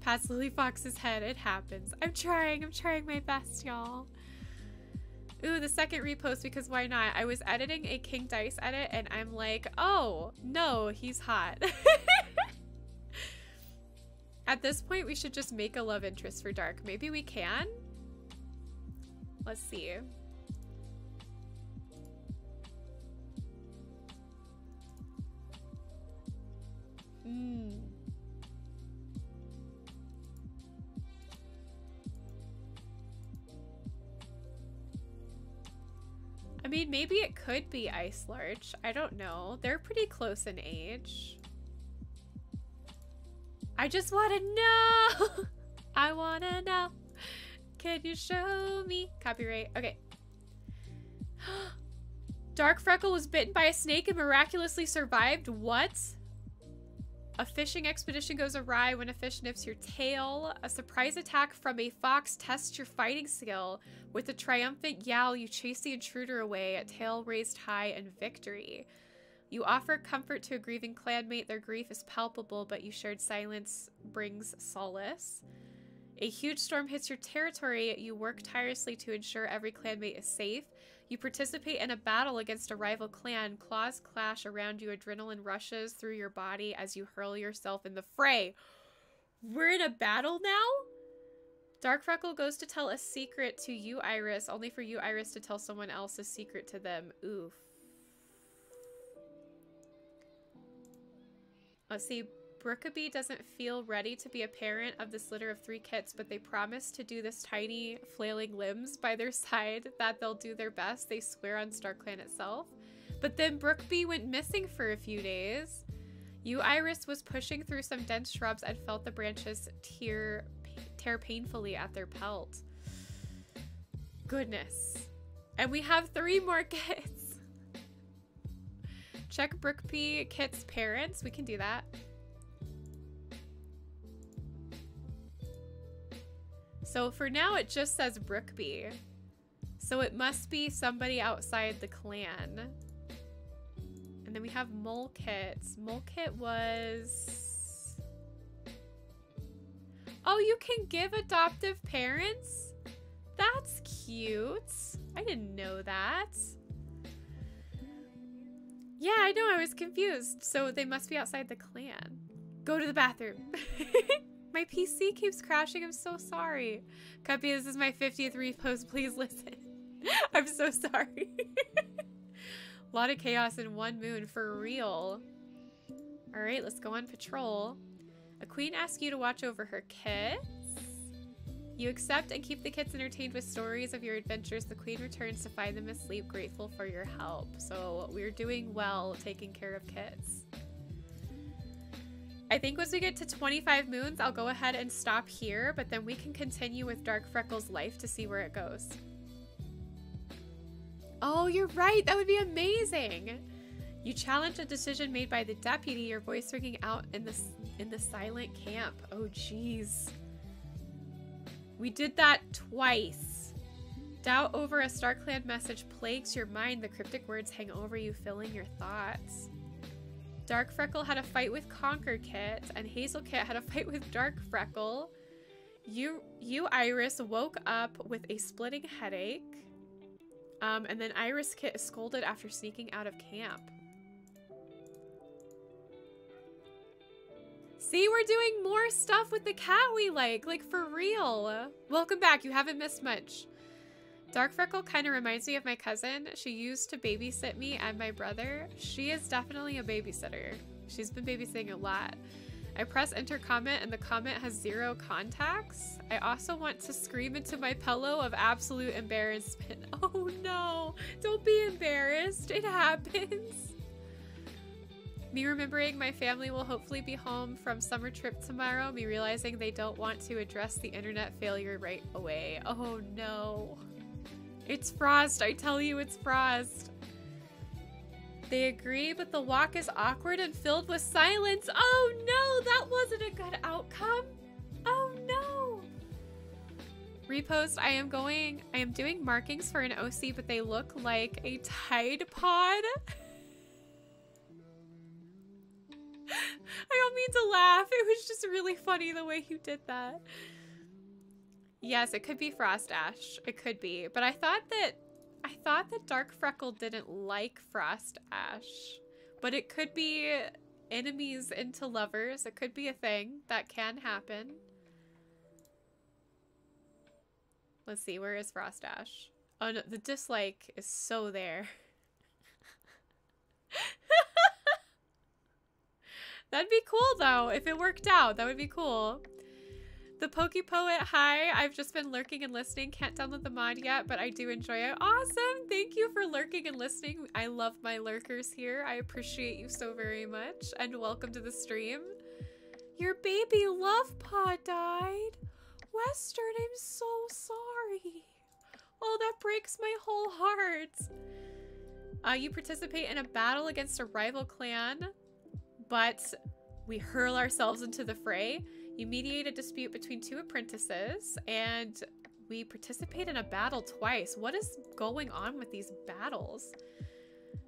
Pats Lily Fox's head. It happens. I'm trying. I'm trying my best, y'all. Ooh, the second repost because why not? I was editing a King Dice edit and I'm like, oh, no, he's hot. At this point, we should just make a love interest for Dark. Maybe we can? Let's see. Hmm. I mean, maybe it could be Ice Larch. I don't know. They're pretty close in age. I just want to know. I want to know. Can you show me? Copyright. Okay. Dark Freckle was bitten by a snake and miraculously survived. What? A fishing expedition goes awry when a fish nips your tail. A surprise attack from a fox tests your fighting skill. With a triumphant yowl, you chase the intruder away, a tail raised high in victory. You offer comfort to a grieving clanmate. Their grief is palpable, but you shared silence brings solace. A huge storm hits your territory. You work tirelessly to ensure every clanmate is safe. You participate in a battle against a rival clan. Claws clash around you. Adrenaline rushes through your body as you hurl yourself in the fray. We're in a battle now? Dark Freckle goes to tell a secret to you, Iris, only for you, Iris, to tell someone else a secret to them. Oof. Let's see. Brookabee doesn't feel ready to be a parent of this litter of three kits, but they promise to do this tiny flailing limbs by their side that they'll do their best. They swear on StarClan itself. But then Brookbee went missing for a few days. You Iris was pushing through some dense shrubs and felt the branches tear, tear painfully at their pelt. Goodness. And we have three more kits. Check Brookbee Kit's parents. We can do that. So for now, it just says Brookbee. So it must be somebody outside the clan. And then we have Molekit. Molekit was... Oh, you can give adoptive parents? That's cute. I didn't know that. Yeah, I know. I was confused. So they must be outside the clan. Go to the bathroom. my PC keeps crashing. I'm so sorry. Cuppy, this is my 50th repost. Please listen. I'm so sorry. A lot of chaos in one moon, for real. Alright, let's go on patrol. A queen asks you to watch over her kits. You accept and keep the kids entertained with stories of your adventures. The queen returns to find them asleep, grateful for your help. So we're doing well taking care of kids. I think once we get to 25 moons, I'll go ahead and stop here, but then we can continue with Dark Freckle's life to see where it goes. Oh, you're right. That would be amazing. You challenge a decision made by the deputy, your voice ringing out in the, in the silent camp. Oh, jeez. We did that twice. Doubt over a StarClan message plagues your mind. The cryptic words hang over you, filling your thoughts. Dark Freckle had a fight with Conquer Kit, and Hazel Kit had a fight with Dark Freckle. You, you Iris, woke up with a splitting headache. Um, and then Iris Kit is scolded after sneaking out of camp. See, we're doing more stuff with the cat we like. Like, for real. Welcome back. You haven't missed much. Dark Freckle kind of reminds me of my cousin. She used to babysit me and my brother. She is definitely a babysitter. She's been babysitting a lot. I press enter comment and the comment has zero contacts. I also want to scream into my pillow of absolute embarrassment. Oh no, don't be embarrassed. It happens. Me remembering my family will hopefully be home from summer trip tomorrow. Me realizing they don't want to address the internet failure right away. Oh no. It's Frost. I tell you it's Frost. They agree, but the walk is awkward and filled with silence. Oh no, that wasn't a good outcome. Oh no. Repost, I am going, I am doing markings for an OC, but they look like a Tide Pod. I don't mean to laugh. It was just really funny the way you did that. Yes, it could be Frost Ash. It could be. But I thought that I thought that Dark Freckle didn't like Frost Ash, but it could be enemies into lovers. It could be a thing that can happen. Let's see, where is Frost Ash? Oh no, the dislike is so there. That'd be cool though, if it worked out. That would be cool. The Pokey Poet, hi. I've just been lurking and listening. Can't download the mod yet, but I do enjoy it. Awesome. Thank you for lurking and listening. I love my lurkers here. I appreciate you so very much. And welcome to the stream. Your baby love pod died. Western, I'm so sorry. Oh, that breaks my whole heart. Uh, you participate in a battle against a rival clan, but we hurl ourselves into the fray. You mediate a dispute between two apprentices, and we participate in a battle twice. What is going on with these battles?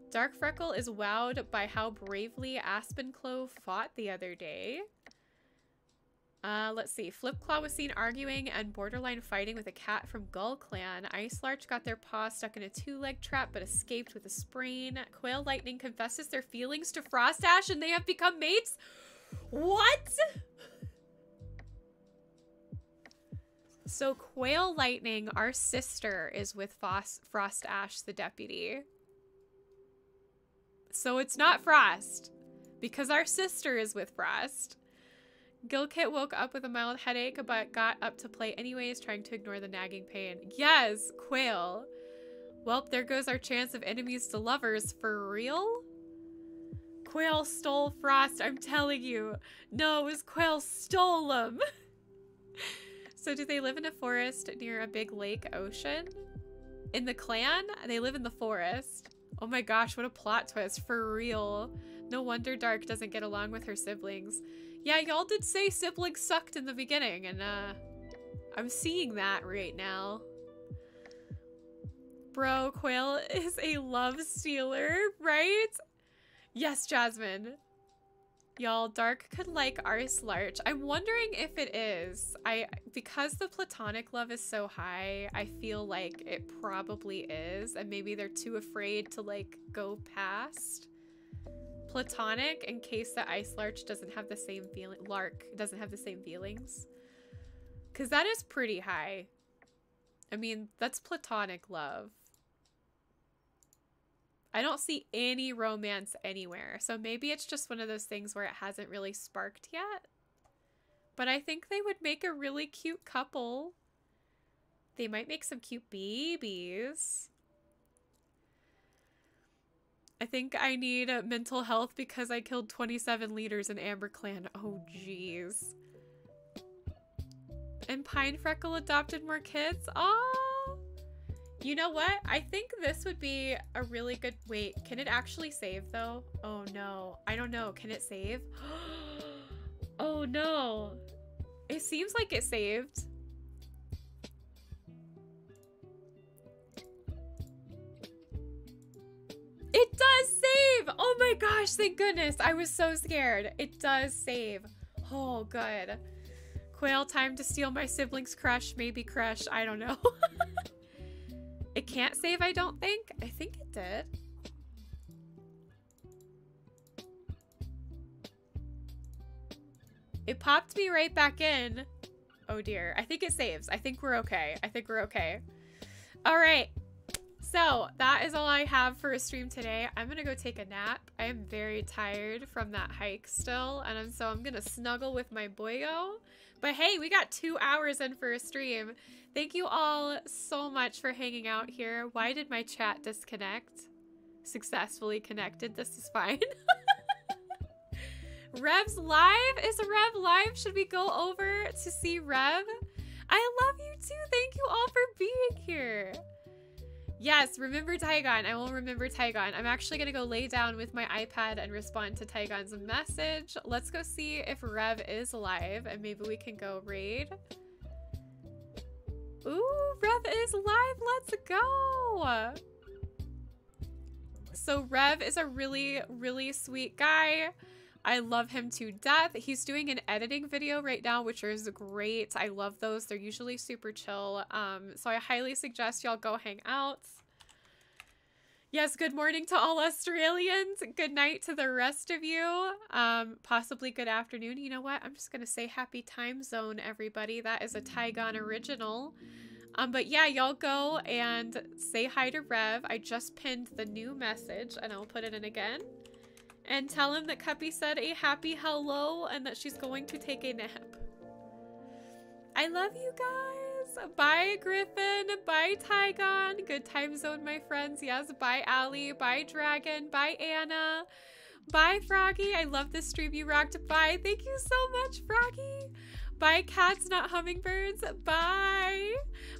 Dark Freckle is wowed by how bravely Aspenclaw fought the other day. Uh, let's see. Flipclaw was seen arguing and borderline fighting with a cat from Gull Clan. Ice Larch got their paw stuck in a two-leg trap but escaped with a sprain. Quail Lightning confesses their feelings to Frost Ash and they have become mates? What? So Quail Lightning, our sister, is with Fos Frost Ash, the deputy. So it's not Frost, because our sister is with Frost. Gilkit woke up with a mild headache, but got up to play anyways, trying to ignore the nagging pain. Yes, Quail. Well, there goes our chance of enemies to lovers for real. Quail stole Frost, I'm telling you. No, it was Quail stole him. so do they live in a forest near a big lake ocean? In the clan? They live in the forest. Oh my gosh, what a plot twist. For real. No wonder Dark doesn't get along with her siblings. Yeah, y'all did say siblings sucked in the beginning, and uh, I'm seeing that right now. Bro, Quail is a love stealer, right? Yes, Jasmine. Y'all, Dark could like Aris Larch. I'm wondering if it is. I Because the platonic love is so high, I feel like it probably is. And maybe they're too afraid to like go past platonic in case the ice larch doesn't have the same feeling lark doesn't have the same feelings. Because that is pretty high. I mean that's platonic love. I don't see any romance anywhere. So maybe it's just one of those things where it hasn't really sparked yet. But i think they would make a really cute couple. They might make some cute babies I think I need mental health because I killed 27 leaders in Amber Clan. Oh, jeez. And Pine Freckle adopted more kids? Oh, You know what? I think this would be a really good... Wait, can it actually save, though? Oh, no. I don't know. Can it save? oh, no. It seems like it saved. Does save! Oh my gosh, thank goodness. I was so scared. It does save. Oh, good. Quail, time to steal my sibling's crush. Maybe crush. I don't know. it can't save, I don't think. I think it did. It popped me right back in. Oh dear. I think it saves. I think we're okay. I think we're okay. All right. So that is all I have for a stream today. I'm gonna go take a nap. I am very tired from that hike still, and I'm, so I'm gonna snuggle with my boyo. But hey, we got two hours in for a stream. Thank you all so much for hanging out here. Why did my chat disconnect? Successfully connected. This is fine. Rev's live? Is Rev live? Should we go over to see Rev? I love you too. Thank you all for being here. Yes, remember Tygon. I will remember Tygon. I'm actually going to go lay down with my iPad and respond to Tygon's message. Let's go see if Rev is alive and maybe we can go raid. Ooh, Rev is alive. Let's go. So Rev is a really, really sweet guy. I love him to death. He's doing an editing video right now, which is great. I love those. They're usually super chill. Um, so I highly suggest y'all go hang out. Yes, good morning to all Australians. Good night to the rest of you. Um, possibly good afternoon. You know what? I'm just going to say happy time zone, everybody. That is a Tygon original. Um, but yeah, y'all go and say hi to Rev. I just pinned the new message and I'll put it in again. And tell him that Cuppy said a happy hello and that she's going to take a nap. I love you guys. Bye, Griffin. Bye, Tygon. Good time zone, my friends. Yes, bye, Allie. Bye, Dragon. Bye, Anna. Bye, Froggy. I love this stream you rocked. Bye. Thank you so much, Froggy. Bye, cats, not hummingbirds. Bye.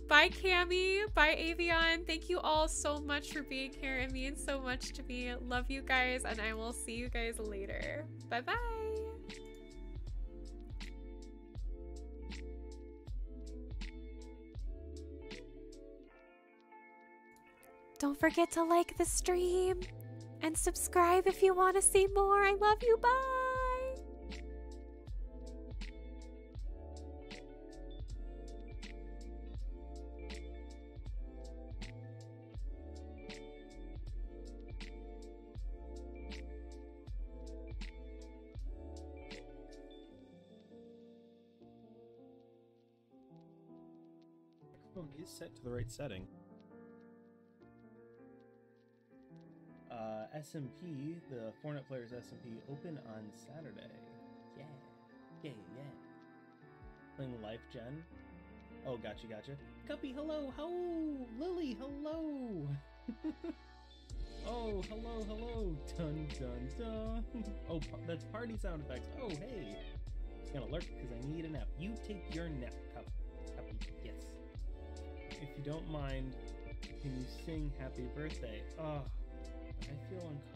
Bye, Cami. Bye, Avion. Thank you all so much for being here. It means so much to me. Love you guys, and I will see you guys later. Bye-bye. Don't forget to like the stream and subscribe if you want to see more. I love you. Bye.
Is set to the right setting. Uh, SMP, the Fortnite players SMP, open on Saturday. Yeah, yeah, yeah. Playing Life Gen. Oh, gotcha, gotcha. Guppy, hello, how? Lily, hello. oh, hello, hello. Dun dun dun. Oh, that's party sound effects. Oh, hey. It's gonna lurk because I need a nap. You take your nap, Cup. Cuppy. Yes. If you don't mind, can you sing happy birthday? Oh, I feel uncomfortable.